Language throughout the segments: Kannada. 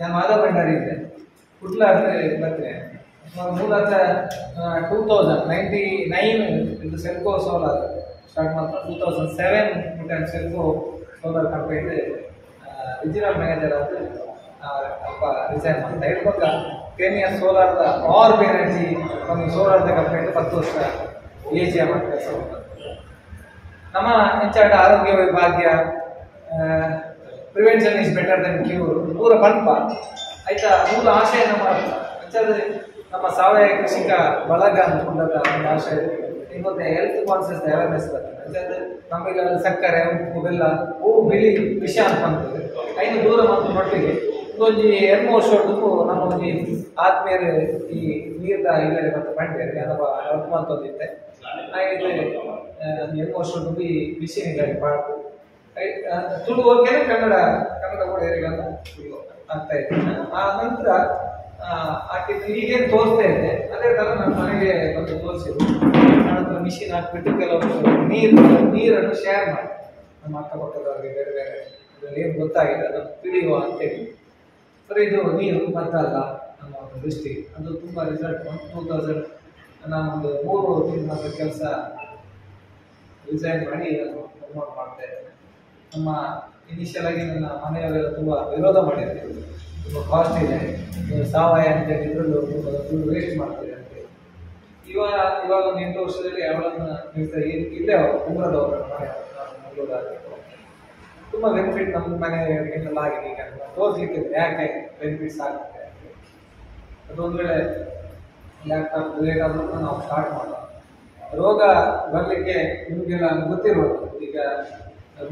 ನಾನು ಮಾಧವ ಭಂಡಾರಿ ಇದ್ದೆ ಕುಟ್ಲ ಬರ್ತೇನೆ ಮೂಲತಃ ಟೂ ತೌಸಂಡ್ ನೈಂಟಿ ನೈನ್ ಇದು ಸೆಲ್ಕೋ ಸೋಲಾರ್ ಸ್ಟಾರ್ಟ್ ಮಾಡ್ತಾರೆ ಟೂ ತೌಸಂಡ್ ಸೆವೆನ್ ಮುಟ್ಟ Selco solar company regional manager ಆದ ಅಪ್ಪ ರಿಸೈನ್ ಮಾಡ್ತಾ ಇರುವಾಗ ಟೆನ್ ಇಯರ್ಸ್ ಸೋಲಾರ್ದ ಆರ್ಬ್ ಎನರ್ಜಿ ಒಂದು ಸೋಲಾರ್ದ ಕಂಪನಿ ಪತ್ತು ವರ್ಷ ಎ ಜಿ ಎಂ ಕೆಲಸ ನಮ್ಮ ಹೆಚ್ಚಾಟ ಆರೋಗ್ಯ ಭಾಗ್ಯ prevention is better then cure ಪೂರ ಪಂಪ ಆಯ್ತಾ, ಮೂಲ ಆಶಯ ನಮ್ಮ ಹೆಚ್ಚಾದ್ರೆ ನಮ್ಮ ಸಾವಯವ ಕೃಷಿಕ ಬಳಗ ಅಂದ್ಕೊಂಡಾಗ ಒಂದು ಆಶಯ ಇನ್ನೊಂದು ಹೆಲ್ತ್ ಕಾನ್ಸಿಯಸ್ ಅವೇರ್ನೆಸ್ ಬರ್ತದೆ. ನಮಗೆ ಸಕ್ಕರೆ, ಉಪ್ಪು, ಬೆಲ್ಲ, ಹೂ, ಬಿಳಿ, ವಿಷ ಅಂತ ಅಂತದೆ ಐದು ದೂರ ಮತ್ತು ಮಟ್ಟಿಗೆ ಒಂದು ಎರಡು ವರ್ಷ ನಮ್ಮ ಒಂದು ಆತ್ಮೀಯರು ಈ ನೀರ್ದ ಇಲ್ಲದೆ ಮತ್ತೆ ಬಂಡೇರಿ ಅಥವಾ ಅಂತ ಒಂದಿತ್ತೆ ಹಾಗೆ ಎರಡು ವರ್ಷ ಈ ಬಿಸಿನಿಗಾಗಿ ಪಾಡು ತುಳು ಕನ್ನಡ? ಕನ್ನಡ ಕೂಡ ಯಾರಿಗಲ್ಲ ತುಳು ಆಗ್ತಾ ಇದೆ. ಆ ನಂತರ ಆಕೆ ಈಗೇನು ತೋರಿಸ್ತಾ ಇದೆ. ಅದೇ ಥರ ನಮ್ಮ ಮನೆಗೆ ಬಂದು ತೋರಿಸಿದ್ರು. ನಂತರ ಮಿಷಿನ್ ಹಾಕ್ಬಿಟ್ಟು ಕೆಲವೊಂದು ನೀರು, ನೀರನ್ನು ಶೇರ್ ಮಾಡಿ. ನಮ್ಮ ಅಕ್ಕಪಕ್ಕದವ್ರಿಗೆ ಬೇರೆ ಬೇರೆ ಏನು ಗೊತ್ತಾಗಿದೆ ಅದನ್ನು ತಿಳಿಯುವ ಅಂತೇಳಿ. ಸರಿ, ಇದು ನೀರು ಬರ್ತಲ್ಲ ನಮ್ಮ ಒಂದು ದೃಷ್ಟಿ. ಅದು ತುಂಬ ರಿಸಲ್ಟ್ ಒಂದು ಟೂ ತೌಸಂಡ್ ನಾನೊಂದು ಮೂರು ತಿಂಗಳ ಕೆಲಸ ರಿಸೈನ್ ಮಾಡಿ ಇದನ್ನು ಪ್ರಮೋಟ್ ಮಾಡ್ತಾ ಇದ್ದೇನೆ ನಮ್ಮ ಇನಿಷಿಯಲ್ ಆಗಿ ನನ್ನ ಮನೆಯವರೆಲ್ಲ ತುಂಬ ವಿರೋಧ ಮಾಡಿದ್ದಾರೆ ತುಂಬ ಕಾಸ್ಟ್ ಇದೆ. ಸಾವಯ ಅಂತ ಹೇಳಿದ್ರು ದುಡ್ಡು ವೇಸ್ಟ್ ಮಾಡ್ತೀರಿ ಅಂತ. ಇವಾಗ ಇವಾಗ ಒಂದು ಎಂಟು ವರ್ಷದಲ್ಲಿ ಅವಳನ್ನು ಇಲ್ಲೇ ಕುಂಬ್ರದವರು ಮನೆ ಮಂಗಳೂರಾಗಿ ತುಂಬ ಬೆನಿಫಿಟ್ ನಮ್ಮ ಮನೆಯವರಿಗೆಲ್ಲ ಆಗಿದೆ ಈಗ. ತೋರಿಸ್ಲಿಕ್ಕೆ ಯಾಕೆ ಬೆನಿಫಿಟ್ಸ್ ಆಗುತ್ತೆ ಅದೊಂದು ವೇಳೆ ಲ್ಯಾಪ್ಟಾಪ್ ಲೇಟ್ ನಾವು ಸ್ಟಾರ್ಟ್ ಮಾಡೋಣ. ರೋಗ ಬರಲಿಕ್ಕೆ ನಿಮಗೆಲ್ಲ ಗೊತ್ತಿರೋದು ಈಗ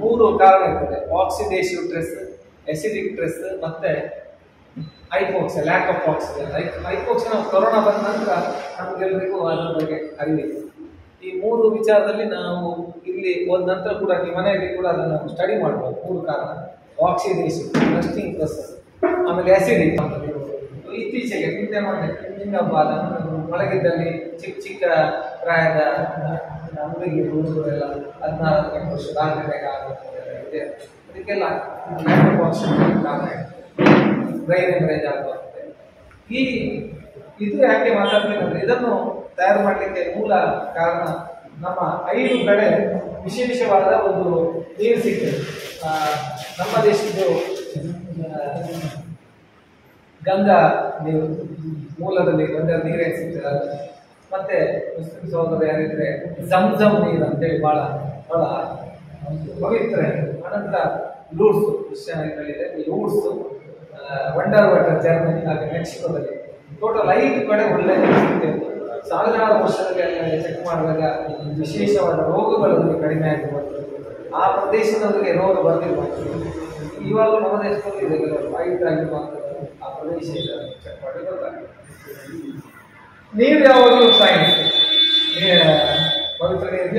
ಮೂರು ಕಾರಣ ಇರ್ತದೆ. ಆಕ್ಸಿಡೇಟಿವ್ ಸ್ಟ್ರೆಸ್ ಎಸಿಡಿಕ್ ಸ್ಟ್ರೆಸ್ ಮತ್ತೆ hypox lack of oxygen hypox ನಾವು ಕೊರೋನಾ ಬಂದ ನಂತರ ನಮಗೆಲ್ಲರಿಗೂ ಅದರ ಬಗ್ಗೆ ಅರಿವಿದೆ. ಈ ಮೂರು ವಿಚಾರದಲ್ಲಿ ನಾವು ಇಲ್ಲಿ ಹೋದ ನಂತರ ಕೂಡ ನಿಮ್ಮ ಮನೆಯಲ್ಲಿ ಕೂಡ ಅದನ್ನು ಸ್ಟಡಿ ಮಾಡ್ಬೋದು. ಮೂರು ಕಾರಣ. ಆಕ್ಸಿಡೇಷನ್ ರಸ್ಟಿಂಗ್ ಪ್ರೊಸೆಸ್ ಆಮೇಲೆ ಆಸಿಡಿಕ್ ಇತ್ತೀಚೆಗೆ ನಿನ್ನೆ ಮೊನ್ನೆ ನಿನ್ನೊಬ್ಬ ಅದನ್ನು ಮಲಗಿದ್ದಲ್ಲಿ ಚಿಕ್ಕ ಚಿಕ್ಕ ಪ್ರಾಯದ ಹುಡುಗಿ ಹುಡುಗರೆಲ್ಲ ಹದಿನಾಲ್ಕು ಗಂಟೆ ಆಗಬೇಕು ಆಗುತ್ತೆ ಅದಕ್ಕೆಲ್ಲ ಬ್ರೈನ್ ಎಮರೇಜ್ ಆಗುತ್ತೆ. ಈ ಇದು ಯಾಕೆ ಮಾತಾಡ್ಬೇಕಂದ್ರೆ ಇದನ್ನು ತಯಾರು ಮಾಡಲಿಕ್ಕೆ ಮೂಲ ಕಾರಣ ನಮ್ಮ ಐದು ಕಡೆ ವಿಶೇಷವಾದ ಒಂದು ನೀರು ಸಿಗ್ತದೆ. ನಮ್ಮ ದೇಶದ್ದು ಗಂಗಾ ನೀರು, ಮೂಲದಲ್ಲಿ ಗಂಗಾ ನೀರೇ ಸಿಗ್ತದೆ ಮತ್ತೆ ಮುಸ್ಲಿಂ ಸಹೋದರ ಯಾರಿದ್ರೆ ಜಮ್ ನೀರು ಅಂತೇಳಿ ಬಹಳ ಬಹಳ ಪವಿತ್ರ ಇದು. ಅನಂತರ ಲೂಡ್ಸ್ ಈ ಲೂಡ್ಸ್ ವಂಡರ್ ವಾಟರ್ ಜರ್ಮನಿ ಹಾಗೆ ಮೆಕ್ಸಿಕೋದಲ್ಲಿ. ಟೋಟಲ್ ಐದು ಕಡೆ ಒಳ್ಳೆ ಸಾವಿರಾರು ವರ್ಷದಲ್ಲಿ ಚೆಕ್ ಮಾಡಿದಾಗ ವಿಶೇಷವಾದ ರೋಗಗಳು ಅಲ್ಲಿ ಕಡಿಮೆ ಆಗಿರ್ಬೋದು ಆ ಪ್ರದೇಶದವರಿಗೆ ರೋಗ ಬಂದಿರುವಂಥದ್ದು ಇವಾಗ ನಮ್ಮ ದೇಶದಲ್ಲಿ ಇದೆ ಕೆಲವರು. ಆಗಿರುವಂಥದ್ದು ಆ ಪ್ರದೇಶ ಚೆಕ್ ಮಾಡಿ ಗೊತ್ತಾಗ್ತದೆ. ನೀರು ಯಾವಾಗಲೂ ಸೈನ್ಸ್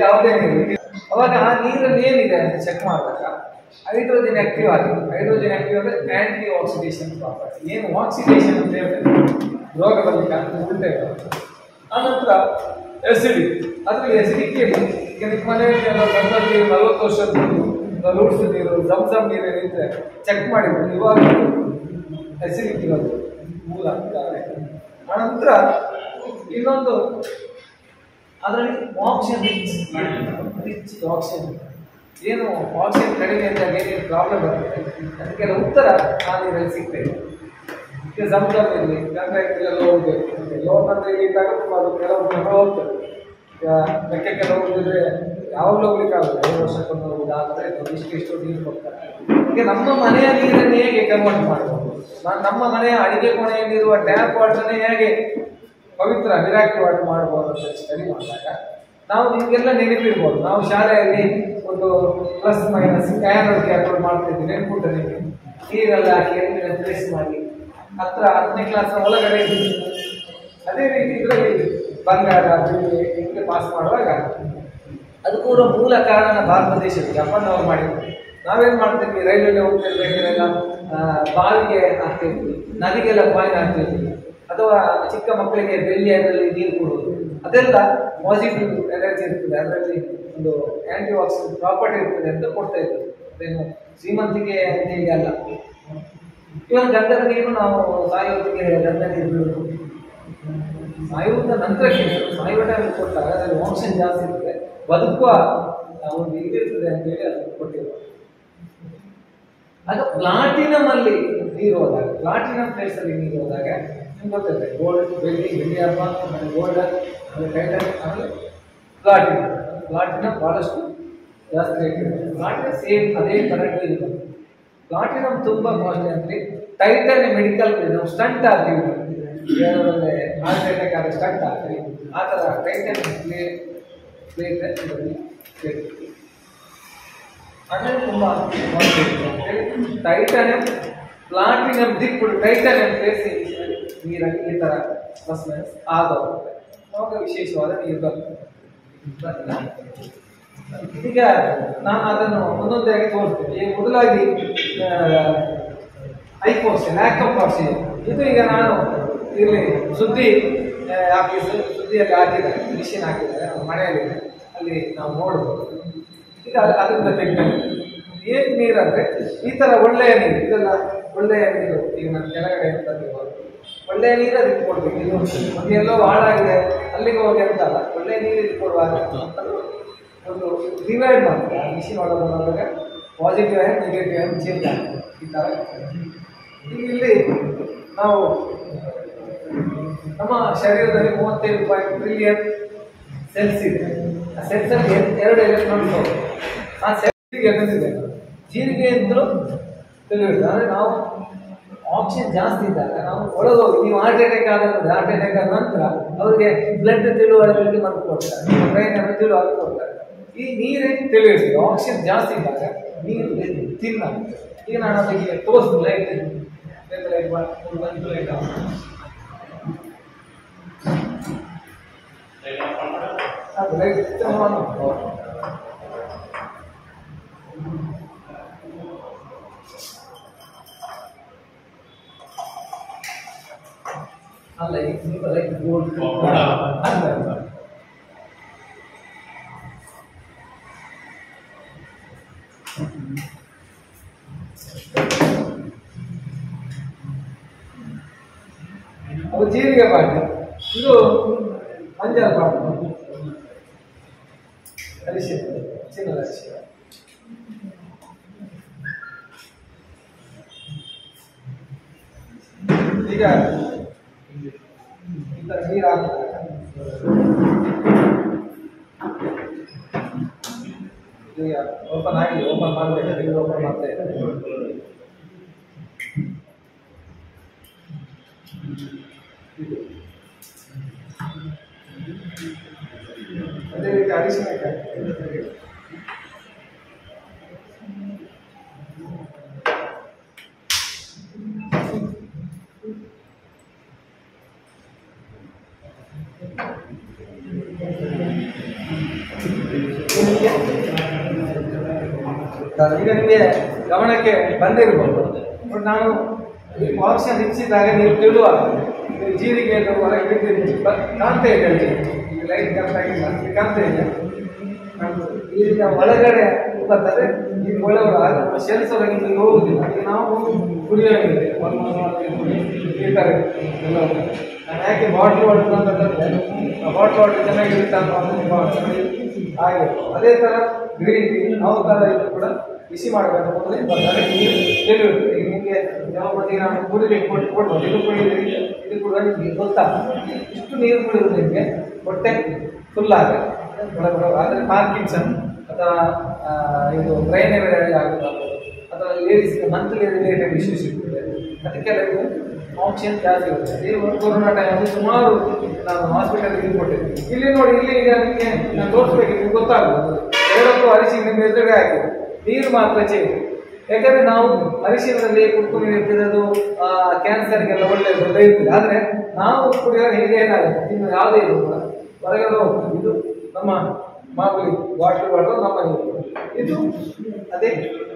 ಯಾವುದೇ ನೀರು ಅವಾಗ ಆ ನೀರಲ್ಲಿ ಏನಿದೆ ಅಂತ ಚೆಕ್ ಮಾಡಿದಾಗ, ಹೈಡ್ರೋಜನ್ ಆಕ್ಟಿವ್ ಆಗಿದೆ. ಹೈಡ್ರೋಜನ್ ಆಕ್ಟಿವ್ ಅಂದ್ರೆ ಆಂಟಿ ಆಕ್ಸಿಡೇಷನ್ ಪ್ರಾಪರ್ಟಿ ಏನು ಆಕ್ಸಿಡೇಷನ್ ಅಂತ ಹೇಳ್ತೇವೆ ಅಂತ ಉಲ್ಟೆ ಆನಂತರ ಎಸಿಡಿಕ್ ಅದು ಎಸಿಡಿಕ್ ನಿಮ್ಮ ಮನೆಯಲ್ಲಿ ನೀರು, ನಲವತ್ತು ವರ್ಷದ ನೀರು ನೀರು ಜಮ್ಸಮ್ ನೀರು ಏನಿದ್ರೆ ಚೆಕ್ ಮಾಡಿದ್ರು ಇವಾಗ ಎಸಿಡಿಕ್ ಇರೋದು ಮೂಲ ಆನಂತರ ಇನ್ನೊಂದು, ಅದರಲ್ಲಿ ಆಕ್ಸಿಜನ್ ರಿಚ್ ಆಕ್ಸಿಜನ್ ಏನು ಆಕ್ಸಿಜನ್ ಕಡಿಮೆ ಅಂತ ಏನೇನು ಪ್ರಾಬ್ಲಮ್ ಆಗುತ್ತೆ ಅದಕ್ಕೆಲ್ಲ ಉತ್ತರ ನಾನು ಇದರಲ್ಲಿ ಸಿಗ್ತೇನೆ ಈಗ ಸಮುದ್ರದಲ್ಲಿ ಗಂಗಾ ಇದ್ರೆಲ್ಲ ಹೋಗ್ಬೇಕು. ಲೋನ್ ಅಂದರೆ ಇದ್ದಾಗ ಅದು ಕೆಲವು ಗ್ರಹ ಹೋಗ್ತದೆ. ಈಗ ಲೆಕ್ಕಕ್ಕೆಲ್ಲ ಹೋಗಿದ್ರೆ ಯಾವಾಗಲೂ ಹೋಗ್ಲಿಕ್ಕಾಗುತ್ತೆ ಐದು ವರ್ಷಕ್ಕೊಂದು ಹೋಗುದು ಆದರೆ ಇಷ್ಟು ಇಷ್ಟು ನೀರು ಕೊಡ್ತಾರೆ. ಈಗ ನಮ್ಮ ಮನೆಯ ನೀರನ್ನು ಹೇಗೆ ಕನ್ವರ್ಟ್ ಮಾಡ್ಬೋದು? ನಾನು ನಮ್ಮ ಮನೆಯ ಅಡಿಗೆ ಕೋಣೆಯಲ್ಲಿರುವ ಟ್ಯಾಪ್ ವಾಟರ್ನೇ ಹೇಗೆ ಪವಿತ್ರ ಮಿರಾಕಲ್ ವಾಟರ್ ಮಾಡ್ಬೋದು ಅಂತ ಸ್ಟಡಿ ಮಾಡಿದಾಗ ನಾವು ನಿಮಗೆಲ್ಲ ನೆನಪಿರ್ಬೋದು. ನಾವು ಶಾಲೆಯಲ್ಲಿ ಒಂದು ಪ್ಲಸ್ ಮೈನಸ್ ಕ್ಯಾನಲ್ ಕ್ಯಾಪಲ್ ಮಾಡ್ತಿದ್ವಿ ನೆನ್ಪುಟ ನಿಮಗೆ? ನೀರೆಲ್ಲ ಹಾಕಿ ಪ್ಲೇಸ್ ಮಾಡಿ. ಹತ್ರ ಹತ್ತನೇ ಕ್ಲಾಸ್ ಒಳಗಡೆ. ಅದೇ ರೀತಿ ಇದರಲ್ಲಿ ಬಂಗಾರ ಹಿಂಗೆ ಪಾಸ್ ಮಾಡುವಾಗ ಅದು ಕೂಡ ಮೂಲ ಕಾರಣ ಭಾರತ ದೇಶಕ್ಕೆ ಜಪಾನ್ ಅವರು ಮಾಡಿದ್ರು ನಾವೇನು ಮಾಡ್ತಿದ್ವಿ? ರೈಲಲ್ಲಿ ಹೋಗ್ತಿರ್ಬೇಕಾದ್ರೆ ಬಾವಿಗೆ ಹಾಕ್ತಿದ್ವಿ. ನದಿಗೆಲ್ಲ ಪಾಯಿಂಟ್ ಹಾಕ್ತಿದ್ವಿ. ಅಥವಾ ಚಿಕ್ಕ ಮಕ್ಕಳಿಗೆ ಬೆಳ್ಳಿ ಅದರಲ್ಲಿ ನೀರು ಕೊಡುವುದು. ಅದೆಲ್ಲ ಪಾಸಿಟಿವ್ ಎನರ್ಜಿ ಇರ್ತದೆ. ಅದರಲ್ಲಿ ಒಂದು ಆಂಟಿ ಆಕ್ಸಿಡೆಂಟ್ ಪ್ರಾಪರ್ಟಿ ಇರ್ತದೆ ಅಂತ ಕೊಡ್ತಾ ಇದ್ದರು. ಅದೇನು ಶ್ರೀಮಂತಿಗೆ ಅಂತ ಹೇಳಿ ಅಲ್ಲ. ಇವನ್ ಗಂಧದ ನೀರು ನಾವು ಸಾಯೋದಕ್ಕೆ ಗಂಧ ನೀರು ಸಾಯುವುದ ನಂತರ ಸಾಯುವ ಟೈಮ್ ಕೊಟ್ಟಾಗ ಅದರಲ್ಲಿ ಆಕ್ಸಿಜನ್ ಜಾಸ್ತಿ ಇರ್ತದೆ. ಬದುಕುವ ಒಂದು ಇದಿರ್ತದೆ ಅಂತೇಳಿ ಅದನ್ನು ಕೊಟ್ಟಿರುವ ಆಗ ಪ್ಲಾಟಿನಮ್ ಅಲ್ಲಿ ನೀರು ಹೋದಾಗ ಪ್ಲಾಟಿನಮ್ ಪ್ಲೇಸ್ ಅಲ್ಲಿ ನೀರು ಹೋದಾಗ ಗೊತ್ತಿದೆ ಗೋಲ್ಡ್ ಬೆಳ್ಳಿ ಬೆಳ್ಳಿ ಹಬ್ಬ ಆಮೇಲೆ ಗೋಲ್ಡ್ ಆಮೇಲೆ ಟೈಟನ್ ಆಮೇಲೆ ಪ್ಲಾಟಿನಮ್ ಪ್ಲಾಟಿನಮ್ ಬಹಳಷ್ಟು ಜಾಸ್ತಿ ರೇಟ್ ಇರುತ್ತೆ ಪ್ಲಾಟಿನಮ್ ಸೇಮ್ ಅದೇ ಕರೆಂಟ್ ಇದೆ ಪ್ಲಾಟಿನಮ್ ತುಂಬಾ ಕಾಸ್ಟ್ಲಿ ಅಂದ್ರೆ ಟೈಟನ್ ಮೆಡಿಕಲ್ ನಾವು ಸ್ಟಂಟ್ ಆಗ್ತೀವಿ ಯಾವುದಂದ್ರೆ ಹಾರ್ಟ್ ಅಟ್ಯಾಕ್ ಆದ್ರೆ ಸ್ಟಂಟ್ ಆಗ್ತೀವಿ ಆ ಥರ ಟೈಟನ್ ಪ್ಲೇ ಪ್ಲೇಟ್ ಪ್ಲೇಟ್ ಅಂದರೆ ತುಂಬ ಟೈಟಾನಿಯಂ ಪ್ಲಾಟಿನಂ ದಿಕ್ಕು ಟೈಟಾನಿಯಂ ಪ್ಲೇಸ್ ನೀರಲ್ಲಿ ಈ ಥರ ಪ್ಲಸ್ ಮೈನಸ್ ಆದ ಅವಾಗ ವಿಶೇಷವಾದ ನೀರು ಬರ್ತದೆ ಈಗ ನಾನು ಅದನ್ನು ಒಂದೊಂದಾಗಿ ತೋರಿಸ್ತೇನೆ. ಈಗ ಮೊದಲಾಗಿ ಹೈ ಲ್ಯಾಕ್ ಆಫ್ ಆಕ್ಸಿಜನ್ ಇದು. ಈಗ ನಾನು ಇಲ್ಲಿ ಸುದ್ದಿ ಆಫೀಸ್ ಸುದ್ದಿಯಲ್ಲಿ ಹಾಕಿದ್ದಾರೆ. ಮಿಷಿನ್ ಹಾಕಿದ್ದಾರೆ. ಅವ್ರ ಮನೆಯಲ್ಲಿದೆ ಅಲ್ಲಿ ನಾವು ನೋಡ್ಬೋದು. ಈಗ ಅದು, ಅದರಿಂದ ತೆಗೆದು ಏನು ನೀರು ಅಂದ್ರೆ ಈ ಥರ ಒಳ್ಳೆಯ ನೀರು, ಇದೆಲ್ಲ ಒಳ್ಳೆಯ ನೀರು. ಈಗ ನಾನು ಕೆಳಗಡೆ ತಂದಿರುವ ಒಳ್ಳೆಯ ನೀರು ಅದಕ್ಕೆ ಕೊಡ್ಬೇಕು ಅದು ಎಲ್ಲೋ ಹಾಳಾಗಿದೆ, ಅಲ್ಲಿಗೆ ಹೋಗಿ ಅಂತ ಅಲ್ಲ ಒಳ್ಳೆಯ ನೀರು ಇದು ಕೊಡುವಾಗ ಒಂದು ಡಿವೈಡ್ ಮಾಡ್ತಾರೆ ಮಿಷಿನ್ ಒಳಗೆ ಬಂದಾಗ positive and negative and change ಆಗ್ತದೆ. ಈಗ ಇಲ್ಲಿ ನಾವು ನಮ್ಮ ಶರೀರದಲ್ಲಿ ಮೂವತ್ತೈದು ಪಾಯಿಂಟ್ ಟ್ರಿಲಿಯನ್ ಸೆಲ್ಸ್ ಇದೆ. ಆ ಸೆಲ್ಸ್ ಅಲ್ಲಿ ಎರಡು ಎಲೆಕ್ಟ್ರಾನ್ಸ್ ಆ ಸೆಲ್ಸಿಗೆ ಎಲ್ಲಿದೆ ಜೀರಿಗೆ ಅಂತಲೂ ತಿಳಿಯುತ್ತೆ ಅಂದರೆ ನಾವು ಆಕ್ಸಿಜನ್ ಜಾಸ್ತಿ ಇದ್ದಾಗ ನಾವು ಒಳಗೆ ಹೋಗಿ ನೀವು ಹಾರ್ಟ್ ಅಟ್ಯಾಕ್ ಆದ ಹಾರ್ಟ್ ಅಟ್ಯಾಕ್ ಆದ ನಂತರ ಅವರಿಗೆ ಬ್ಲಡ್ ತಿಳುವಳಿಕೆ ಮದ್ದು ಕೊಡ್ತಾರೆ ಬ್ರೈನ್ ಅನ್ನು ತಿಳುವಳಿಕೆ ಕೊಡ್ತಾರೆ ಈ ನೀರೇ ತಿಳಿಯುತ್ತೆ ಆಕ್ಸಿಜನ್ ಜಾಸ್ತಿ ಇದ್ದಾಗ ನೀರು ತಿನ್ನ ಈಗ ನಾನು ಅದಕ್ಕೆ ತೋರಿಸ್ತು ಲೈಟ್ ಲೈಟ್ ಬಂದು ಲೈಟ್ ಅದು ಲೈಟ್ ಅಲ್ಲ ಈಗ ಸ್ವಲ್ಪ ಲೈಟ್ ಗೋಲ್ಡ್ ಅಲ್ಲ ಅದು ಜೀರಿಗೆ ಬಾಟ್ಲಿ ಇದು ಅಂಜಲ ಬಾಟ್ಲಿ ಅರಿಶಿನ ಚಿನ್ನದ ಅರಿಶಿನ ಈಗ ಈ ಥರ ನೀರು ಹಾಕಿದಾಗ ಈಗ ಓಪನ್ ಆಗಿ ಓಪನ್ ಮಾಡಬೇಕು ನೀರು ಓಪನ್ ಮಾಡ್ತಾ ಇದ್ದಾರೆ ಇದು. ಅದೇ ರೀತಿ ಅರಿಶಿನ ಹಾಕಿ. ಈಗ ನಿಮಗೆ ಗಮನಕ್ಕೆ ಬಂದಿರಬಹುದು ಬಟ್ ನಾನು ಬಾಕ್ಸ್ ಹೆಚ್ಚಿದಾಗ ನೀವು ತಿಳುವಾಗ ಜೀರಿಗೆ ಹೊರಗೆ ಬಿದ್ದಿದ್ದು ಬ- ಕಾಣ್ತಾ ಇದೆ ಈಗ ಲೈಟ್ ಕರೆಕ್ಟಾಗಿ ಕಾಣ್ತಾ ಇದೆ. ಈಗ ಒಳಗಡೆ ಬರ್ತದೆ ಈ ಒಳಗಡೆ ಶೆಲ್ಸ್ ಒಳಗೆ ಈಗ ಹೋಗುದಿಲ್ಲ. ಈಗ ನಾವು ಕುಡಿಯೋದಿದೆ ಈ ಎಲ್ಲ. ನಾನು ಯಾಕೆ ಬಾಟ್ಲ್ ವಾಟರ್ ಅಂತ ತಂದೆ ಬಾಟ್ಲ್ ವಾಟರ್ ಚೆನ್ನಾಗಿರುತ್ತೆ ಅಂತ ಹಾಗೆ. ಅದೇ ಥರ ಗ್ರೀನ್ ಟೀ ನಾವು ಥರ ಇದು ಕೂಡ ಬಿಸಿ ಮಾಡಬೇಕು ಮೊದಲೇ ಬರ್ತಾರೆ ನೀರು ತಿಳಿಯುತ್ತೆ ಈಗ ನಿಮಗೆ ಯಾವ ಪ್ರತಿ ನಾನು ಕುಡಿಲಿಕ್ಕೆ ಕೊಟ್ಟು ಕೊಡ್ಬೋದು ಇದು ಕುಡಿಯಿರಿ ಇದು. ಕೂಡ ನಿಮಗೆ ಗೊತ್ತಾಗ್ತದೆ ಇಷ್ಟು ನೀರು ಕುಡಿಯೋದು ನಿಮಗೆ ಹೊಟ್ಟೆ ಫುಲ್ ಆಗ ಆದರೆ ಪಾರ್ಕಿನ್ಸನ್ ಅಥವಾ ಇದು ಬ್ರೈನ್ ಎವರೇಜ್ ಆಗುತ್ತೆ ಅಥವಾ ಲೇಡೀಸ್ ಮಂತ್ಲಿ ರಿಲೇಟೆಡ್ ಇಶ್ಯೂಸ್ ಇರ್ತದೆ. ಅದಕ್ಕೆಲ್ಲ ಇದು ಆಪ್ಷನ್ ಜಾಸ್ತಿ ಇರುತ್ತೆ. ಈ ಕೊರೋನಾ ಟೈಮಲ್ಲಿ ಸುಮಾರು ನಾನು ಹಾಸ್ಪಿಟಲ್ಗೆ ಇದು ಇಲ್ಲಿ ನೋಡಿ, ಇಲ್ಲಿ ಈಗ ನಿಮಗೆ, ನಾನು ತೋರಿಸ್ಬೇಕು, ನಿಮ್ಗೆ ಗೊತ್ತಾಗ್ಬೋದು ಎರಡಕ್ಕೂ ಅರಿಸಿ ನಿಮ್ಮ ಎದುರುಗಡೆ ಆಗಿದೆ ನೀರು ಮಾತ್ರ ಚೇಂಜ್. ಯಾಕಂದ್ರೆ ನಾವು ಅರಿಶಿನದಲ್ಲಿ ಕುಡ್ಕು ನೀರು ತಿನ್ನೋದು ಕ್ಯಾನ್ಸರ್ಗೆಲ್ಲ ಒಳ್ಳೆಯದು ಇರ್ತದೆ. ಆದರೆ ನಾವು ಕುಡಿಯೋ ಹೀಗೆ ಏನಾಗುತ್ತೆ ಇನ್ನು ಯಾವುದೇ ಇದು ಕೂಡ. ಹೊರಗಡೆ ಹೋಗ್ತದೆ. ಇದು ನಮ್ಮ ಮಾಮೂಲಿ ವಾಟರ್ ಬಾಟಲ್ ನಮ್ಮ ನೀರು ಇದು ಅದೇ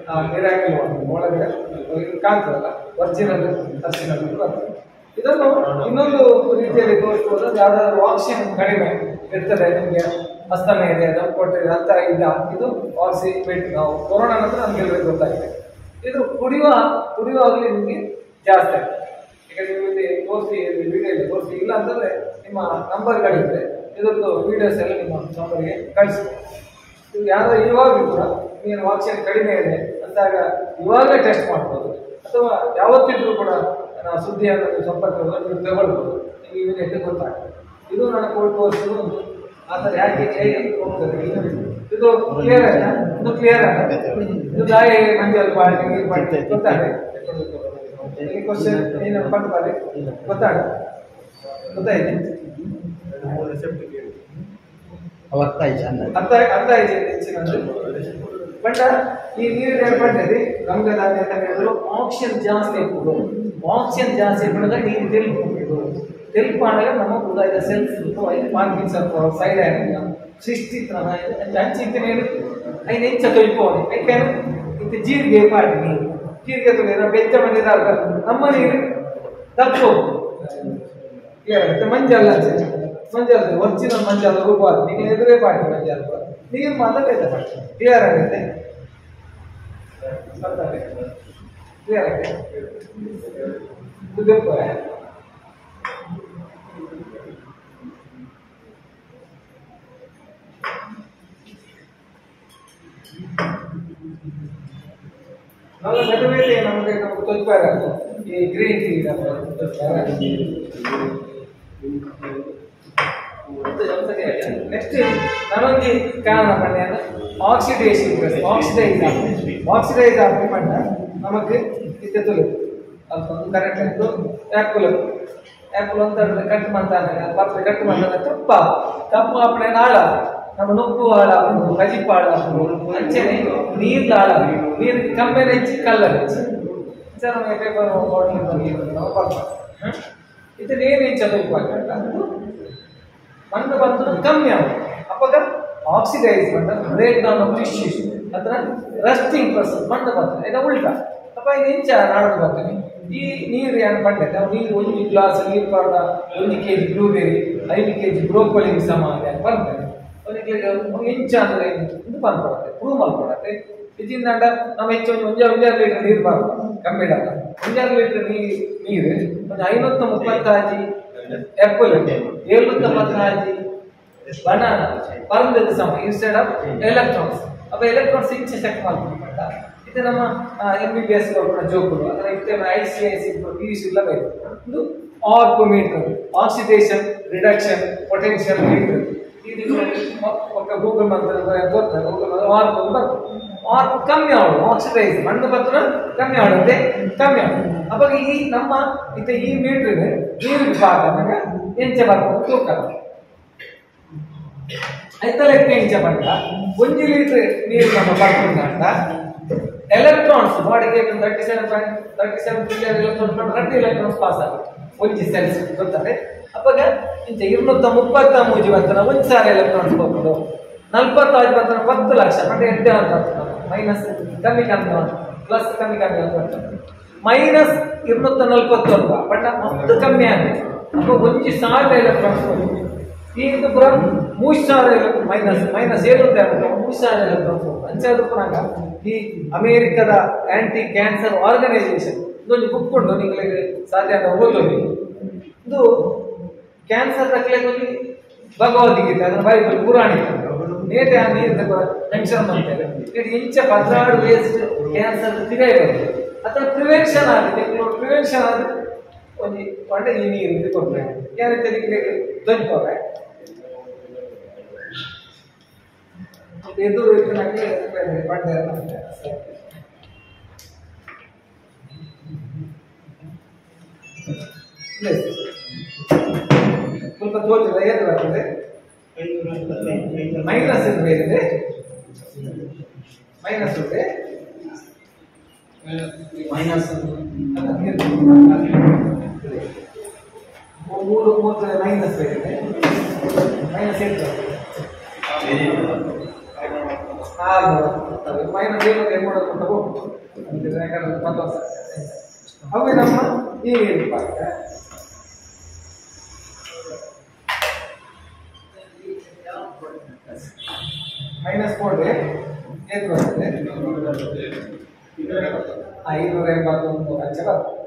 ವಾಟರ್ ಒಳಗಡೆ ಕಾಣ್ತದಲ್ಲ? ಒರಿಜಿನಲ್ ಅರಿಶಿನ ಬರ್ತದೆ. ಇದನ್ನು ಇನ್ನೊಂದು ರೀತಿಯಲ್ಲಿ ತೋರಿಸ್ಬೋದು. ಯಾವ್ದಾದ್ರು ಆಕ್ಸಿಜನ್ ಕಡಿಮೆ ಇರ್ತದೆ ನಿಮಗೆ. ಹಸ್ತಮೆ ಇದೆ ನಮ್ಮ ಕೊಟ್ಟರೆ ಅಂತ ಇಲ್ಲ. ಇದು ಆಕ್ಸಿ ಬೆಡ್ ನಾವು. ಕೊರೋನಾ ನಂತರ ನಮ್ಗೆ ಎಲ್ಲರಿಗೂ ಗೊತ್ತಾಗಿದೆ. ಇದು ಕುಡಿಯುವ ಕುಡಿಯುವಾಗಲೇ ನಿಮಗೆ ಜಾಸ್ತಿ ಈಗ ನೀವು ಇಲ್ಲಿ ತೋರಿಸಿ ವಿಡಿಯೋ ಇಲ್ಲ ತೋರಿಸಿ ಇಲ್ಲ ಅಂತಂದ್ರೆ ನಿಮ್ಮ ನಂಬರ್ಗಳಿದ್ರೆ ಇದ್ರದ್ದು ವಿಡಿಯೋಸ್ ಎಲ್ಲ ನಿಮ್ಮ ನಂಬರ್ಗೆ ಕಳಿಸಿ ಇದು ಯಾರು ಇವಾಗ ಕೂಡ ನೀನು ಆಕ್ಸಿಜನ್ ಕಡಿಮೆ ಇದೆ ಅಂದಾಗ ಇವಾಗಲೇ ಟೆಸ್ಟ್ ಮಾಡ್ಬೋದು. ಅಥವಾ ಯಾವತ್ತಿದ್ರೂ ಕೂಡ ನಾವು ಸುದ್ದಿಯನ್ನು ಸಂಪರ್ಕ ನೀವು ತಗೊಳ್ಬೋದು. ನಿಮಗೆ ಇಮಿಡಿಯೇಟ್ ಗೊತ್ತಾಗ್ತದೆ ಇದು ನಾನು ಕೋರ್ಟ್ ಕೋರ್ಸ್ ಆ ಯಾಕೆ ಹೇಗೆ ಹೋಗ್ತದೆ? ಇದು ಕ್ಲಿಯರ್ ಅಲ್ಲ? ಇದು ಕ್ಲಿಯರ್ ಅಲ್ಲ? ಇದು ಗಾಯ ಮಂಜಲ್ ಪಾರ್ಟಿ ನೀರು ಪಾರ್ಟಿ ಗೊತ್ತಾಗ ಈ ಕ್ವಶನ್ ಏನು ಪಟ್ಟು ಬಾರಿ ಗೊತ್ತಾಗ? ಗೊತ್ತಾಯ್ತು? ಅರ್ಥ ಬಟ್ ಈ ನೀರು ಹೇಳಿದ್ರು ಆಕ್ಸಿಜನ್ ಜಾಸ್ತಿ ಆಕ್ಸಿಜನ್ ಜಾಸ್ತಿ ಇರ್ಕೊಂಡಾಗ ನೀರು ತೆಲ್ಪು ತೆಲ್ಪು ಮಾಡಿದ್ರೆ ನಮ್ಮ ಉದಾಯ ಸೆಲ್ಸ್ ಸೆಲ್ಫ್ ಮಾರ್ಕಿಂಗ್ಸ್ ಅಥವಾ ಸೈಡ್ ಆ್ಯಂಡ್ ಸೃಷ್ಟಿತ್ರ ತನ ನೀರು ಐದು ಇಂಚ ತೊಯ್ಪೋನೆ ಯಾಕೆಂದ್ರೆ ಇದು ಜೀರಿಗೆ ಪಾಡಿ ನೀರು ಜೀರಿಗೆ ನಾವು ಬೆಚ್ಚ ಬಂದಿದ್ದಾಗ ನಮ್ಮ ನೀರು ತಪ್ಪು ಮಂಜಲ್ಲ ಮಂಜಲ್ ಒರಿಜಿನಲ್ ಮಂಜಲ್ ರೂಪಾಯಿ ನೀವು ಎದುರೇ ಪಾಟಿ ಮಂಜಲ್ ನೀರು ಮಾತ್ರ ಬೇಡ ಕ್ಲಿಯರ್ ಆಗುತ್ತೆ ಕ್ಲಿಯರ್ ಆಗಿದೆ ಇದು ನಾವು ಬೇರೆ ಬೇರೆ ನಮಗೆ ನಮಗೆ ತೊಲ್ಪಾರ ಈ ಗ್ರೀನ್ ಟೀ ನೆಕ್ಸ್ಟ್ ನಾನೊಂದು ಕಾರಣ பண்ணேன் ஆக்சிடேஷன் ஆக்சிடைஸ் ஆக்சிடைஸ் ஆகி பண்ண நமக்கு இது தொலை ಅದು ಒಂದು ಕರೆಕ್ಟ್ ಆಯ್ತು ಆ್ಯಪಲ್ ಆ್ಯಪಲ್ ಅಂತ ಕಟ್ ಮಾಡ್ತಾನೆ ಪತ್ರ ಕಟ್ ಮಾಡ್ತಾನೆ ತಪ್ಪ ತಪ್ಪು ಅಪ್ಪಣೆ ನಾಳ ನಮ್ಮ ನೊಪ್ಪು ಹಾಳಾಗ್ಬೋದು ಕಜಿಪ್ಪು ಹಾಳಾಗ್ಬೋದು ಅಂಚೆನೆ ನೀರ್ಲ ಹಾಳಾಗ್ಬೇಕು ನೀರು ಕಮ್ಮಿ ಹೆಚ್ಚಿ ಕಲ್ಲರ್ ಹೆಚ್ಚಿ ಸರ್ ನಮಗೆ ಪೇಪರ್ ನೀರು ನಾವು ಬರ್ತಾರೆ ಇದು ನೀರು ಚದುರ್ಪಾಕ ಮಣ್ಣು ಬಂತು ಕಮ್ಮಿ ಆಗುತ್ತೆ. ಅಪ್ಪಾಗ ಆಕ್ಸಿಡೈಸ್ ಬಂದ ಬ್ರೇಕ್ ಡೌನ್ ಆಫ್ ಟಿಶ್ಯೂಸ್ ಅದರ ರಸ್ಟಿಂಗ್ ಪ್ರೊಸೆಸ್ ಮಣ್ಣು ಬರ್ತದೆ ಇದು ಉಲ್ಟ. ಅಪ್ಪ, ಇದು ಇಂಚ ಈ ನೀರು ಏನು ಪಂಡೆ ನೀರು ಒಂದು ಗ್ಲಾಸ್ ನೀರು ಪಾಡ ಒಂದು ಕೆ ಜಿ ಬ್ಲೂಬೆರಿ ಐದು ಕೆ ಜಿ ಸಮಾನ ಬರ್ತದೆ ಒಂದು ಕೆ ಜಿ ಒಂದು ಇಂಚ ಅಂದರೆ ಇದು ಬಂದ್ಬಿಡುತ್ತೆ ಪ್ರೂವ್ ಮಾಡ್ಕೊಡತ್ತೆ ಇದರಿಂದ ನಮ್ಮ ಹೆಚ್ಚು ಒಂದು ಒಂಜಾರು ಒಂಜಾರು ಲೀಟರ್ ನೀರು ಬರ್ತದೆ ಕಮ್ಮಿ ಡಾಗ ಒಂಜಾರು ಲೀಟರ್ ನೀರು ನೀರು ಒಂದು ಐನೂತ್ತ ಮುಪ್ಪತ್ತಾಜಿ ಆ್ಯಪಲ್ ಏಳ್ನೂತ್ತ ಮುಪ್ಪತ್ತಾಜಿ ಬನಾನ ಪರಂದದ ಸಮ ಇನ್ಸ್ಟೆಡ್ ಆಫ್ ಎಲೆಕ್ಟ್ರಾನ್ಸ್ ಅಪ್ಪ ಎಲೆಕ್ಟ್ರಾನ್ಸ್ ಇಂಚೆ ಚೆಕ್ ಮಾಡ್ಕೊಂಡ ಇದು ನಮ್ಮ ಎಂ ಬಿ ಬಿ ಎಸ್ ಕೂಡ ಜೋಕುಗಳು ಅದರ ಇತ್ತೆ I C I C P U C ಎಲ್ಲ ಬೇಕು ಇದು ಆರ್ಕೋಮೀಟರ್ oxidation reduction potential meter Google mark ಗೊತ್ತ? ಗೂಗಲ್ ಆರ್ಕ್ ಬರ್ತದೆ ಆರ್ಕ್ ಕಮ್ಮಿ ಆಡು ಆಕ್ಸಿಡೈಸ್ ಮಣ್ಣು ಪತ್ರ ಕಮ್ಮಿ ಆಡುತ್ತೆ ಕಮ್ಮಿ ಆಡು ಅವಾಗ ಈ ನಮ್ಮ, ಇತ್ತ ಈ ಮೀಟರ್ ನೀರು ಭಾಗ ಎಂಚ ಬರ್ತದೆ ತೂಕ. ಐತ ಲೆಕ್ಕ ಎಂಚ ಬಂದ ಒಂದು ಲೀಟರ್ ನೀರು ನಮ್ಮ ಬರ್ಕೊಂಡಾಗ ಎಲೆಕ್ಟ್ರಾನ್ಸ್ ಬಾಡಿಗೆ thirty seven point thirty seven billion electrons thirty electrons pass ಆಗುತ್ತೆ. ಒಂಜಿ ಸೆಲ್ಸ್ ಗೊತ್ತಾರೆ ಅಪ್ಪಾಗ ಇಂಚ ಇರ್ನೂತ್ತ ಮುಪ್ಪತ್ತ ಮೂಜಿ ಬರ್ತಾನೆ ಒಂದು ಸಾರಿ ಎಲೆಕ್ಟ್ರಾನ್ಸ್ ಹೋಗ್ಬೋದು ನಲ್ವತ್ತೈದು ಬರ್ತಾನೆ ಹತ್ತು ಲಕ್ಷ, ಮತ್ತೆ ಎಂಟೇ ಅಂತ ಮೈನಸ್ ಕಮ್ಮಿ ಕಮ್ಮಿ ಪ್ಲಸ್ ಕಮ್ಮಿ ಕಮ್ಮಿ ಅಂತ. ಮೈನಸ್ ಮೈನಸ್ ಇರ್ನೂತ್ತ ನಲ್ವತ್ತೊಂದು ಬಟ್ ಮಸ್ತ್ ಕಮ್ಮಿ ಆಗಿದೆ ಅಪ್ಪ ಒಂಜಿ ಸಾವಿರ ಎಲೆಕ್ಟ್ರಾನ್ಸ್ ಹೋಗ್ಬೋದು ಈಗ ಪುರ ಮೂರು ಸಾವಿರ ಮೈನಸ್ ಮೈನಸ್ ಏನು ಮೂರು ಸಾವಿರ ಎಲೆಕ್ಟ್ರಾನ್ಸ್ ಅಂಚಾದ್ರು ಪುರಾಗ ಈ ಅಮೇರಿಕದ ಆಂಟಿ ಕ್ಯಾನ್ಸರ್ ಆರ್ಗನೈಸೇಷನ್ ಇದೊಂದು ಬುಕ್ ಕೊಂಡು ನಿಮಗೆ ಸಾಧ್ಯ ಓದೋದು ಇದು ಕ್ಯಾನ್ಸರ್ ತಕ್ಕಲೆಗೊಂದು ಭಗವದ್ಗೀತೆ, ಅದರ ಬೈಬಲ್ ಪುರಾಣಿ. ನೇತೆ ಟೆನ್ಷನ್ ಮಾಡ್ತಾರೆ. ಇಂಚ ಪದ್ನಾಡು ವೇಸ್ಟ್ ಕ್ಯಾನ್ಸರ್ ತಿಗಾಯಿರೋದು ಅಥವಾ ಪ್ರಿವೆನ್ಷನ್ ಆಗಿದೆ ಪ್ರಿವೆನ್ಷನ್ ಆದ್ರೆ ಒಂದು ಒಳ್ಳೆ ಈ ನೀರು ತೊಂದರೆ ಯಾರು ತೆರಿಗೆ ದೊಡ್ಡವ್ರೆ ಎದುರು ಸ್ವಲ್ಪ ತೋಚಿಲ್ಲ ಏನು ಬರ್ತದೆ ಮೈನಸ್ ಎಂದು ಹೇಳಿದ್ರೆ ಮೈನಸ್ ಇದೆ ಮೈನಸ್ ಮೂರು ಮೂರು ಮೈನಸ್ ಇದೆ ಮೈನಸ್ ಎಷ್ಟು ಆರು ಮೈನಸ್ ಏನು ಏನು ಮಾಡೋದು ಅಂತ ಹೋಗ್ಬೋದು ಯಾಕಂದ್ರೆ ಮತ್ತೊಂದು ಅವು ನಮ್ಮ ಈ ಪಾಠ ಮೈನಸ್ ಮಾಡಿದ್ರೆ ಏನು ಬರ್ತದೆ ಐನೂರ ಎಂಬತ್ತೊಂದು ಅಂಚೆ ಬರ್ತದೆ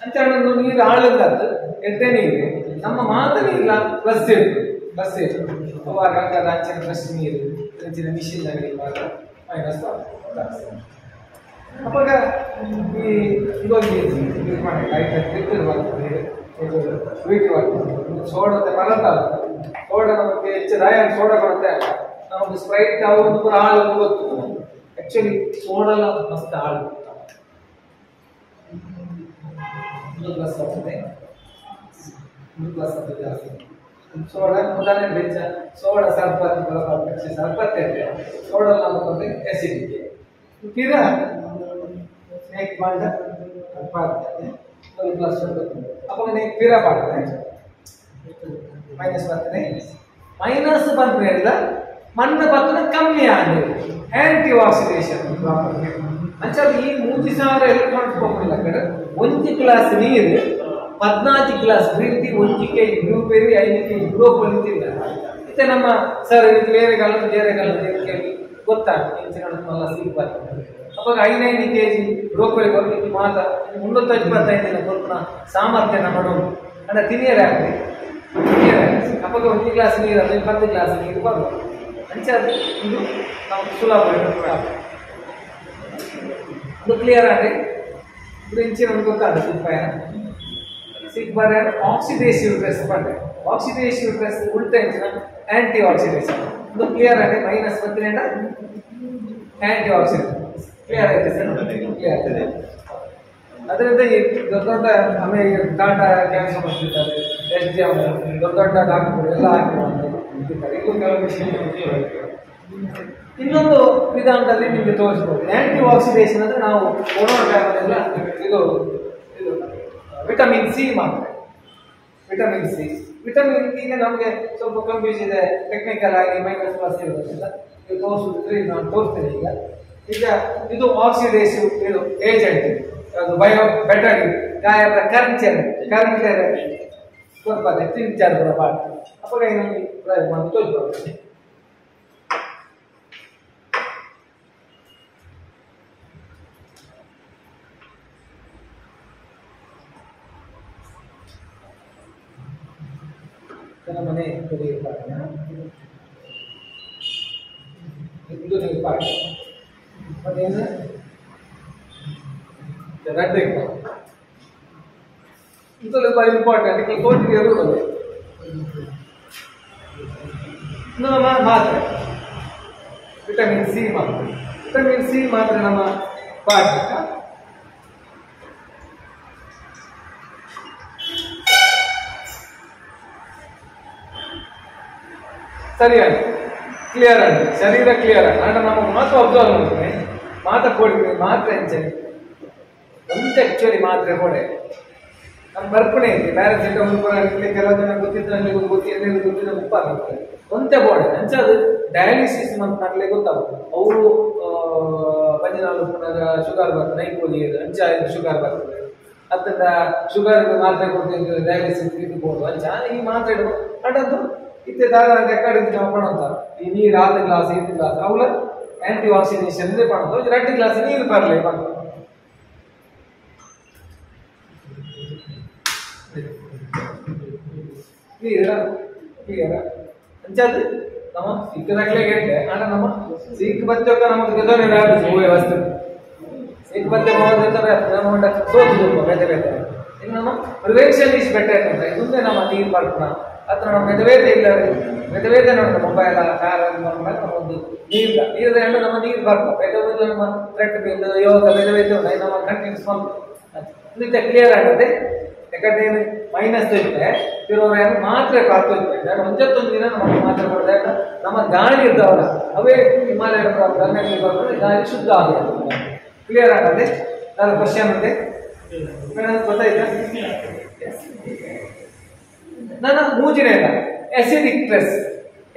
ಅಂತ ಒಂದು ನೀರು ಆಳದ್ದು ಎಡ್ಡೆ ನೀರು ನಮ್ಮ ಮಾತನೇ ಇಲ್ಲ ಬಸ್ ಇರ್ತದೆ ಬಸ್ ಇರ್ತದೆ ಅವಾಗ ಅಂಚಿನ ಬಸ್ ನೀರು, ಅಂಚಿನ ಮಿಷಿನ್ ಇರುವಾಗ ಮೈನಸ್ ಅವಾಗ ಈ ಇದೊಂದು ಇದು ಮಾಡಿ ಲೈಟ್ ಲಿಕ್ವಿಡ್ ಬರ್ತದೆ ಇದು ಸೋಡ ನಮಗೆ ಹೆಚ್ಚು ರಾಯ ಸೋಡ ಕೊಡುತ್ತೆ ನಮಗೆ ಸ್ಪ್ರೈಟ್ ಒಂದು ಪೂರ ಹಾಲು ಅಂತ ಗೊತ್ತು ಆಕ್ಚುಲಿ ಸೋಡಲ ಮಸ್ತ್ ಹಾಳು ಒಂದು ಗ್ಲಾಸ್ ಬರ್ತದೆ ಒಂದು ಗ್ಲಾಸ್ ಅಂತ ಜಾಸ್ತಿ. ಸೋಡ ಉದಾಹರಣೆ ಬೆಚ್ಚ, ಸೋಡ ಸರ್ಬತ್ ಬರಬೇಕು ಸರ್ಬತ್ ಇದೆ ಸೋಡ ನಮಗೆ ಎಸಿಡಿಟಿ ಪಿರ ಸ್ನೇಕ್ ಬಾಲ್ಡ ಅಲ್ಪ ಆಗ್ತದೆ ಒಂದು ಗ್ಲಾಸ್ ಅಪ್ಪ ನೀವು ಪಿರ ಮಾಡ್ತಾರೆ ಮೈನಸ್ ಬರ್ತದೆ ಮೈನಸ್ ಬಂದ್ರೆ ಇಲ್ಲ ಮಣ್ಣು ಬತ್ತದ ಕಮ್ಮಿ ಆಗಿದೆ. ಆಂಟಿ ಆಕ್ಸಿಡೇಷನ್ ಅಂಚಾದ ಈ ಮೂರು ಸಾವಿರ ಎಲೆಕ್ಟ್ರಾನಿಕ್ ಹೋಗಿಲ್ಲ ಕಡೆ. ಒಂದು ಗ್ಲಾಸ್ ನೀರು ಪದ್ನಾಲ್ಕು ಗ್ಲಾಸ್ ಟೀ ಒಂದು ಕೆ ಬ್ಲೂಬೆರಿ ಐದು ಕೆ ಬ್ರೋಕೊಲಿ ತಿಂದ ಮತ್ತೆ ನಮ್ಮ ಸರ್ ಇದು ಬೇರೆ ಕಾಲ ಬೇರೆ ಕಾಲ ಕೇಳಿ? ಗೊತ್ತಾಗ್ತದೆ. ಇಂಚಿನ ಸಿಗ್ಬಾರ್ದು ಅವಾಗ ಐದೈದು ಕೆ ಜಿ ಬ್ರೋಕೊಲಿ ಮಾತ್ರ ಮುನ್ನೂತ್ತ ಇಪ್ಪತ್ತೈದು ದಿನ ಕೊಟ್ಟು ಸಾಮರ್ಥ್ಯ ಮಾಡೋದು. ಅಂದ್ರೆ ತಿನಿಯರಾಗ್ತದೆ ತಿನಿಯರಾಗ್ತದೆ ಅವಾಗ ಒಂದು ಗ್ಲಾಸ್ ನೀರು ಅಂದರೆ ಇಪ್ಪತ್ತು ಗ್ಲಾಸ್ ನೀರು ಬರೋದು. ಅಂಚಾದ ಇದು ನಾವು ಸುಲಭ ಇದು ಕ್ಲಿಯರ್ ಆಗಿ ಇದು ಇಂಚಿನ ಒಂದು ಗೊತ್ತಾಗ ಸಿಗ್ಬಾಯ ಸಿಗ್ಬಾರ ಆಕ್ಸಿಡೇಸಿವ್ ಸ್ಟ್ರೆಸ್ ಬಂದ್ರೆ ಆಕ್ಸಿಡೇಸಿವ್ ಸ್ಟ್ರೆಸ್ ಉಲ್ಟ ಇಂಚಿನ ಆಂಟಿ ಆಕ್ಸಿಡೇಷನ್ ಇದು ಕ್ಲಿಯರ್ ಆಗಿ ಮೈನಸ್ ಬಂದ್ರೆ ಆಂಟಿ ಆಕ್ಸಿಡೆಂಟ್ ಕ್ಲಿಯರ್ ಆಯ್ತು ಸರ್ ಕ್ಲಿಯರ್ ಆಯ್ತು ಅದರಿಂದ ಈ ದೊಡ್ಡ ದೊಡ್ಡ ಆಮೇಲೆ Tata cancer hospital S D M ದೊಡ್ಡ ದೊಡ್ಡ ಡಾಕ್ಟರ್ ಎಲ್ಲ ಹಾಕಿ ಇನ್ನೊಂದು ವಿಧಾನದಲ್ಲಿ ನಿಮಗೆ ತೋರಿಸ್ಬೋದು. ಆಂಟಿ ಆಕ್ಸಿಡೇಷನ್ ಅಂದ್ರೆ ನಾವು ಇದು ಇದು ವಿಟಮಿನ್ ಸಿ ಮಾತ್ರ ವಿಟಮಿನ್ ಸಿ ವಿಟಮಿನ್ ಈಗ ನಮಗೆ ಸ್ವಲ್ಪ ಕನ್ಫ್ಯೂಸ್ ಇದೆ ಟೆಕ್ನಿಕಲ್ ಆಗಿ ಮೈನಸ್ ಪ್ಲಸ್ ಇರೋದ್ರಿಂದ ತೋರಿಸಿದ್ರೆ ನಾನು ತೋರಿಸ್ತೇನೆ ಈಗ. ಈಗ ಇದು ಆಕ್ಸಿಡೇಸಿವ್ ಇದು ಏಜೆಂಟ್ ಅದು ಬಯೋ ಬೆಟರ್ ಗಾಯದ ಕರ್ಚರ್ ಕರ್ಚರ್ ಸ್ವಲ್ಪ ತಿಂಚಾರ ಪಾಠ ಅವಾಗ ನಮಗೆ ಪ್ರಯೋಗ ಮಾಡಿ ತೋರಿಸ್ಬೋದು ನನ್ನ ಮನೆ ಕೊಡುಗೆ ಪಾಠ ಇದು ನೀವು ಪಾಠ ಮತ್ತೇನು ರೆಡ್ ಇದು ತುಂಬ ಇಂಪಾರ್ಟೆಂಟ್ ಅದಕ್ಕೆ ಕೋಟಿಗೆ ಇರುವುದು ನಮ್ಮ ಮಾತ್ರೆ ವಿಟಮಿನ್ ಸಿ ಮಾತ್ರ ವಿಟಮಿನ್ ಸಿ ಮಾತ್ರ ನಮ್ಮ ಪಾಠ ಸರಿಯಾಗಿ ಕ್ಲಿಯರ್ ಆಗಿ ಶರೀರ ಕ್ಲಿಯರ್ ಆಗಿ ಅಂದ್ರೆ ನಮ್ಮ ಮಾತು ಅಬ್ಸರ್ವ್ ಮಾಡ್ತೀನಿ ಮಾತ ಕೊಡ್ತೀನಿ ಮಾತ್ರ ಎಂಚರಿ ಒಂದು ಆಕ್ಚುಲಿ ಮಾತ್ರೆ ಕೊಡೆ ನಮ್ಮ ಬರ್ಪಣೆ ಐತಿ ಪ್ಯಾರಾಸಿಟಮಲ್ ಕೂಡ ಇಲ್ಲಿ ಕೆಲವು ಜನ ಗೊತ್ತಿದ್ದು ನನಗೆ ಗೊತ್ತಿ ಏನೇನು ಗೊತ್ತಿಲ್ಲ ಉಪ್ಪಾಗುತ್ತೆ ಒಂತೆ ಬೋಡೆ ಅಂಚದು ಡಯಾಲಿಸಿಸ್ ಅಂತ ಮಾಡ್ಲಿಕ್ಕೆ ಗೊತ್ತಾಗುತ್ತೆ ಅವರು ಪಂಜನಾಲು ಪುನಃ ಶುಗರ್ ಬರ್ತದೆ ನೈಕೋಲಿ ಅಂಚ ಶುಗರ್ ಬರ್ತದೆ. ಅದರಿಂದ ಶುಗರ್ ಮಾತ್ರೆ ಕೊಡ್ತಿದ್ದು ಡಯಾಲಿಸಿಸ್ ಇದು ಬೋದು ಅಂಚ. ಈ ಮಾತ್ರೆ ಅಡಂದು ಇತ್ತೆ ದಾರ ಎಕ್ಕಡೆ ನಾವು ಪಣಂತ ಈ ನೀರು ಆದ ಗ್ಲಾಸ್, ಐದು ಗ್ಲಾಸ್ ಅವಳ ಆಂಟಿ ಆಕ್ಸಿಡೇಷನ್ ಪಣಂತ ಎರಡು ಗ್ಲಾಸ್ ನೀರು ಬರಲಿ ಪಣಂತ ಕ್ಲಿಯರ ಕ್ಲಿಯರ ಅಂಚಾದ ನಮ್ಮ ಸಿಕ್ಕದಾಗಲೇ ಗೆಟ್ಟೆ ಆದ್ರೆ ನಮ್ಮ ಸಿಕ್ಕ ಬಚ್ಚಕ ನಮಗೆ ಗದನೆ ರಾಡು ಹೋಯ್ ವಸ್ತು ಸಿಕ್ಕ ಬಚ್ಚ ಮಾಡೋದಿರ್ತಾರೆ ಸೋತು ಬೇತೆ ಇನ್ನು ನಮ್ಮ ಪ್ರಿವೆನ್ಷನ್ ಈಸ್ ಬೆಟರ್ ಅಂತ. ಇದೊಂದೇ ನಮ್ಮ ನೀರು ಬರ್ಕೋಣ ಹತ್ರ ನಮ್ಮ ಮೆದವೇದ ಇಲ್ಲ ಮೆದವೇದ ನೋಡ್ತಾ ಮೊಬೈಲ್ ಕಾರ್ ಒಂದು ನೀರ್ ನೀರ್ದ ಹೆಣ್ಣು ನಮ್ಮ ನೀರು ಬರ್ಕೊ ಮೆದವೇದ ನಮ್ಮ ಥ್ರೆಡ್ ಬಿಲ್ ಯೋಗ ಮೆದವೇದ ನಮ್ಮ ಕಂಟಿನ್ಯೂಸ್ ಇದಕ್ಕೆ ಕ್ಲಿಯರ್ ಆಗುತ್ತೆ. ಯಾಕಂದ್ರೆ ಮೈನಸ್ ಇದ್ರೆ ಇರೋರು ಮಾತ್ರೆ ಕಾತೋಯ್ತಾರೆ ಯಾರು ಒಂದೊಂದು ದಿನ ನಮಗೆ ಮಾತ್ರೆ ಕೊಡದೆ. ನಮ್ಮ ಗಾಳಿ ಇರ್ತಾವಲ್ಲ, ಅವೇ ಹಿಮಾಲಯ ಗಂಗಲ್ಲಿ ಬರ್ತದೆ ಗಾಳಿ ಶುದ್ಧ ಆಗುತ್ತೆ. ಕ್ಲಿಯರ್ ಆಗತ್ತೆ ನಾನು ಕ್ವಶನ್ ಇದೆ? ಮೇಡಮ್ ಗೊತ್ತಾಯ್ತಾ? ನನ್ನ ಮೂಜಿನ ಎಸಿಡಿಕ್ ಸ್ಟ್ರೆಸ್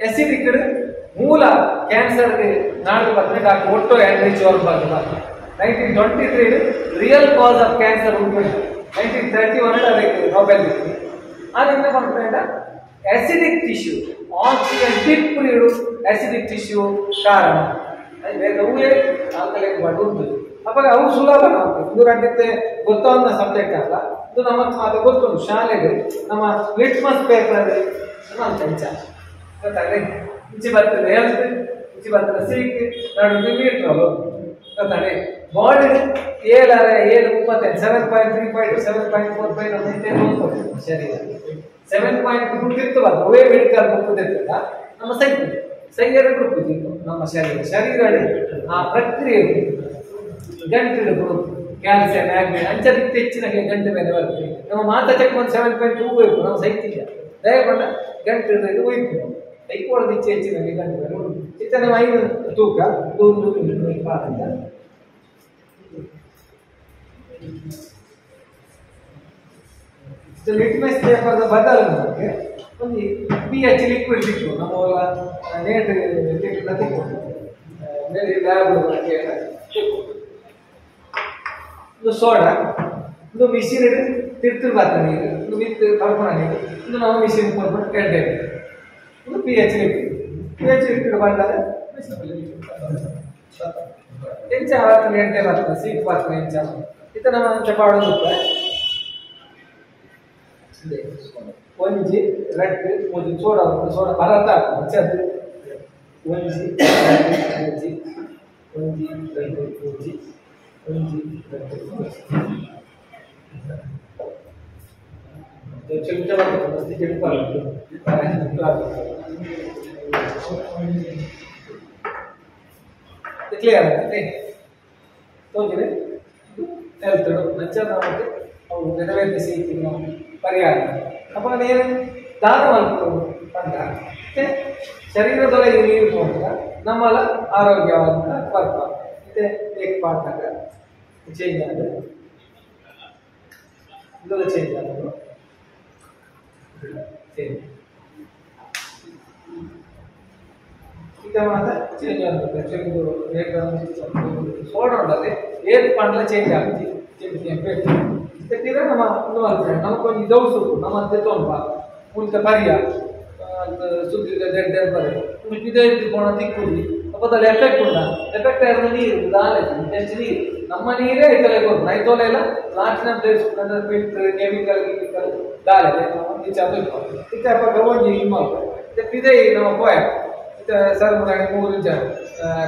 ಎಸಿಡಿಕ್ ಮೂಲ ಕ್ಯಾನ್ಸರ್ಗೆ ನಾಲ್ಕು ಬರ್ತದೆ ಡಾಕ್ಟರ್ ಒಟ್ಟು ಆ್ಯಂಡ್ರಿಚ್ ಅವ್ರು ಬರ್ತದೆ nineteen twenty three real cause of cancer ಉಂಟು ನೈನ್ಟೀನ್ ತರ್ಟಿ ಒನ್ ಅದಕ್ಕೆ ನೊಬೆಲ್ ಅದರಿಂದ ಬರ್ತಾ ಅಸಿಡಿಕ್ ಟಿಶ್ಯೂ ಆಕ್ಸಿಜನ್ ಟಿಪ್ ನೀಡು ಅಸಿಡಿಕ್ ಟಿಶ್ಯೂ ಕಾರಣ ಬೇರೆ ಊರೇ ಆಲ್ಕಲೈನ್ ಮಾಡಿ ಉಂಟು ಅವಾಗ ಅವು ಸುಲಭ ನಮಗೆ ಇದು ಗಂಟೆ ಗೊತ್ತಾದ ಸಬ್ಜೆಕ್ಟ್ ಅಲ್ಲ ಇದು ನಮ್ಮ ಅದು ಗೊತ್ತುಂಟು ಶಾಲೆಗೆ ನಮ್ಮ ಲಿಟ್ಮಸ್ ಪೇಪರ್ ನಮ್ಮ ಕೆಂಚ ಗೊತ್ತಾಗ್ಲಿ ಇಂಚಿ ಬರ್ತದೆ ಹೆಲ್ತ್ ಇಂಚಿ ಬರ್ತದೆ ಸೀಕ್ ನಡು ಮೀಟ್ರಲ್ ಗೊತ್ತಾಗ್ಲಿ ಬಾಡಿ ಏಳರ ಏಳು ಮುಪ್ಪತ್ತೈದು seven point three point seven point four point ಅಂತ ಶರೀರ ಸೆವೆನ್ ಪಾಯಿಂಟ್ ಇರ್ತದೆ ಅವೇ ಮೆಡಿಕಲ್ ಬುಕ್ ಇರ್ತದ ನಮ್ಮ ಸೈನ್ಯ ಸೈನ್ಯದ ಗ್ರೂಪ್ ನಮ್ಮ ಶರೀರ. ಶರೀರ ಆ ಪ್ರಕ್ರಿಯೆ ಗಂಟಲು ಗ್ರೂಪ್ ಕ್ಯಾಲ್ಸಿಯಂ ಮ್ಯಾಗ್ನೇಟ್ ಅಂಚದಿತ್ತು ಹೆಚ್ಚಿನ ಗಂಟೆ ಮೇಲೆ ಬರ್ತದೆ ನಮ್ಮ ಮಾತಾ ಚೆಕ್ ಒಂದು ಸೆವೆನ್ ಪಾಯಿಂಟ್ ಟೂ ನಮ್ಮ ಸೈತಿಲ್ಲ ದಯಗೊಂಡ ಗಂಟೆ ಇದು ಹೋಯ್ತು ಐಕೋಳದ ಇಚ್ಛೆ ಹೆಚ್ಚಿನ ಗಂಟೆ ಮೇಲೆ ಇತ್ತ ನಮ್ಮ ಐದು ತೂಕ ಒಂದು ಪಾದಿಂದ ಲಿಟ್ಮಸ್ ಪೇಪರ್ದ ಬದಲು ನಮಗೆ ಒಂದು ಪಿ ಎಚ್ ಲಿಕ್ವಿಡ್ ಸಿಕ್ಕು ನಮ್ಮ ನೇಟ್ ಲಿಕ್ವಿಡ್ ಸಿಕ್ಕು ಬೇರೆ ಲ್ಯಾಬ್ ಇದು ಸೋಡಾ ಇದು ಮಿಷಿನ್ ಇಡು ತಿರ್ತಿರ್ ಬಾತ ನೀರು ಇದು ಮಿತ್ ಕಲ್ಪನಾ ನೀರು ಇದು ನಾವು ಮಿಷಿನ್ ಕೊಡ್ಬಿಟ್ಟು ಕೆಡ್ಡೆ ಇದು P H liquid P H liquid ಬಂದಾಗ ಎಂಚ ಅವತ್ತು ಗಂಟೆ ಬರ್ತದೆ ಸೀಟ್ ಬರ್ತದೆ ಎಂಚ ಇತ್ತ ನಮ್ಮ ಅಂಚ ಪಾಡೋದು ಒಂಜಿ ರೆಡ್ ಮೂಜಿ ಸೋಡಾ ಸೋಡಾ ಭರತ ಚದ್ ಒಂಜಿ ಒಂಜಿ ಒಂಜಿ ರೆಡ್ ಮೂಜಿ ಒಂಜಿ ರೆಡ್ ಚಿಂತೆ ಮಾಡ್ತಾರೆ ಮಸ್ತಿ ಕೆಡ್ಬಾರ್ದು ಕ್ಲಿಯರ್ ಆಗುತ್ತೆ ತೋಜಿದೆ ಹೇಳ್ತಾడు ನಚ್ಚದ ಮತ್ತೆ ಅವರು ನೆರವೇರಿಸಿ ನಾವು ಪರಿಹಾರ ಅಪ್ಪ ನೀನು ದಾನ ಮಾಡ್ಕೊಂಡು ಅಂತ ಮತ್ತೆ ಶರೀರದೊಳಗೆ ನೀರು ಹೋದಾಗ ನಮ್ಮಲ್ಲ ಆರೋಗ್ಯವಾದ ಬರ್ಪ ಮತ್ತೆ ಏಕ್ ಪಾಠಕ ಚೇಂಜ್ ಆದ ಇದೆಲ್ಲ ಚೇಂಜ್ ಆಗೋದು சரி తర్వాత చేంజ్ అవుతుంది చెడు రేట్ చూడండి ఏది పండ్ల చేంజ్ ఆಗುತ್ತೆ ನಮ್ಮ ಒಂದು ಮಾಡ್ತಾರೆ ನಮಗೊಂದು ಇದವು ಸುಖ ನಮ್ಮ ಅಂತೆ ತೋಲ್ಪ ಉಳಿತ ಪರಿಯ ಸುದ್ದಿದ ದಡ್ಡ ಬರೆ ಇದೇ ಇದ್ದುಕೊಂಡು ತಿಕ್ಕುದು ಅಪ್ಪದಲ್ಲಿ ಎಫೆಕ್ಟ್ ಉಂಟಾ ಎಫೆಕ್ಟ್ ಆದ್ರೆ ನೀರು ದಾಲೆ ಟೆಸ್ಟ್ ನೀರು ನಮ್ಮ ನೀರೇ ಐತಲೆ ಕೊಡು ನೈತೋಲೆ ಎಲ್ಲ ಲಾಟಿನ ಅಂದ್ರೆ ಫಿಲ್ಟರ್ ಕೆಮಿಕಲ್ ಕೆಮಿಕಲ್ ದಾಲೆ ಈಚೆ ಅದು ಈಚೆ ಅಪ್ಪ ಗವಂಜಿ ಇಮ್ಮ ಇದೇ ನಮ್ಮ ಪೋಯ ಸರ್ ಮುರಾಣಿ ಮೂರು ಜನ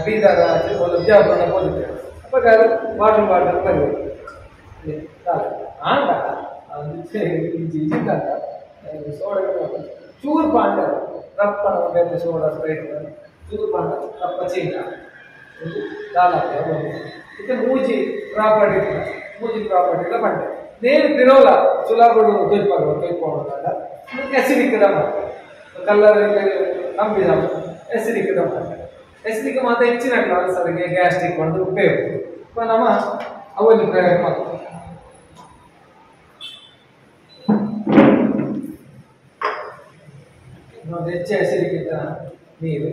ಬೀದರ್ ಒಂದು ವಿಜಯಪುರ ಹೋಗಿದ್ದೆ ಅಪ್ಪ ವಾಟರ್ ಬಾಟಲ್ ಬರಬೇಕು ಆಂಡ ಸೋಡ ಚೂರು ಪಾಂಡ. ರಪ್ಪನ ಬೇರೆ ಸೋಡ ಸ್ಪ್ರೈಟ್ ಚೂರು ಪಾಂಡ. ರಪ್ಪ ಚೀನ ಇದು ಮೂಜಿ ಪ್ರಾಪರ್ಟಿ ಮೂಜಿ ಪ್ರಾಪರ್ಟಿ ಪಂಡ ನೇನು ತಿರೋಲ ಸುಲಾಬಡು ತೊಯ್ಪಾಗ ತೊಯ್ಕೊಂಡ ಎಸಿಡಿಕ್ ಮಾಡ್ತಾರೆ. ಕಲ್ಲರ್ ನಂಬಿದ ಎಸಿಡಿಕ್ ಮಾಡ್ತಾರೆ. ಎಸಿಡಿಕ್ ಮಾತ್ರ ಹೆಚ್ಚಿನ ಕ್ಲಾನ್ಸರ್ಗೆ ಗ್ಯಾಸ್ಟ್ರಿಕ್ ಒಂದು ಉಪಯೋಗ. ನಮ್ಮ ಅವಧಿ ಪ್ರಯೋಗ ಮಾಡ್ತಾರೆ ಹೆಚ್ಚು ಹೆಸರಿಗಿಂತ ನೀರು.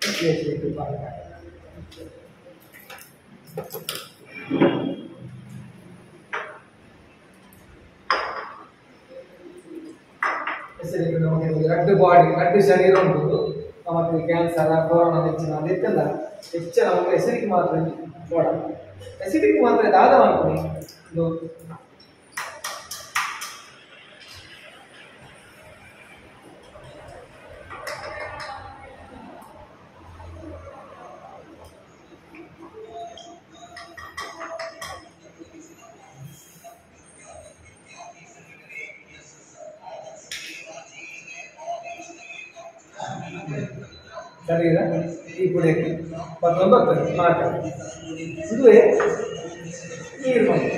ಹೆಚ್ಚು ಹೆಸರಿಗೆ ನಮಗೆ ಲಡ್ಡು ಬಾಡಿ ಲಡ್ಡು ಶರೀರ ಉಂಟು. ನಮಗೆ ಕ್ಯಾನ್ಸರ್ ಕೊರೋನಾ ಹೆಚ್ಚಿನ ಅದಕ್ಕೆಲ್ಲ ಹೆಚ್ಚು ನಮಗೆ ಎಸಿಡಿಕ್ ಮಾತ್ರ ನೋಡ ಎಸಿಡಿಕ್ ಮಾತ್ರ ದಾದ ಮಾಡ್ತೀನಿ ಮತ್ತೊಂದು ಮಾಟ ಇದುವೇ ನೀರು ಮಾಡಿ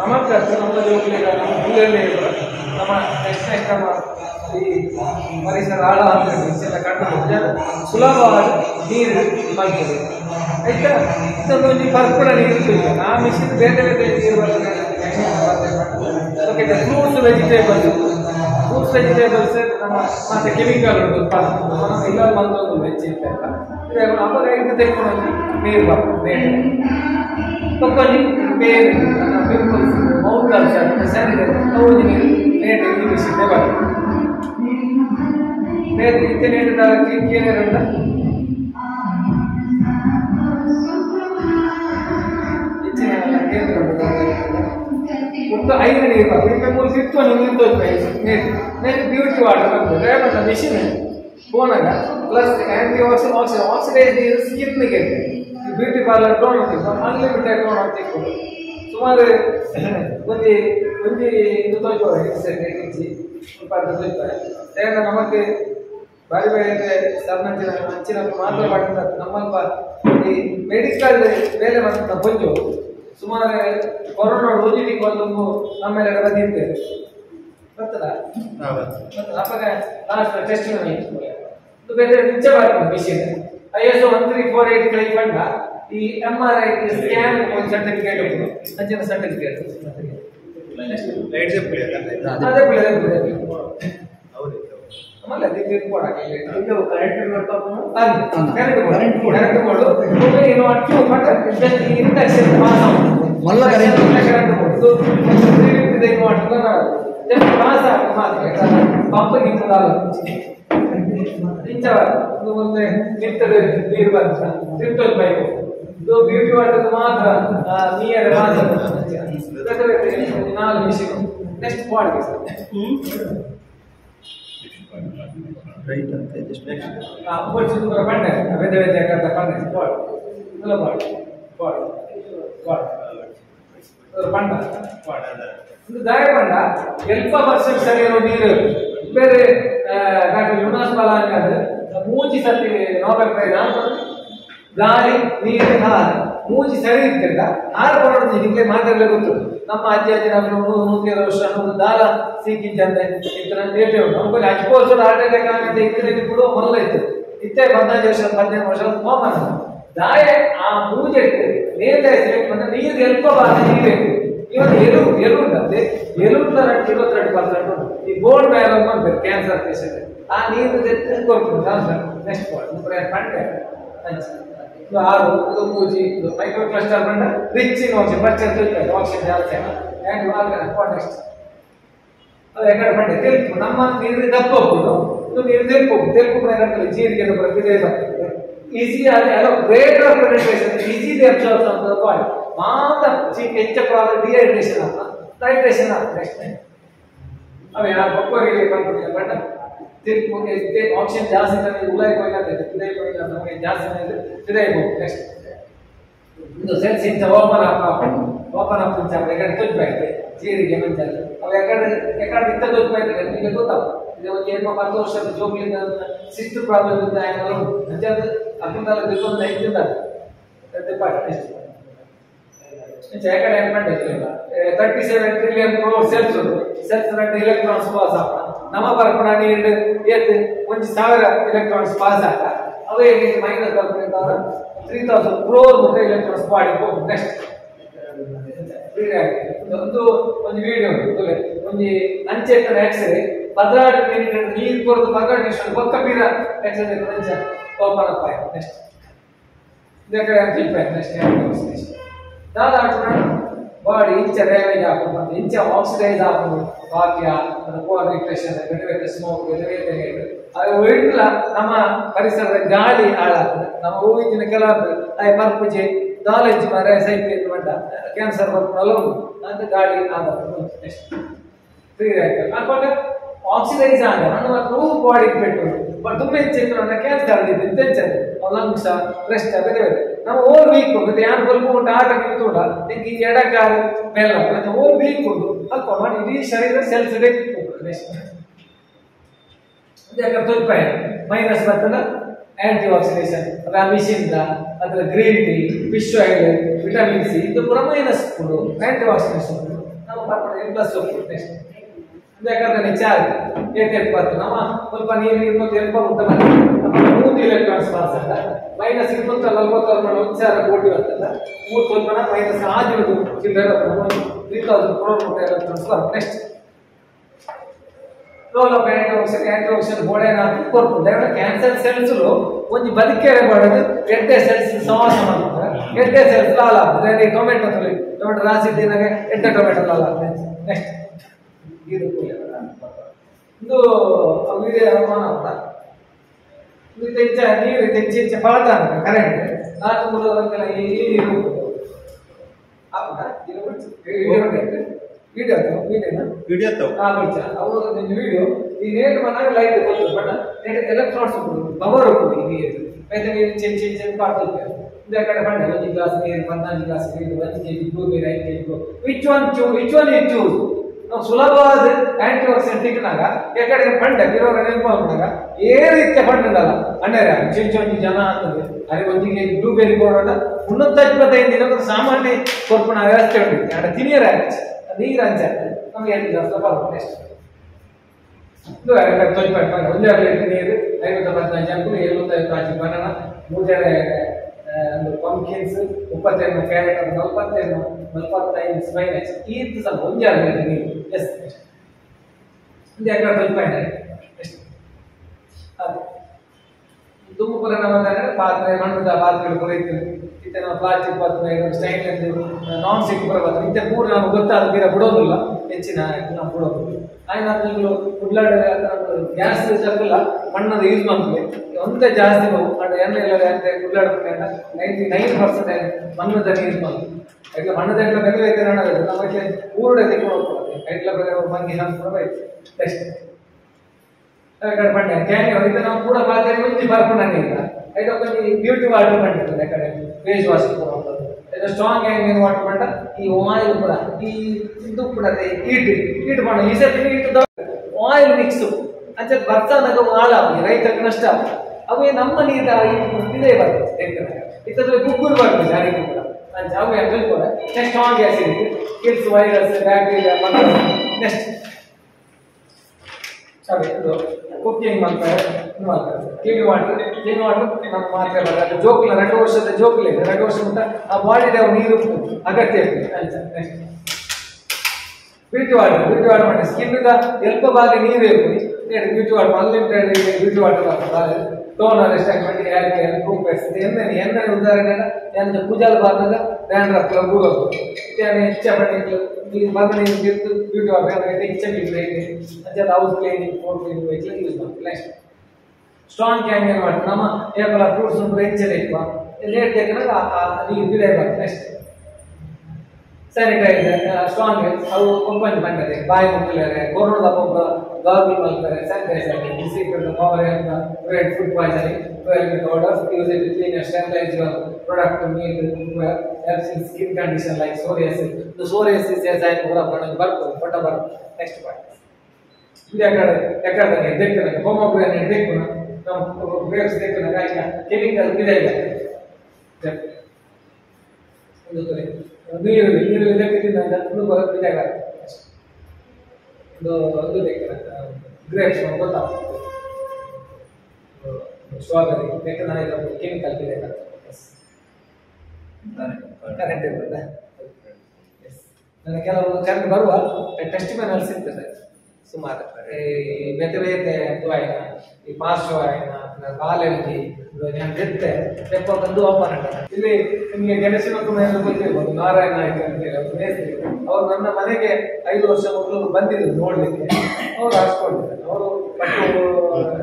ನಮಸ್ಕಾರ ನಮ್ಮ ಜೋಕ್ಲಿಗ ನಮ್ಮ ಊರಲ್ಲಿ ನಮ್ಮ ನೆಕ್ಸ್ಟ್ ನಮ್ಮ ಈ ಪರಿಸರ ಆಳ ಅಂತ ಕಂಡು ಸುಲಭವಾದ ನೀರು ಮಾಡ್ತದೆ ಆಯ್ತಾ? ಇದೊಂದು ಪರ್ಪುಡ ನೀರು ಇರ್ತದೆ ಆ ಮಿಷಿನ್ ಬೇರೆ ಬೇರೆ ನೀರು ಬರ್ತದೆ. Okay fruits vegetables fruits vegetables ನಮ್ಮ ಮತ್ತೆ ಕೆಮಿಕಲ್ ಉಂಟು ಇಲ್ಲ ಬಂದೊಂದು ವೆಜ್ ಇರ್ತಲ್ಲ ಅವಾಗ ಇದು ತೆಕ್ಕೊಂಡು ನೀರು ಬರ್ತದೆ, ಬೇರೆ. ತಕ್ಕೊಂಡು ಬೇರೆ. ಪಿಂಪಲ್ಸ್ ಮೌತ್ ಅಲ್ಸರ್ ಶರೀರ ಅವು ನೀರು ನೇಟ್ ಇಂಗ್ಲಿಷ್ ನೇಬರ್ ನೇಟ್ ಇತ್ತೆ ನೇಟ್ ದಾಲ તો આવી નહીં આપણે કોઈ ಸಿಕ್ತು ನಿಮಗೆ ಅಂತ price net beauty water driver ನ ಮೆಷಿನ್ ಫೋನ್ ಅಲ್ಲ plus anti oxi oxi oxidise skin ಗೆ ಬ್ಯೂಟಿ ಪಾರ್ಲರ್ ತಗೊಂಡು ಅನ್ಲಿಮಿಟೆಡ್ ತಗೊಂಡು ಹೋಗ್ತೀವಿ ಸುಮಾರು ಒಂದು ಒಂದು ಇದು ತೋರಿಸ್ತಾರೆ ಹೆಚ್ಚಿ ಸ್ವಲ್ಪ ಅದು ತೋರಿಸ್ತಾರೆ ಯಾಕಂದ್ರೆ ನಮಗೆ ಬಾರಿ ಬಾರಿ ಅಂದರೆ ಸರ್ನಂಚಿನ ಹಂಚಿನ ಮಾತ್ರ ಮಾಡಿದ ನಮ್ಮಲ್ಪ ಈ ಮೆಡಿಕಲ್ ಮೇಲೆ ಬಂದ ಬೊಂಜು ಸುಮಾರು ಕೊರೋನಾ ರೋಜಿಟಿಗೆ ಒಂದು ನಮ್ಮೆಲ್ಲ ಬಂದಿದ್ದೆ ಬರ್ತದಾ ಅವಾಗ ಲಾಸ್ಟ್ ಟೆಸ್ಟ್ ಇದು ಬೇರೆ machine I S one three four eight claim ಬಂದ ಈ ಎಂ ಆರ್ ಐ ಸ್ಕ್ಯಾನ್ ಒಂದು ಸರ್ಟಿಫಿಕೇಟ್ ಅಂಚಿನ ಸರ್ಟಿಫಿಕೇಟ್ ಅದೇ ಅದೇ ಯಾಕಂದ್ರೆ ಪಂಪಿಗೆ ಇಂಥದ್ದಲ್ಲ. ಇಂಥವ. ಇದು ಒಂದು ನಿಂತದ ನೀರು ಬಂತ ತಿರ್ತೋದ್ ಬೈಕು ಇದು ಬ್ಯೂಟಿ ವಾಟರ್ ಮಾತ್ರ ನಾಲ್ಕು ನೆಕ್ಸ್ಟ್ ಬಾಡಿಗೆ ಸರ್ ರೈಟ್ ಅಂತ ಜಸ್ಟ್ ಅಪ್ಪಚ್ಚಿನ ಬಂಡೆ ವೆದ ವೆದ ಕರ್ತ ಬಂಡೆ ಬಾಡ್ ಇಲ್ಲ ಬಾಡ್ ಬಾಡ್ ಬಾಡ್ ಬಂಡ ಇದು ದಾಯ ಬಂಡ ಎಲ್ಪ ಪರ್ಸೆಂಟ್ ಸರಿ ಇರೋ ನೀರು ಬೇರೆ ಡಾಕ್ಟರ್ ಯುನಾಸ್ ಬಾಲಾಂಗ್ ಅದು ಮೂಜಿ ಸತಿ ನೋಬೆಲ್ ಪ್ರೈಸ್ ಗಾಳಿ ನೀರು ಹಾಲು ಮೂಜಿ ಸರಿ ಇರ್ತಿಲ್ಲ ಹಾಲು ಕೊಡೋದು ನಿಮಗೆ ಮಾತಾಡಲೇ ಗೊತ್ತು. ನಮ್ಮ ಅಜ್ಜಿ ಅಜ್ಜಿ, ನಮ್ಮ ನೂರ ವರ್ಷ ದಾಲ ಸಿಕ್ಕಿದ್ದಂತೆ ಇತರ ರೇಟೇ ಉಂಟು ನಮ್ಮಲ್ಲಿ ಹತ್ತು ವರ್ಷ ಹಾರ್ಟ್ ಅಟ್ಯಾಕ್ ಆಗಿದೆ ಇದ್ರೆ ಕೂಡ ಮೊದಲ ಇತ್ತು. ಇತ್ತೇ ಹದಿನೈದು ವರ್ಷ ಹದಿನೈದು ವರ್ಷ ಕಾಮನ್ ದಾಯ ಆ ಮೂಜೆ ನೇತ ಬಂದ್ರೆ ನೀರು ಎಲ್ಪ ನೀರು ಇವತ್ತು ಎಲು ಎಲು ಉಂಟಂತೆ ಎಲು ಇವತ್ತೆರಡು ಪರ್ಸೆಂಟ್ ಈ ಬೋನ್ ಮೇಲೆ ಮಾಡ್ಬೇಕು ಕ್ಯಾನ್ಸರ್ ಪೇಷಂಟ್ ಆ ನೀರು ನೆಕ್ಸ್ಟ್ ಪಾಯಿಂಟ್ ಪಂಡೆ ಹಂಚಿ ಇದು ಆರು ಇದು ಪೂಜಿ ಇದು ಮೈಕ್ರೋ ಕ್ಲಸ್ಟರ್ ಬಂಡ ರಿಚ್ ಇನ್ ಆಕ್ಸಿಜನ್ ಪರ್ಚೇಸ್ ಇರ್ತದೆ ಆಕ್ಸಿಜನ್ ಜಾಸ್ತಿ ಆ್ಯಂಡ್ ಆರ್ಗನ್ ನೆಕ್ಸ್ಟ್ ಅದು ಯಾಕಂದ್ರೆ ಬಂಡೆ ತೆಲ್ಪು ನಮ್ಮ ನೀರು ದಪ್ಪ ಹೋಗ್ಬೋದು ಇದು ನೀರು ತೆಲ್ಪು ತೆಲ್ಪು ಏನಾಗ್ತದೆ ಜೀರಿಗೆ ಬರ್ತದೆ ಈಸಿ ಆಗಿ ಅಲ್ಲ great of penetration easy observe ಅಂತ ಬಾಡಿ ಮಾತ್ರ ಚೀಕ್ ಹೆಚ್ಚ ಪ್ರಾಬ್ಲಮ್ ಡಿಹೈಡ್ರೇಷನ್ ಅಂತ ಡೈಡ್ರೇಷನ್ ಅಂತ ನೆಕ್ಸ್ಟ್ ಅವೆ ಆ ಬೊಕ್ಕರಿಗೆ ಬಂದ್ಬಿಟ್ಟಿದೆ ಬಣ್ಣ ತಿರುಪು ಆಪ್ಷನ್ ಜಾಸ್ತಿ ನನಗೆ ಉಲಾಯ್ ಕೊಯ್ಲಾಗ್ತದೆ ಹೃದಯ ಕೊಯ್ಲ ನಮಗೆ ಜಾಸ್ತಿ ಇದೆ ಹೃದಯ ಹೋಗಿ ನೆಕ್ಸ್ಟ್ ಇದು ಸೆನ್ಸ್ ಇಂಚ ಓಪನ್ ಅಪ್ ಓಪನ್ ಅಪ್ ಇಂಚ ಎಕಡೆ ತುಜ್ಬಾಯ್ತು ಜೀರಿಗೆ ಮಂಚ ಅವು ಎಕಡೆ ಎಕಡೆ ಇಂಥ ತುಜ್ಬಾಯ್ತು ನಿಮಗೆ ಗೊತ್ತಾವ ಇದು ಒಂದು ಏನೋ ಹತ್ತು ವರ್ಷದ ಜೋಗ್ಲಿಂದ ಸಿಸ್ಟ್ ಪ್ರಾಬ್ಲಮ್ ಇಂದ ಏನೋ ಅಂಚದು ಅಕ್ಕಿಂದಲ್ಲ ದಿಕ್ಕೊಂದು ಐದಿಂದ ಪಾರ್ಟ್ ನೆಕ್ಸ್ಟ್ ಯಾಕಡೆ ಅನ್ಕೊಂಡಿರ್ಲಿಲ್ಲ thirty seven trillion crore cells ಸೆಲ್ಸ್ನಲ್ಲಿ electrons pass ಆಗ ನಮ್ಮ ಬರ್ಪಣ ನೀಡ್ ಏತ್ ಒಂದು ಸಾವಿರ ಎಲೆಕ್ಟ್ರಾನ್ಸ್ ಪಾಸ್ ಆಗ ಅವೇ ಏನಿದೆ ಮೈನಸ್ ಬರ್ಪಣ ತ್ರೀ ತೌಸಂಡ್ ಕ್ರೋರ್ ಮತ್ತೆ ಎಲೆಕ್ಟ್ರಾನ್ಸ್ ಬಾಡಿ ನೆಕ್ಸ್ಟ್ ಒಂದು ಒಂದು ವಿಡಿಯೋ ಉಂಟು ಒಂದು ಅಂಚೆತ್ತ ಆಕ್ಸರಿ ಪದ್ನಾಲ್ಕು ಮಿನಿಟ್ ನೀರು ಕೊರದು ಪದ್ನಾಲ್ಕು ಎಷ್ಟು ಪಕ್ಕ ಬೀರ ಆಕ್ಸರಿ ಅಂಚ ಓಪನ್ ಅಪ್ ಆಯ್ತು ನೆಕ್ಸ್ಟ್ ನೆಕ್ಸ್ಟ್ ನೆಕ್ಸ್ಟ್ ದಾದ ಆಟ ಬಾಡಿ ಇಂಚ ಡ್ಯಾಮೇಜ್ ಆಗ್ಬೋದು ಇಂಚ ಆಕ್ಸಿಡೈಸ್ ಆಗ್ಬೋದು ಭಾಗ್ಯ poor nutrition elevator smoke elevator ಅವು ನಮ್ಮ ಪರಿಸರದ ಗಾಳಿ ಹಾಳಾಗ್ತದೆ. ನಮ್ಮ ಹೂವಿನ ಕೆಲವೊಂದು ಅದೇ ಪೂಜೆ ನಾಲೆಜ್ ಮರ ಸೈಕ್ಲಿಂಗ್ ಮಂಡ ಕ್ಯಾನ್ಸರ್ ಬರ್ಕೊಳ್ಳಲು ಅಂತ ಗಾಳಿ ಆಗುತ್ತೆ ಫ್ರೀ ರ್ಯಾಡಿಕಲ್ ಹಾಕೊಂಡೆ ಆಕ್ಸಿಡೈಸ್ ಆದ ನಾನು ಹೂ ಬಾಡಿಗೆ ಪೆಟ್ಟು ತುಂಬ ಹೆಚ್ಚು ಕ್ಯಾನ್ಸರ್ ಇದೆ ಇಂತೆಚ್ಚ ಲಂಗ್ಸ ಬ್ರೆಸ್ಟ್ ಬೇರೆ ನಾವು ಓಲ್ ವೀಕ್ ಮತ್ತೆ ಯಾರು ಬಲ್ಪು ಉಂಟು ಆಟ ನಿಂತುಂಟ ನಿಂಗೆ ಈ ಎಡಕಾಲ ಬೆಲ್ಲ ಮತ್ತೆ ಓಲ್ ವೀಕ್ ಉಂಟು ಹಾಕೊಂಡು ಮಾಡಿ ಇಡೀ ಶರೀರ ಸೆಲ್ಸ್ ಯಾಕಂದ್ರೆ ಸ್ವಲ್ಪ ಮೈನಸ್ ಬರ್ತದ ಆಂಟಿ ಆಕ್ಸಿಡೇಷನ್ ಅದ್ರ ಮಿಷಿನ್ ಅದ್ರ green tea fish oil vitamin C ಇದು ಪುರ ಮೈನಸ್ ಫುಡ್ ಆಂಟಿ ಆಕ್ಸಿಡೇಷನ್ ನಾವು ಮಾಡ್ಕೊಂಡು ಪ್ಲಸ್ ನೆಕ್ಸ್ಟ್ ಯಾಕಂದ್ರೆ ನಿಜ ಏಟ್ ಎಪ್ಪತ್ತು ನಮ್ಮ ಸ್ವಲ್ಪ ನೀರು ಇಪ್ಪತ್ತು ಎಪ್ಪತ್ತು ಉಂಟ ಮೂರು ಎಲೆಕ್ಟ್ರಾನ್ಸ್ ಅಂತ. ಮೈನಸ್ ಇಪ್ಪತ್ತು ನಲ್ವತ್ತಾರು ಮಾಡೋ ಸಾವಿರ ಕೋಟಿ ಅಂತಲ್ಲ ಮೂರು ಸ್ವಲ್ಪ ಮೈನಸ್ ಆಗಿರೋದು ಚಿಲ್ಲರೆ ತ್ರೀ ತೌಸಂಡ್ ಕ್ರೋರ್ ಮುಟ್ಟ ಎಲೆಕ್ಟ್ರಾನ್ಸ್ ನೆಕ್ಸ್ಟ್ ಕ್ಯಾನ್ಸರ್ ಸೆಲ್ಸ್ ಒಂದು ಬದುಕೇರೆ ಮಾಡೋದು ಎಡ್ಡೆ ಸೆಲ್ಸ್ ಸಮಾಸ ಮಾಡ್ತಾರೆ ಎಡ್ಡೆ ಸೆಲ್ಸ್ ಲಾಲ್ ಆಗ್ತದೆ. ಟೊಮೆಟೊ ತೊಳಿ ಟೊಮೆಟೊ ರಾಸಿ ತಿನ್ನಾಗ ಎಡ್ಡೆ ಟೊಮೆಟೊ ಅಲ್ಲ ನೆಕ್ಸ್ಟ್ ಇದು ಇದು ಮಾನವ ನೀತೆ ಚೇಹ್ರಿ ನೀತೆ ಚೇಹ್ರಿ ಚಪಾಳತಾನೆ ಕರೆಕ್ಟ್ ಆ ತರ ಮೊದಲಂತ ಲೈಕ್ ನೀನು ಆಪ್ ಅವ್ರು ಅಂತ ಈ ನೇಟ್ ಮನಗೆ ಲೈಕ್ ಬಟನ್ ಲೈಕ್ ಎಲೆಕ್ಟ್ರೋನ್ಸ್ ಬದವರೂಕು ಇದೇ ತೈತೆ ನೀನು ಚೇಂ ಚೇಂ ಪಾಠ ಹೇಳು ಇಂದಕಡೆ ಹೈ ಟೆಕ್ ಕ್ಲಾಸ್ ಕೇರ್ ಮಂದಾಜಿ ಕ್ಲಾಸ್ ಇಲ್ಲಿ ಬರ್ತೀವಿ ವಿಡಿಯೋ ಮೇಲೆ ರೈಟ್ ಒನ್ ಚು ವಿಚ್ ನಾವು ಸುಲಭವಾದ ಆಂಟಿ ಆಕ್ಸಿಡೆಂಟ್ ತಿಕ್ಕಿನಾಗ ಯಾಕಡೆ ಪಂಡ ಇರೋರ ನೆನಪಾಗ ಏ ರೀತಿಯ ಫಂಡ್ ಇಡಲ್ಲ ಅಣ್ಣರ ಚಿಂಚ ಒಂಜಿ ಜನ ಆಗ್ತದೆ. ಅರೆ ಒಂದಿಗೆ ಬ್ಲೂಬೆರಿ ಕೊಡೋಣ. ಉನ್ನತ ಇಪ್ಪತ್ತೈದು ದಿನ ಸಾಮಾನ್ಯ ಕೊರ್ಪಣ ವ್ಯವಸ್ಥೆ ಉಂಟು. ಅಡ ತಿನಿಯರ ನೀರು ಅಂಚ ನಮ್ಗೆ ಎರಡು ಜಾಸ್ತಿ ಬರ್ಬೋದು ಎಷ್ಟು ಒಂದೇ ಐವತ್ತು ಬರೋಣ ಮೂಜರೆ ಒಂದು ಪಂಕಿನ್ಸ್ ಮುಪ್ಪತ್ತೈದು ಕ್ಯಾರೆಟ್ ನಲವತ್ತೈದು times minus ಈ to the one jar ಎಸ್ ಒಂದು ಎಕರೆ ತೊಂಬತ್ತು ಎಷ್ಟು ಅದು. ದುಮ್ಮುಪುರ ನಮ್ಮದಾದ್ರೆ ಪಾತ್ರೆ, ಮಣ್ಣದ ಪಾತ್ರೆಗಳು ಕೊರೈತಿಲ್ಲ ಇತ್ತೆ ನಾವು ಪ್ಲಾಸ್ಟಿಕ್ ಪಾತ್ರೆ ನಾನ್ ಸ್ಟಿಕ್ ಬರಬಾರ್ದು ಇಂಥ ಕೂಡ ನಮ್ಗೆ ಗೊತ್ತಾದ ಬಿಡೋದಿಲ್ಲ. ಹೆಚ್ಚಿನ ನಾವು ಬಿಡೋದು. ಆಯ್ತು ಉಡ್ಲಾಡ ಗ್ಯಾಸ್ ಚಕ್ಕಲ್ಲ ಮಣ್ಣದ ಯೂಸ್ ಮಾಡ್ತೀವಿ. ಒಂದೇ ಜಾಸ್ತಿ ಎಣ್ಣೆ ಎಲ್ಲ ಅಂತ ಉಡ್ಲಾಡ್ಬೇಕಂತ ನೈಂಟಿ ನೈನ್ ಪರ್ಸೆಂಟ್ ಮಣ್ಣದ ಯೂಸ್ ಮಾಡ್ತೀವಿ. ಯಾಕೆ ಮಣ್ಣದ ಎಣ್ಣೆ ಬೆಲೆ ನಮಗೆ ನಮಗೆ ಊರುಡೆ ತೆಗೆದು ಹೋಗ್ತದೆ ಐಟ್ಲ ಬೆಲೆ ಮಂಗಿ ಹಾಕ್ಕೊಂಡು ನೆಕ್ಸ್ಟ್ ಕಡೆ ಪಂಡ ಕ್ಯಾನಿ ಇದು ನಾವು ಕೂಡ ಪಾತ್ರೆ ಮುಂಚೆ ಬರ್ಕೊಂಡಂಗಿಲ್ಲ అయితే ఒక బ్యూటీ వాటర్ పండుతుంది అక్కడ ఫేస్ వాష్ కూడా ఉంటుంది అయితే స్ట్రాంగ్ హ్యాంగ్ వాటర్ పంట ఈ ఆయిల్ కూడా ఈ ಇದು ಕೂಡ ಅದೇ ಹೀಟ್ ಹೀಟ್ ಮಾಡ ಈ ಸತಿ ಹೀಟ್ ಆಯಿಲ್ ಮಿಕ್ಸ್ ಅಂಚೆ ಬರ್ತಾನಾಗ ಹಾಳ ರೈತಕ್ಕೆ ನಷ್ಟ ಅವು ನಮ್ಮ ನೀರ ಇದೇ ಬರ್ತದೆ ಇತ್ತದ್ರೆ ಗುಗ್ಗುರು ಬರ್ತದೆ ಯಾರಿಗೂ ಕೂಡ ಅಂಚೆ ಅವು ಯಾಕೆ ಕೂಡ next strong acid kills virus bacteria next ಸರಿ ಇದು ಕುಕ್ಕಿಂಗ್ ಮಾಡ್ತಾರೆ ಇದು ಮಾಡ್ತಾರೆ ಕ್ಲೀನ್ ವಾಟರ್ ಕ್ಲೀನ್ ವಾಟರ್ ನಮ್ಮ ಮಾತ್ರೆ ಬರ್ತದೆ ಜೋಕ್ಲ ಎರಡು ವರ್ಷದ ಜೋಕ್ಲ ಇದೆ ಎರಡು ವರ್ಷ ಮುಟ್ಟ ಆ ಬಾಡಿಗೆ ನೀರು ಅಗತ್ಯ ಇರ್ತದೆ next beauty water beauty water ಮಾಡಿ ಸ್ಕಿನ್ ಎಲ್ಪ ಭಾಗ ನೀರು ಇರ್ತದೆ beauty water unlimited beauty water ಬರ್ತದೆ ಟೋನರ್ ಎಸ್ಟಾಕ್ಮೆಂಟ್ ಹೇರ್ ಕೇರ್ ರೂಮ್ ಪೇಸ್ಟ್ ಎಣ್ಣೆ ಎಣ್ಣೆ ಉದಾಹರಣೆ ಏನು ಪೂಜಾಲ ಬಾರ್ನಾಗ ಡ್ಯಾಂಡ್ರಫ್ ಗೂಗಲ್ ಇತ್ಯಾದಿ ಹೆಚ್ಚ ಬಣ್ಣ ನೀವು ಬಂದ ನೀವು ಬಿಟ್ಟು ಬ್ಯೂಟಿ ವಾಟರ್ ಹೆಚ್ಚ ಬಿಟ್ಟರೆ ಅಂಚೆ house cleaning phone cleaning vehicle use ಮಾಡ್ತೀವಿ ನೆಕ್ಸ್ಟ್ ಸ್ಟ್ರಾಂಗ್ ಕ್ಯಾಂಗ್ ಏನು ಮಾಡ್ತೀವಿ. ನಮ್ಮ ಏಪಲ ಫ್ರೂಟ್ಸ್ ಒಂದು ಹೆಚ್ಚನೆ ಲೇಟ್ ತೆಗೆದಾಗ ನೀವು ಗಿಡ ಬರ್ತದೆ ನೆಕ್ಸ್ಟ್ ಸ್ಯಾನಿಟೈಸರ್ ಸ್ಟ್ರಾಂಗ್ ಅವು ಕಂಪನಿ ಬಂದಿದೆ. ಬಾಯಿ ಮುಕ್ಕಲಾರೆ ಕೊರೋನಾ ಪಂಪ ಗಾರ್ಗಲ್ ಮಲ್ತಾರೆ ಸ್ಯಾನಿಟೈಸರ್ ಸೀಕ್ರೆಟ್ ಪವರ್ ಅಂತ prevent food poisoning twelve orders use it clean sterilise your product meat helps in skin condition like psoriasis. The psoriasis enzyme ಕೂಡ ಬಣ್ಣ ಬರ್ತದೆ ಫೋಟ ಬರ್ತದೆ ನೆಕ್ಸ್ಟ್ ಪಾಯಿಂಟ್ ಇದು ಯಾಕಡೆ ಯಾಕಡೆ ದೆಕ್ಕನ ಹೋಮೋಗ್ರಾನೇಟ್ ದೆಕ್ಕನ ನಮ್ಮ ಗ್ರೇಪ್ಸ್ ದೆಕ್ಕನ ಕಾಯಿನ ಕೆಮಿಕಲ್ ಗಿಡ ಇಲ್ಲ. ಒಂದು ಕಡೆ ನೀರು ನೀರು ಬರೋದು ಬಿದಾಗ ಒಂದು ಇದು ಬೇಕಲ್ಲ ಗ್ರೇಪ್ಸ್ ಗೊತ್ತಾಗ್ತದೆ ಸ್ಟ್ರಾಬೆರಿ ಕೆಮಿಕಲ್ ಕರೆಂಟ್ ಇರ್ತದೆ ನನಗೆ ಕೆಲವು ಕರೆಂಟ್ ಬರುವ ಟೆಸ್ಟ್ ಮ್ಯಾನಲ್ಲಿ ಸಿಗ್ತದೆ ಸುಮಾರು. ಬೇತೆ ಆಯ್ನ ಈ ಪಾರ್ಶ್ವ ಆಯ್ನ ಕಾಲೆಂಟಿ ತೆಪ್ಪ ಬಂದು ಓಪನ್ ಇಲ್ಲಿ ನಿಮಗೆ ಗೆಣಸಿನ ಕುಮೆಯನ್ನು ಗೊತ್ತಿರ್ಬೋದು ನಾರಾಯಣ ನಾಯ್ಕ ಅಂತ ಹೇಳಿ ಅವರು ಮೇಸ್ತ್ರಿ ಅವ್ರು ನನ್ನ ಮನೆಗೆ ಐದು ವರ್ಷ ಮೊದಲು ಬಂದಿದ್ರು ನೋಡ್ಲಿಕ್ಕೆ. ಅವ್ರು ಹಾಕ್ಸ್ಕೊಂಡಿದ್ದಾರೆ. ಅವರು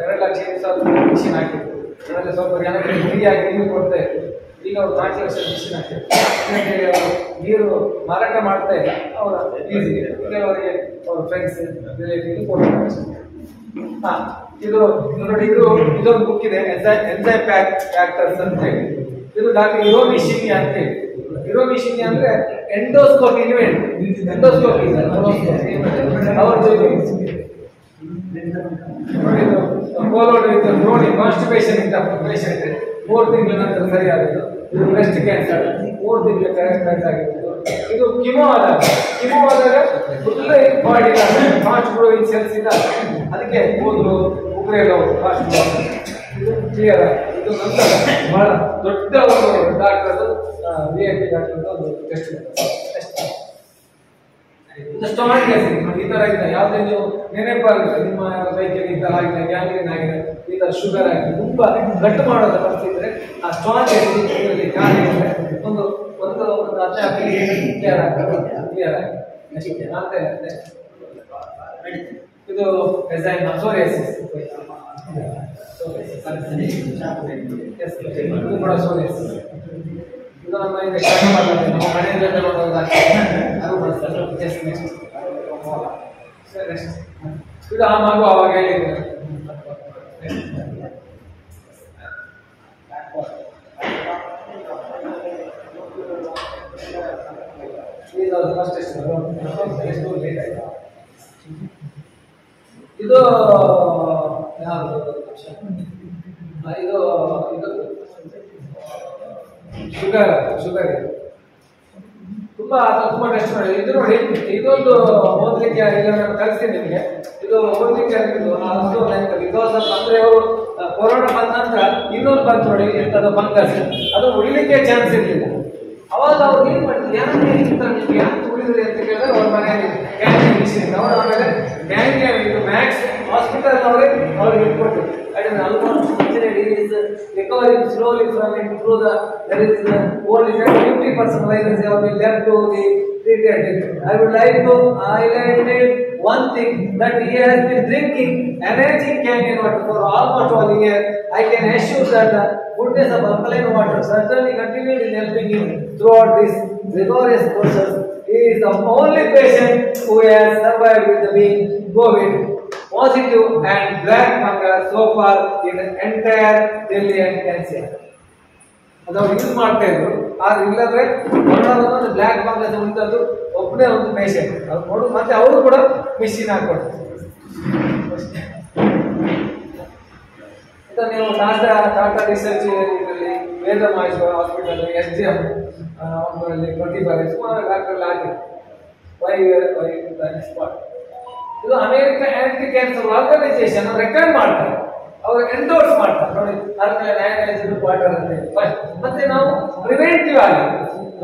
ಎರಡು ಲಕ್ಷ, ಐದು ಸಾವಿರ ಮಿಷಿನ್ ಹಾಕಿದ್ರು. ಅದರಲ್ಲಿ ಸ್ವಲ್ಪ ಜನಕ್ಕೆ ಫ್ರೀಯಾಗಿ ನೀರು ಕೊಡ್ತಾ ಇದ್ರು. ಈಗ ಅವ್ರು ನಾಲ್ಕು ಲಕ್ಷ ಮಿಷಿನ್ ಹಾಕಿದ್ರು. ಅವರು ನೀರು ಮಾರಾಟ ಮಾಡ್ತಾ ಇಲ್ಲ. ಅವರ ಈಸಿ ಕೆಲವರಿಗೆ ಅವ್ರ ಫ್ರೆಂಡ್ಸ್ ರಿಲೇಟಿವ್ ಕೊಡ್ತಾರೆ. ಹಾ. ಇದು ನೋಡಿ, ಇದು ಇದೊಂದು ಬುಕ್ ಇದೆ ಎನ್ಸೈ ಪ್ಯಾಕ್ ಫ್ಯಾಕ್ಟರ್ಸ್ ಅಂತ ಹೇಳಿ. ಇದು ಡಾಕ್ಟರ್ ಇರೋಮಿಶಿನಿ ಅಂತ ಹೇಳಿ. ಇರೋಮಿಶಿನಿ ಅಂದ್ರೆ ಎಂಡೋಸ್ಕೋಪಿ ಇನ್ವೆಂಟ್ ಎಂಡೋಸ್ಕೋಪಿ ನೋಡಿ ಕೋಲೋಡ್ ಇದು ನೋಡಿ ಕಾನ್ಸ್ಟಿಪೇಷನ್ ಇಂತ ಪೇಷಂಟ್ ಮೂರು ತಿಂಗಳ ನಂತರ ಸರಿಯಾದದ್ದು ಇದು ಬ್ರೆಸ್ಟ್ ಕ್ಯಾನ್ಸರ್ ಮೂರು ತಿಂಗಳ ಕರೆಕ್ಟ್ ಆಗಿರೋದು ಇದು ಕಿಮೋ ಆದಾಗ ಕಿಮೋ ಆದಾಗ ಫುಲ್ ಮಾಡಿಲ್ಲ ಫಾಸ್ಟ್ ಇನ್ ಸೆಲ್ಸ್ ಇಲ್ಲ ಅದಕ್ಕೆ ಕೂದಲು ಉಗುರೆಲ್ಲ ಫಾಸ್ಟ್ ಇದು. ಕ್ಲಿಯರ್ ಇದು ನಂತರ ಬಹಳ ದೊಡ್ಡ ಒಂದು doctor V I P doctor ಒಂದು ಟೆಸ್ಟ್ ಇದು ಸ್ಟಾರ್ಟ್ ಈ ತರ ಇದೆ ಯಾವುದೇ ನೀವು ನೆನಪಾಗಿಲ್ಲ ನಿಮ್ಮ ಬೈಕಲ್ಲಿ ಈ ತರ ಆಗಿದೆ ಗ್ಯಾಂಗ್ರೀನ್ ಆಗಿದೆ, ಈ ತರ ಶುಗರ್ ಆಗಿದೆ, ತುಂಬಾ ಗಟ್ಟು ಮಾಡೋದ ಪರಿಸ್ಥಿತಿ ಆ ಸ್ಟಾಂಗ್ ಇದರಲ್ಲಿ ಖಾಲಿ ಒಂದು ಒಂದು ಒಂದು ಹದಿನಾಲ್ಕು ಕ್ಲಿಯರ್ ಆಗ್ತದೆ ಕ್ಲಿಯರ್ ಆಗಿದೆ ಅಂತ ಇದು ಡಿಸೈನ್ ಸೋರಿಯಾಸಿಸ್ ಇದು ಕೂಡ ಸೋರಿಯಾಸಿಸ್ ಇದು ನಮ್ಮ ಈಗ ಕಡಿಮೆ ಮಾಡ್ತಾರೆ ನಮ್ಮ ಮನೆಯಿಂದ ತಗೊಂಡೋಗಿ ಅದು ಬಳಸ್ತಾರೆ ಜಸ್ಟ್ ನೆಕ್ಸ್ಟ್ ನೆಕ್ಸ್ಟ್ ಇದು ಆ ಮಗು ಅವಾಗ ಹೇಳಿದ್ರು ಇದು ಫಸ್ಟ್ ಲೇಟ್ ಆಯ್ತು? ಇದು, ಯಾವುದು? ಇದು ಇದು. ಶುಗರ್ ಶುಗರ್ ಇದು. ತುಂಬಾ, ಅದು ತುಂಬಾ ಟೆಸ್ಟ್ ಮಾಡಿ. ಇದು ನೋಡಿ, ಇದೊಂದು ಓದ್ಲಿಕ್ಕೆ ಈಗ ನಾನು ಕಲಿಸ್ತೀನಿ ನಿಮಗೆ. ಇದು ಓದ್ಲಿಕ್ಕೆ ಇದು ಅಷ್ಟು ಬಿಕಾಸ್ ಅಂದ್ರೆ ಅವರು ಕೊರೋನಾ ಬಂದ ನಂತರ ಇನ್ನೊಂದು ಬಂತು ನೋಡಿ ಎಂತದ ಫಂಗಸ್ ಅದು ಉಳಿಲಿಕ್ಕೆ ಚಾನ್ಸ್ ಇರಲಿಲ್ಲ. ಅವಾಗ ಅವ್ರು ಮರ್ನ್ ಏನಂದ್ರೆ ಚಿತ್ರ ನಿಮಗೆ? ತಿಳಿದಿರಂತೆ ಕೇಳಿದ್ರೆ ಅವ್ರ ಮನೆಯಲ್ಲಿ ಕ್ಯಾನ್ಸರ್ ಇದೆ ಅವರು ಆಮೇಲೆ ಬ್ಯಾಂಗೆಯ ವಿತ್ ಮ್ಯಾಕ್ಸ್ హాಸ್ಪಟಲ್ ಅಲ್ಲಿ ಅವ್ರಿಗೆ ಇಟ್ಕೊಂಡ್ರು ಅಂದ್ರೆ also is recovery is slowly is from in from the there is only 50% life is of left to I would like to I like one thing that he has been drinking energy canteen water for almost one year. I can assure that the goodness of alkaline water certainly continued in helping him throughout this rigorous process. He is the only patient who has survived with the being COVID positive and black fungus so far in the entire Delhi and NCR. ಅದು ಯೂಸ್ ಮಾಡ್ತಾ ಇದ್ರು. ಆದ್ರೆ ಇಲ್ಲದ್ರೆ ಒಂದು ಬ್ಲ್ಯಾಕ್ ಅದು ಉಳಿದದ್ದು ಒಬ್ಬನೇ ಒಂದು ಪೇಷಂಟ್ ಅದು ನೋಡು ಮತ್ತೆ ಅವರು ಕೂಡ ಮಿಷಿನ್ ಹಾಕೊಡ್ತಾರೆ ನೀವು ಟಾಟಾ ಟಾಟಾ ರಿಸರ್ಚ್ ಇದರಲ್ಲಿ Veda Maheshwara hospital S G M ಅವರಲ್ಲಿ ಪ್ರತಿಭಾ ಸುಮಾರು ಡಾಕ್ಟರ್ ಆಗಿದೆ ವೈ ವೈ ಸ್ಪಾಟ್ ಇದು America anti cancer organisation record ಮಾಡ್ತಾರೆ. ಅವರು ಎಂಡೋರ್ಸ್ ಮಾಡ್ತಾರೆ. ನೋಡಿ ಅರ್ಗನೈಸ್ಡ್ ಕ್ವಾರ್ಟರ್ ಅಂತ ಮತ್ತೆ ನಾವು ಪ್ರಿವೆಂಟಿವ್ ಆಗಿ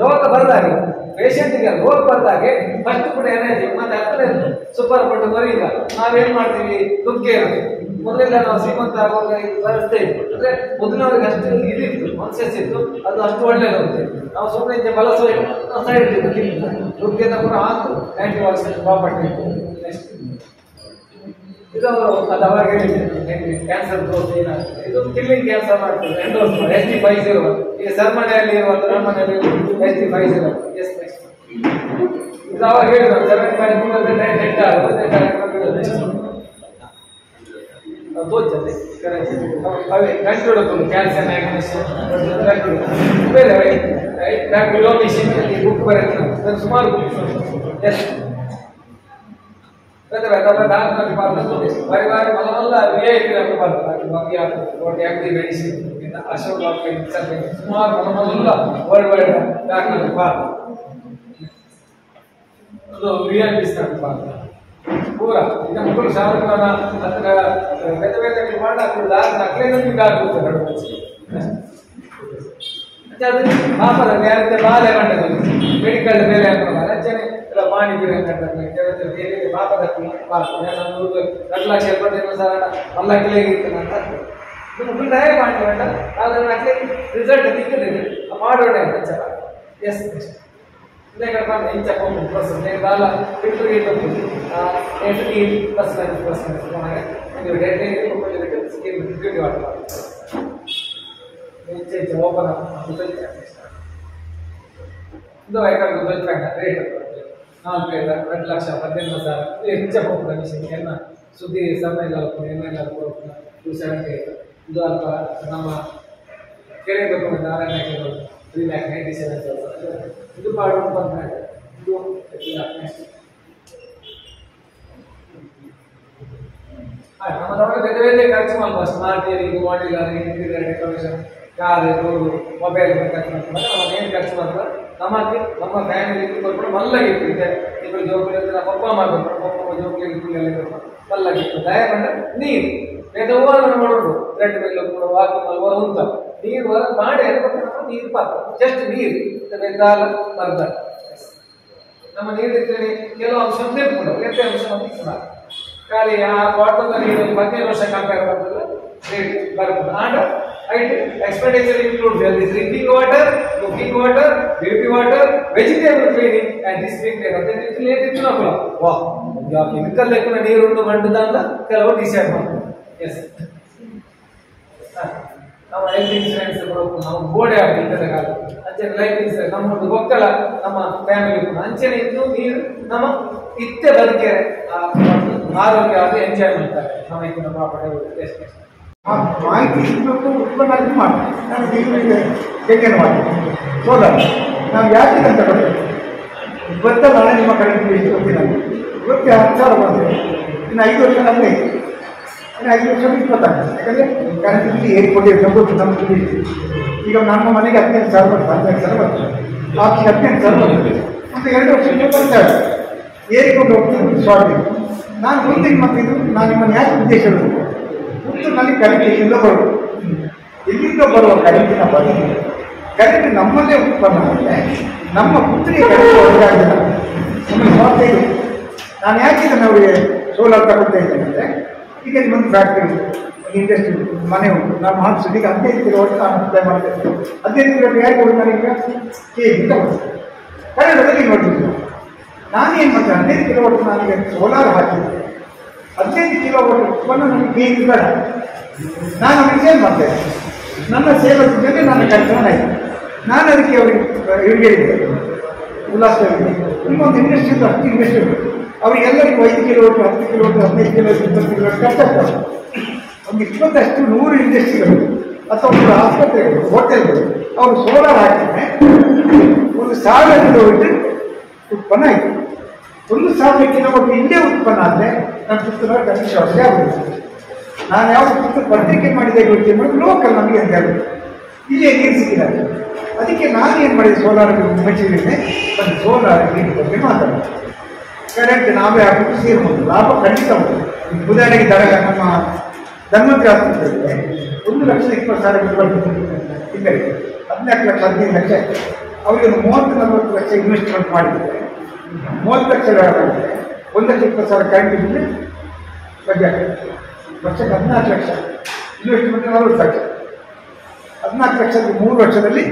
ರೋಗ ಬರ್ದಾಗೆ ಪೇಷಂಟ್ಗೆ ರೋಗ ಬರ್ದಾಗೆ ಫಸ್ಟ್ ಕೂಡ ಎನರ್ಜಿ ಮತ್ತೆ ಹತ್ತಿರ ಸೂಪರ್ ಫುಡ್ ಬರೀಗ ನಾವೇನ್ ಮಾಡ್ತೀವಿ? ದುಡ್ಗೆ ಮೊದಲೆಲ್ಲ ನಾವು ಶ್ರೀಮಂತ ಆಗುವಾಗ ವ್ಯವಸ್ಥೆ ಇತ್ತು. ಅಂದ್ರೆ ಮೊದಲವರಿಗೆ ಅಷ್ಟು ಇದಿತ್ತು ಕಾನ್ಸಿಯಸ್ ಇತ್ತು. ಅದು ಅಷ್ಟು ಒಳ್ಳೇದಾಗುತ್ತೆ ನಾವು ಸುಮ್ಮನೆ ಬಳಸೋ ಸೈಡ್ ದುಡ್ಗೆ ಕೂಡ ಆಯ್ತು ಆಂಟಿ ಆಕ್ಸಿಡೆಂಟ್ ಪ್ರಾಪರ್ಟಿ ಇದು ಅದು ಅವಾಗ ಹೇಳಿದ್ರು ಕ್ಯಾನ್ಸರ್ ಗ್ರೋತ್ ಏನಾಗ್ತದೆ? ಇದು ಕಿಲ್ಲಿಂಗ್ ಕ್ಯಾನ್ಸರ್ ಮಾಡ್ತದೆ. Endorse S T five zero ಈಗ ಸರ್ಮನೆಯಲ್ಲಿ ಇರುವಂತ ನಮ್ಮನೆಯಲ್ಲಿ S T five zero S five ಇದು ಅವಾಗ ಹೇಳಿದ್ರು. ಸೆವೆನ್ ಫೈವ್ ಡೆಡ್ ಆಗುತ್ತೆ. ತೋಚದೆ ಕಂಟ್ರೋಲ್ ಕ್ಯಾನ್ಸರ್ ಬೇರೆ ಡಾಕ್ಟರ್ ಮಿಷಿನ್ ಬುಕ್ ಬರುತ್ತೆ. ಸುಮಾರು S Betul, itu yang dipakai. Bagi aku, buat yang di medicine, kita asal pakai sampai semua malam-malam worldwide dah nak dipakai. ಅದು ವಿ ಐ ಪಿ ಪೂರ ಈಗ ಮಕ್ಕಳು ಶಾಲೆಗಳನ್ನ ಹತ್ರ ಬೇರೆ ಬೇರೆ ಮಾಡಿ ಅದ್ರ ದಾರಿ ನಕಲೆ ನಮ್ಗೆ ಆಗುತ್ತೆ ಮತ್ತೆ ಅದು ಪಾಪದ ಯಾರಂತೆ ಬಾಲೆ ಮಂಡದಲ್ಲಿ ಮೆಡಿಕಲ್ ಮೇಲೆ ಹಾಕೋಣ ರಚನೆ ಎಲ್ಲ ಮಾಡಿ ಬಿಡಿ ಅಂತ ಬೇರೆ ಪಾಪದ ಪಾಪ ನಾನು ಎರಡು ಲಕ್ಷ ಎಪ್ಪತ್ತೈದು ಸಾವಿರ ಅಲ್ಲ ಕಿಲೆಗಿತ್ತು ಅಂತ ಇದು ಮಕ್ಕಳು ದಯ ಮಾಡಿ ಬೇಡ ಆದ್ರೆ ನಕಲಿ ರಿಸಲ್ಟ್ ದಿಕ್ಕದೆ ಮಾಡೋಣ ಅಂತ S Mereka kan inca komun plus, mereka bala itu itu pun, itu di plus minus plus minus semua ya. Ini udah ini itu pokoknya dekat sekian begitu di waktu. Ini cek jawaban apa? Betul ya. Itu mereka betul kan? Rate ನಾಲ್ಕು ಐದು ಎರಡು ಲಕ್ಷ ಹದಿನೈದು ಸಾವಿರ ಹೆಚ್ಚ ಹೋಗ್ತದೆ ವಿಷಯ ಏನ ಸುದ್ದಿ ಸಮಯ ಏನೆಲ್ಲ ಟೂ ಸೆವೆಂಟಿ ಏಟ್ ಇದು ಅಲ್ಪ ನಮ್ಮ ಕೆರೆ ತಗೊಂಡು ನಾರಾಯಣ ಕೆರೆ three lakh ninety seven thousand ಇದು ಮಾಡೋದು ಬಂದ ಇದು ನಮ್ಮದೊಳಗೆ ಬೇರೆ ಬೇರೆ ಖರ್ಚು ಮಾಡ್ಬೋದು ಸ್ಮಾರ್ಟ್ ಇದು ಮಾಡಿಲ್ಲ interior decoration car road mobile ಖರ್ಚು ಮಾಡ್ತಾರೆ ನಾವು ಏನು ಖರ್ಚು ಮಾಡ್ತಾರೆ ನಮಗೆ ನಮ್ಮ ಫ್ಯಾಮಿಲಿ ಕೂಡ ಮಲ್ಲಗಿತ್ತು. ಇದೆ ಇಬ್ಬರು ಜೋಬಲಿ ಅಂದ್ರೆ ನಮ್ಮ ಪಪ್ಪ ಮಾಡಬೇಕು ಪಪ್ಪ ಜೋಬಲಿ ಎಲ್ಲ ಮಲ್ಲಗಿತ್ತು. ದಯ ಬಂದ ನೀರು ಬೇರೆ ಹೂವನ್ನು ಮಾಡೋದು ರೆಡ್ ಮೇಲೆ ಕೂಡ ವಾಕಿಂಗ್ ಅಲ್ಲಿ ಹೊರ ಉಂಟ ನೀರು ಹೊರ ಮಾಡಿ ಅದು ಮತ್ತೆ ನಾವು ನೀರು ಪಾತ್ರ. ಜಸ್ಟ್ ನೀರು. ಬೆಂಗಾಲ ಮರದ. ನಮ್ಮ ನೀರು ಇದ್ರೆ ಕೆಲವು ಅಂಶ ಕೂಡ ಎಷ್ಟೇ ಅಂಶ ಕೂಡ ಖಾಲಿ ಆ ಬಾಟಲ್ ನೀರಲ್ಲಿ ಹದಿನೈದು ವರ್ಷ ಕಂಪೇರ್ ಮಾಡಿದ್ರೆ ರೇಟ್ ಬರ್ತದೆ ಆಗ ಐಟ್ ಎಕ್ಸ್ಪೆಂಡಿಚರ್ ಇನ್ಕ್ಲೂಡ್ ಅಲ್ಲಿ drinking water cooking water beauty water vegetable cleaning and district ಮತ್ತೆ ಏನಿತ್ತು ನಾವು ವಾ ಕೆಮಿಕಲ್ ಲೆಕ್ಕನ ನೀರುಂಡು ಅಂತ ಕೆಲವು ಡಿಸೈಡ್ ಮಾಡ್ತಾರೆ. ಎಸ್ ನಮ್ಮ ಹೆಲ್ತ್ ಇನ್ಸೂರೆನ್ಸ್ ನಾವು ಗೋಡೆ ಕಾಲ ಅಂಚನೆ ಲೈಫ್ ಇನ್ಸೂರೆನ್ಸ್ ನಮ್ಮದು ಮಕ್ಕಳ ನಮ್ಮ ಫ್ಯಾಮಿಲಿ ಅಂಚೆನೆ ಇದ್ದು ನೀರು, ನಮ್ಮ ಇತ್ತೆ ಬದುಕೆ ಆರೋಗ್ಯ, ಅದು ಎಂಜಾಯ್ ಮಾಡ್ತಾರೆ. ನಮ್ಮ ಇದನ್ನ ಪ್ರಾಪರ್ಟಿ ಎಸ್ ಎಸ್ ಮಾಹಿತಿ ಸಿಗಬೇಕು ಉತ್ಪನ್ನ ಇದು ಮಾಡಿ ನಾನು ಈಗ ಹೇಗೇನು ಮಾಡಿ ಸೋಲ ನಾವು ಯಾಕೆ ಅಂತ ಗೊತ್ತಿಲ್ಲ ಇವತ್ತ ನಾಳೆ ನಿಮ್ಮ ಕಡೆ ಎಷ್ಟು ಗೊತ್ತಿಲ್ಲ ಇವತ್ತೇ ಹತ್ತು ಸಾವಿರ ಬರ್ತೇವೆ ಇನ್ನು ಐದು ವರ್ಷ ನಮಗೆ ಇನ್ನು ಐದು ವರ್ಷ ಇಪ್ಪತ್ತಾಗ ಯಾಕಂದರೆ ಕರೆಂಟ್ ಏರಿ ಕೊಟ್ಟಿದ್ದು ಗೊತ್ತು ನಮ್ಮ ಬಿಲ್ ಈಗ ನಮ್ಮ ಮನೆಗೆ ಹದಿನೈದು ಸಾವಿರ ಬರ್ತದೆ ಹದಿನೈದು ಸಾವಿರ ಬರ್ತದೆ. ಆಫೀಸ್ ಹದಿನೆಂಟು ಸಾವಿರ ಬರ್ತದೆ. ಮತ್ತು ಎರಡು ವರ್ಷಕ್ಕೆ ಬರ್ತಾರೆ ಏರಿಕೊಂಡು ಹೋಗ್ತೀನಿ ಸ್ವಾಮಿ. ನಾನು ಮುಂದೆ ಮತ್ತೆ ಇದು, ನಾನು ನಿಮ್ಮನ್ನು ಯಾಕೆ ಉದ್ದೇಶ ಹೇಳೋದು ಪುತ್ತೂರಿನಲ್ಲಿ ಕಲಿಕೆ ಎಲ್ಲಿಂದ ಬರುವುದು ಎಲ್ಲಿಂದ ಬರುವ ಕರೆಂಟಿನ ಬದಲು ಕರೆಂಟ್ ನಮ್ಮಲ್ಲೇ ಉತ್ಪನ್ನ ಆಗಿದೆ ನಮ್ಮ ಪುತ್ರಿಗೆ ಕಲಿಕೆ ಒಳಗಾಗಿಲ್ಲ. ನಾನು ಯಾಕೆ ಇದನ್ನು ಅವರಿಗೆ ಸೋಲಾರ್ ತಗೊಳ್ತಾ ಇದ್ದೇನೆ ಅಂದರೆ, ಈಗ ನಿಮ್ಮೊಂದು ಫ್ಯಾಕ್ಟ್ರಿ ಇಂಡಸ್ಟ್ರಿ ಮನೆ ಉಂಟು. ನಾನು ಮಾಡಿಸೋದು ಈಗ ಹದಿನೈದು ಕಿಲೋ ಅಂತ ನಾನು ಅಪ್ಲೈ ಮಾಡ್ತಾ ಅದೇ ಹದಿನೈದು ಕಿಲೋ ಯಾಕೆ ಕೊಡ್ತಾರೆ ಈಗ? ಕೆ ಜಿಂದ ಕರೆಂಟ್ ಅದಕ್ಕೆ ನೋಡ್ತಿದ್ದೆ ನಾನೇನು ಮಾಡ್ತೇನೆ? ಹದಿನೈದು ಕಿಲೋ ಒಟ್ಟು ನನಗೆ ಸೋಲಾರ್ ಹಾಕಿದ್ದೆ ಹದಿನೈದು ಕಿಲೋ ಒಟ್ಟು ಉತ್ಪನ್ನ ನನಗೆ ಬೇಡ ನಾನು ಅವರಿಗೆ ಏನು ಮಾಡ್ತೇನೆ ನನ್ನ ಸೇವೆ ಜೊತೆ ನನ್ನ ಕೆಲಸ ಆಯಿತು. ನಾನು ಅದಕ್ಕೆ ಅವರಿಗೆ ಇವರಿಗೆ ಉಲ್ಲಾಸ ನಿಮ್ಮೊಂದು ಇಂಡಸ್ಟ್ರಿ ಹತ್ತು ಇಂಡಸ್ಟ್ರಿ ಅವರಿಗೆಲ್ಲರಿಗೂ ಐದು ಕಿಲೋ ಒಟ್ಟು ಹತ್ತು ಕಿಲೋ ಒಟ್ಟು ಹದಿನೈದು ಕಿಲೋಮೀಟರ್, ಇಪ್ಪತ್ತು ಕಿಲೋ ಕಷ್ಟ ಒಂದು ಇಪ್ಪತ್ತಷ್ಟು ನೂರು ಇಂಡಸ್ಟ್ರಿಗಳು ಅಥವಾ ಒಂದು ಆಸ್ಪತ್ರೆಗಳು ಹೋಟೆಲ್ಗಳು ಅವರು ಸೋಲಾರ್ ಹಾಕಿದ್ರೆ ಒಂದು ಸಾವಿರ ಕಿಲೋಮೀಟರ್ ಉತ್ಪನ್ನ ಆಯಿತು. ಒಂದು ಸಾವಿರ ಕಿಲೋಮೀಟರ್ ಹಿಂದೆ ಉತ್ಪನ್ನ ಆದರೆ ನನ್ನ ಪುಸ್ತಕ ಕನಿಷ್ಠ ವರ್ಷ ಆಗುತ್ತೆ ನಾನು ಯಾವ ಪುಸ್ತಕ ಪತ್ರಿಕೆ ಮಾಡಿದೆ ಯೋಚನೆ ಮಾಡಿ ಲೋಕಲ್ ನಮಗೆ ಅಂತ ಆಗುತ್ತೆ ಇಲ್ಲೇ ನೀರು ಸಿಕ್ಕಿಲ್ಲ ಅದಕ್ಕೆ ನಾನು ಏನು ಮಾಡಿದೆ? ಸೋಲಾರ್ ಮೆಚ್ಚುಗೆ ಒಂದು ಸೋಲಾರ್ ನೀರು ಬಗ್ಗೆ ಮಾತಾಡೋದು. ಕರೆಂಟ್ ನಾವೇ ಹಾಕಿದ್ರು ಸೇರ್ಬೋದು ಲಾಭ ಖಂಡಿತ ಉಂಟು. ಉದಾಹರಣೆಗೆ ದರ, ನಮ್ಮ ಧನ್ವಂತರಿ ಒಂದು ಲಕ್ಷ ಇಪ್ಪತ್ತು ಸಾವಿರ ತಿಂಗಳಿಗೆ ಹದಿನಾಲ್ಕು ಲಕ್ಷ, ಹದಿನೈದು ಲಕ್ಷ. ಅವರಿಗೆ ಒಂದು ಮೂವತ್ತು ನಲವತ್ತು ಲಕ್ಷ ಇನ್ವೆಸ್ಟ್ಮೆಂಟ್ ಮಾಡಿದ್ದಾರೆ. ಮೂವತ್ತು ಲಕ್ಷ ಒಂದು ಲಕ್ಷ ಇಪ್ಪತ್ತು ಸಾವಿರ ಕರೆಂಟ್ ಬಿಲ್ ಬಗ್ಗೆ ವರ್ಷಕ್ಕೆ ಹದಿನಾಲ್ಕು ಲಕ್ಷ. ಇನ್ವೆಸ್ಟ್ಮೆಂಟ್ ನಲವತ್ತು ಲಕ್ಷ. ಹದಿನಾಲ್ಕು ಲಕ್ಷದ ಮೂರು ವರ್ಷದಲ್ಲಿ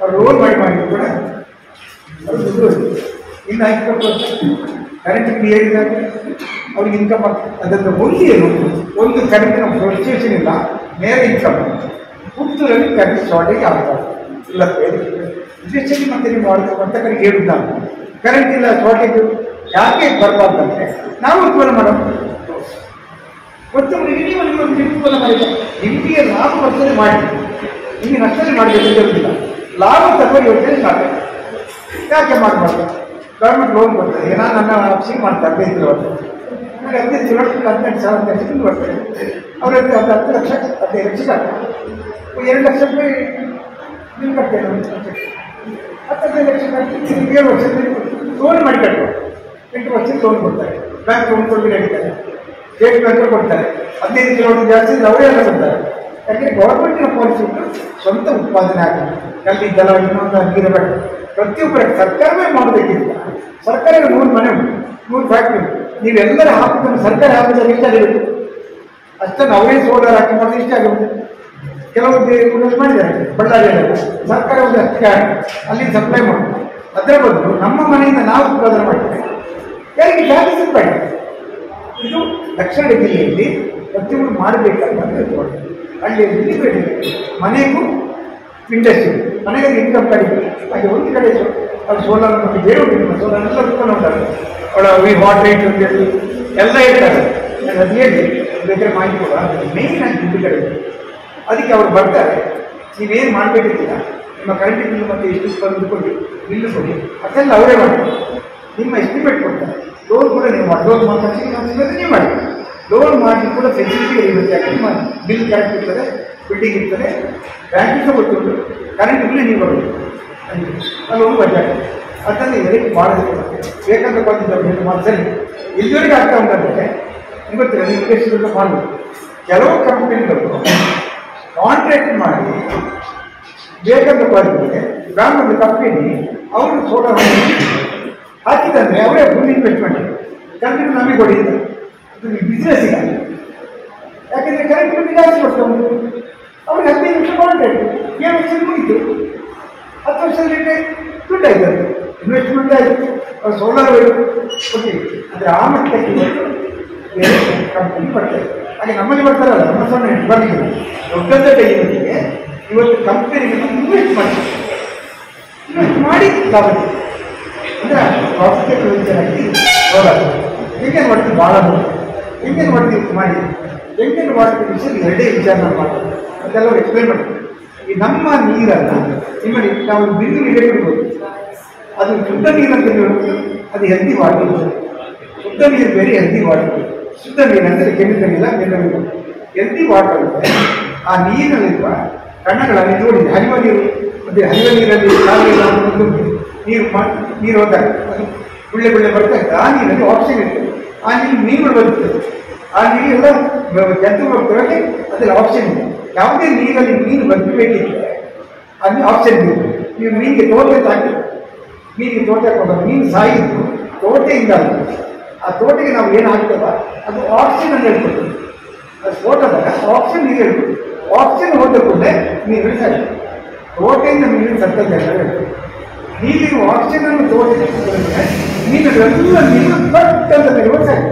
ಅವರು ರೋಲ್ ಮಾಡಿ ಮಾಡಿದ್ರು ಕೂಡ ಅವರು ದುಡ್ಡು ಇನ್ನು ಇಪ್ಪತ್ತು ವರ್ಷ ಕರೆಂಟ್ ಬಿಲ್ ಏರಿದಾಗ ಅವ್ರಿಗೆ ಇನ್ಕಮ್ ಅದನ್ನು ಒಂದು ಏನು? ಒಂದು ಕರೆಂಟಿನ ಫ್ರಸ್ಟ್ರೇಷನ್ ಇಲ್ಲ. ನೇರ ಇನ್ಕಮ್ ಪುತ್ತೂರಲ್ಲಿ ಕರೆಂಟ್ ಶಾರ್ಟೇಜ್ ಆಗ್ತದೆ ಇಲ್ಲ ವಿಶೇಷವಾಗಿ ಮತ್ತೆ ನೀವು ಕಡೆಗೆ ಹೇಳುದು ನಾನು ಕರೆಂಟ್ ಇಲ್ಲ ಶಾರ್ಟೇಜು ಯಾಕೆ ಬರಬಾರ್ದಂದ್ರೆ ನಾವು ಉತ್ಪನ್ನ ಒಂದು ಒಂದು ಉತ್ಪನ್ನ ಮಾಡಿದ ನಿಮಗೆ ಲಾಭ ಬರ್ತದೆ ಮಾಡಿ. ನಿಮಗೆ ನಷ್ಟದಲ್ಲಿ ಮಾಡಬೇಕು ಇರೋದಿಲ್ಲ ಲಾಭ ತಗೋ ಯೋಚನೆ ಮಾಡಬೇಕು ಯಾಕೆ ಮಾಡಬಾರ್ದು? ಗೌರ್ಮೆಂಟ್ ಲೋನ್ ಕೊಡ್ತಾರೆ. ಏನೋ ನನ್ನ ಅಪ್ಸಿ ಮಾಡ್ತಾರೆ ಹದಿನೈದು ಅವರು. ನನಗೆ ಹದಿನೈದು ಲಕ್ಷ ಹದಿನೆಂಟು ಸಾವಿರ ಬರ್ತದೆ ಅವ್ರ ಹತ್ತು ಹತ್ತು ಲಕ್ಷ ಹದಿನೈದು ಲಕ್ಷ ಎರಡು ಲಕ್ಷ ರೂಪಾಯಿ ನೀವು ಕಟ್ತೇನೆ ಒಂದು ಲಕ್ಷಕ್ಕೆ. ಹತ್ತು ಹದಿನೈದು ಲಕ್ಷ ಕಟ್ಟಿ ನಿಮ್ಗೆ ಏಳು ವರ್ಷ ಲೋನ್ ಮಾಡಿ ಕಟ್ಟುವ ಎಂಟು ವರ್ಷಕ್ಕೆ ಲೋನ್ ಕೊಡ್ತಾರೆ ಬ್ಯಾಂಕ್ ಲೋನ್ ಕೊಟ್ಟು ನಡೀತಾರೆ ಸ್ಟೇಟ್ ಬ್ಯಾಂಕ್ ಕೊಡ್ತಾರೆ ಹದಿನೈದು ಕಿಲೋಮೀಟರ್ ಜಾಸ್ತಿ ಅವರೇ ಎಲ್ಲ ಕೊಡ್ತಾರೆ ಯಾಕೆ ಗೌರ್ಮೆಂಟಿನ ಪಾಲಿಸಿ ಸ್ವಂತ ಉತ್ಪಾದನೆ ಆಗಿದೆ ಕಲ್ಲಿದ್ದಲ್ಲ ಇನ್ನೊಂದು ಹಂಗಿರಬೇಕು ಪ್ರತಿಯೊಬ್ಬರ ಸರ್ಕಾರವೇ ಮಾಡಬೇಕಿಲ್ಲ ಸರ್ಕಾರ ನೂರು ಮನೆ ನೂರು ಫ್ಯಾಕ್ಟ್ರಿ ಉಂಟು ನೀವೆಲ್ಲರ ಹಾಕುವುದನ್ನು ಸರ್ಕಾರ ಹಾಕಿದ್ರೆ ಎಷ್ಟಾಗಿರುತ್ತೆ ಅಷ್ಟನ್ನು ಅವರೇ ಸೋಲಾರ್ ಹಾಕಿ ಮಾಡಿದ್ರೆ ಇಷ್ಟಾಗುತ್ತೆ ಕೆಲವು ಇನ್ವೆಸ್ಟ್ ಮಾಡಿದ್ದಾರೆ. ಬಳ್ಳಾರಿಯಲ್ಲಿ ಸರ್ಕಾರ ಒಂದು ಅಧಿಕಾರಿ. ಅಲ್ಲಿ ಸಪ್ಲೈ ಮಾಡಿ ಅದರ ಬದಲು ನಮ್ಮ ಮನೆಯಿಂದ ನಾವು ಉತ್ಪಾದನೆ ಮಾಡ್ತೇವೆ. ಯಾರಿಗೆ ಜಾತಿ ಸಿಗ್ಬೇಡ ಇದು ದಕ್ಷಿಣ ಜಿಲ್ಲೆಯಲ್ಲಿ ಪ್ರತಿಯೊಂದು ಮಾಡಬೇಕಂತ ಹಳ್ಳಿಯಲ್ಲಿ ಬೇಡ ಮನೆಗೂ ಇಂಡಸ್ಟ್ರಿ ಮನೆಗೆ ಇನ್ಕಮ್ ಕಡಿಮೆ. ಹಾಗೆ ಒಂದು ಕಡೆ ಅದು ಸೋಲಾರ್ ಮತ್ತು ಬೇರೆ ಸೋಲಾರ್ ಎಲ್ಲ ಉತ್ಪನ್ನ ಉಂಟಲ್ಲ ಅವಳ ವಿ ವಾಟ್ ರೇಟ್ ಅಂತ ಹೇಳಿ ಎಲ್ಲ ಇರ್ತಾರೆ ಅದು ಹೇಳಿ ಬೇಕಾದ್ರೆ ಮಾಹಿತಿ ಕೊಡ ಮೇನ್ ಆಗಿ ದುಡ್ಡು. ಅದಕ್ಕೆ ಅವ್ರು ಬರ್ತಾರೆ. ನೀವೇನು ಮಾಡಬೇಕಿಲ್ಲ ನಿಮ್ಮ ಕರೆಂಟ್ ಬಿಲ್ ಮತ್ತೆ ಎಷ್ಟು ಬಂದು ಕೊಡಿ ಬಿಲ್ಲು ಕೊಡಿ ಅದೆಲ್ಲ ಅವರೇ ಮಾಡ್ತಾರೆ ನಿಮ್ಮ ಎಸ್ಟಿಮೇಟ್ ಕೊಡ್ತಾರೆ. ಲೋನ್ ಕೂಡ ನೀವು ಮಾಡಿ. ಲೋನ್ ಮಾತಾಡಿ ನೀವು ಮಾಡಿ. ಲೋನ್ ಮಾಡಿ ಕೂಡ ಫೆಸಿಲಿಟಿ ಇರುತ್ತೆ. ಯಾಕೆ? ನಿಮ್ಮ ಬಿಲ್ ಕರೆಕ್ಟ್ ಇರ್ತದೆ ಬಿಲ್ಡಿಂಗ್ ಇರ್ತದೆ ಬ್ಯಾಂಕಿಂದ ಗೊತ್ತುಂಟು ಕರೆಂಟ್ ಬಿಲ್ ನೀವು ಬರಬೇಕು ಅದು ಲೋನ್ ಬಜೆಟ್. ಅದನ್ನು ಎಲ್ಲಿ ಮಾಡಬೇಕು ಬೇಕಂತ ಬಂದಿದ್ದವರು ಮಾಡ್ಸಲಿ ಇಲ್ಲಿವರೆಗೆ ಆಗ್ತಾ ಉಂಟಂದ್ರೆ ನಿಮ್ಗೆ ಗೊತ್ತಿಲ್ಲ, ನೀವು ಉದ್ದೇಶದಿಂದ ಮಾಡಬೇಕು. ಕೆಲವು ಕಂಪನಿಗಳು ಕಾಂಟ್ರಾಕ್ಟ್ ಮಾಡಿ ಬೇಕಂತ ಬಂದಿದೆ ಗ್ರಾಮದ ಕಂಪನಿ ಅವರು ಸೋಲಾರ್ ಹಾಕಿದಂದ್ರೆ ಅವರೇ ಫುಲ್ ಇನ್ವೆಸ್ಟ್ಮೆಂಟ್ ಕರೆಂಟ್ ನಮಗೆ ಕೊಡಿಲ್ಲ ಇದು ಬಿಸ್ನೆಸ್ ಇಲ್ಲ. ಯಾಕೆಂದ್ರೆ ಕರೆಂಟ್ ಬಿಲ್ ಜಾಸ್ತಿ ಕೊಡ್ತಾ ಉಂಟು. ಅವ್ರಿಗೆ ಹದಿನೈದು ವರ್ಷ ಕಾಂಟ್ರಾಕ್ಟ್ ಏಳು ವರ್ಷ ಮುಗಿತು. ಹತ್ತು ವರ್ಷದಲ್ಲಿ ದುಡ್ಡು ಆಯ್ತು ಇನ್ವೆಸ್ಟ್ಮೆಂಟ್ ಆಯಿತು. ಸೋಲಾರ್ ಕೊಟ್ಟಿವಿ ಅಂದರೆ ಆ ಮಟ್ಟಕ್ಕೆ ಇವತ್ತು ಬೇರೆ ಕಂಪನಿ ಬರ್ತದೆ ಹಾಗೆ ನಮ್ಮಲ್ಲಿ ಬರ್ತಾರಲ್ಲ ನಮ್ಮ ಸಣ್ಣ ಬರಲಿಲ್ಲ ದೊಡ್ಡ ದೊಡ್ಡ ಇವತ್ತು ಕಂಪನಿಗೆ ಇನ್ವೆಸ್ಟ್ ಮಾಡಿ. ಇನ್ವೆಸ್ಟ್ ಮಾಡಿ ಲಾಭ ಅಂದರೆ ಪ್ರಾಫಿಟೇಬಲ್ ಚೆನ್ನಾಗಿ ಹೆಂಗೇನು ಮಾಡ್ತೀವಿ ಭಾಳ ಹೆಂಗೇನು ಮಾಡ್ತೀವಿ ಮಾಡಿ. ಹೆಂಗೇನು ಮಾಡ್ತೀವಿ ವಿಷಯ ಎರಡೇ ವಿಚಾರ ನಾವು ಮಾಡ್ತೀವಿ ಅದೆಲ್ಲ ಎಕ್ಸ್ಪ್ಲೈನ್ ಮಾಡ್ತೀವಿ ಈ ನಮ್ಮ ನೀರನ್ನು ನಿಮ್ಮಲ್ಲಿ ನಾವು ಬಿಂದು ನೀರೇ ಅದು ಶುದ್ಧ ನೀರು ಅಂತ ಹೇಳ್ಬೋದು ಅದು ಹೆಲ್ದಿ ವಾಟರ್ ಶುದ್ಧ ನೀರು ಬೇರೆ ಹೆಲ್ದಿ ವಾಟರ್ ಶುದ್ಧ ನೀರು ಅಂದರೆ ಕೆಮಿಕಲ್ ಇಲ್ಲ ಇಲ್ಲ ಹೆಲ್ದಿ ವಾಟರ್ ಅಂದರೆ ಆ ನೀರಿನಲ್ಲಿರುವ ಕಣ್ಣುಗಳನ್ನು ನೋಡಿದೆ ಹರಿವ ನೀರು. ಮತ್ತೆ ಹರಿವ ನೀರಲ್ಲಿ ನೀರು ನೀರು ಹೋದಾಗ ಗುಳ್ಳೆ ಗುಳ್ಳೆ ಬರ್ತಾ ಇತ್ತು. ಆ ನೀರಲ್ಲಿ ಆಪ್ಷನ್ ಇರ್ತದೆ ಆ ನೀರು ಮೀನುಗಳು ಬರುತ್ತದೆ ಆ ನೀರೆಲ್ಲ ಜಂತು ಹೋಗ್ತಾರೆ ಅದರಲ್ಲಿ ಆಪ್ಷನ್ ಇದೆ. ಯಾವುದೇ ನೀರಲ್ಲಿ ಮೀನು ಬದುಕಬೇಕಿದ್ರೆ ಅಲ್ಲಿ ಆಪ್ಷನ್ ಇದೆ. ನೀವು ಮೀನಿಗೆ ತೋಟ ತಾಕಿ, ಮೀನಿಗೆ ತೋಟ ಹಾಕೊಂಡು ಮೀನು ಸಾಯಿದ್ದು, ತೋಟೆಯಿಂದ. ಆ ತೋಟಿಗೆ ನಾವು ಏನು ಹಾಕ್ತೇವ ಅದು ಆಕ್ಸಿಜನ್ ಅಂತ ಹೇಳ್ಕೊಡ್ತೀವಿ ಅದು ಸ್ಫೋಟದಾಗ ಆಕ್ಸಿಜನ್ ನೀರು ಹೇಳ್ಕೊಡ್ತೀವಿ ಆಕ್ಸಿಜನ್ ಹೋದ ಕೂಡಲೇ ನೀರು ಸಾಯಿ ತೋಟೆಯಿಂದ ನೀರಿನ ಸತ್ತಲ್ಲ ನೀವು ಆಕ್ಸಿಜನ್ ಅನ್ನು ತೋರಿಸಿದ್ರೆ ನೀನು ಎಲ್ಲ ನೀರು ಬಟ್ ಅಂತ ಸಾಯಿ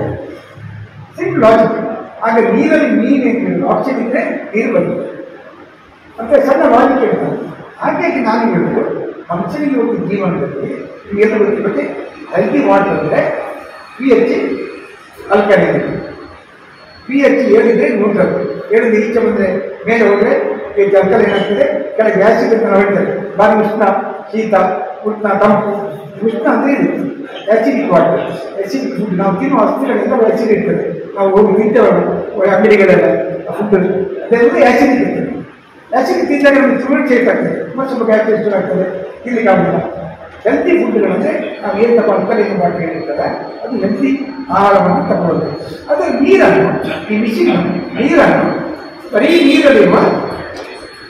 ಸಿಂಪಲ್ ಲಾಜಿಕ್ ಆಗ ನೀರಲ್ಲಿ ಮೀನು ಆಕ್ಸಿಜನ್ ಇದ್ರೆ ನೀರು ಬರ್ತದೆ. ಮತ್ತೆ ಸಣ್ಣ ಲಾಜಿಕ್ ಹೇಳ್ತಾರೆ ಹಾಗಾಗಿ ನಾನು ಹೇಳ್ಬೋದು, ಮನುಷ್ಯನಿಗೆ ಒಂದು ಜೀವನದಲ್ಲಿ ನಿಮಗೆಲ್ಲ ಗೊತ್ತಿರುತ್ತೆ ಹೆಲ್ದಿ ವಾಟರ್ ಅಂದರೆ P H alkaline P H ಏಳಿದ್ರೆ neutral ಏಳಿದ್ರೆ ಈಚೆ ಬಂದರೆ ಮೇಲೆ ಹೋದರೆ ಅಲ್ಕಲ್ ಏನಾಗ್ತದೆ? ಕೆಳಗೆ ಗ್ಯಾಸ್ ಅಂತ ನಾವು ಹೇಳ್ತೇವೆ. ಬಾರಿ ಉಷ್ಣ, ಶೀತ, ಉಷ್ಣ, ತಂಪು. ಉಷ್ಣ ಅಂದರೆ ಇದು ಆ್ಯಸಿಡಿಕ್ ವಾಟರ್ ಆ್ಯಸಿಡಿಕ್ ಫುಡ್ ನಾವು ತಿನ್ನುವ ವಸ್ತುಗಳೆಲ್ಲ ಆ್ಯಸಿಡ್ ಇರ್ತದೆ. ನಾವು ಹೋಗಿ ತಿಂತೇವೆ ಅಂಗಡಿಗಳೆಲ್ಲ ಫುಡ್ ಅದೆಲ್ಲ ಆಸಿಡಿಕ್ ಇರ್ತದೆ. ಆಕ್ಚುಲಿ ತಿಂದಾಗ ನಮಗೆ ಚೇಟ್ ಆಗ್ತದೆ. ತುಂಬ ಸ್ವಲ್ಪ ಗ್ಯಾಸ್ ಎಷ್ಟು ಆಗ್ತದೆ. ತಿನ್ಲಿಕ್ಕೆ ಆಗುದಿಲ್ಲ. ಹೆಲ್ತಿ ಫುಡ್ಗಳಂತೆ ನಾವು ಏನು ತಗೊಳ್ತಾರೆ ಏನು ಮಾಡಿ ಹೇಳಿರ್ತದೆ ಅದು ಹೆಲ್ತಿ ಆಹಾರವನ್ನು ತಗೊಳ್ಳೋದು. ಅದು ನೀರನ್ನು, ಈ ಮಿಷಿನ್ ನೀರನ್ನು, ಬರೀ ನೀರಲ್ಲಿರುವ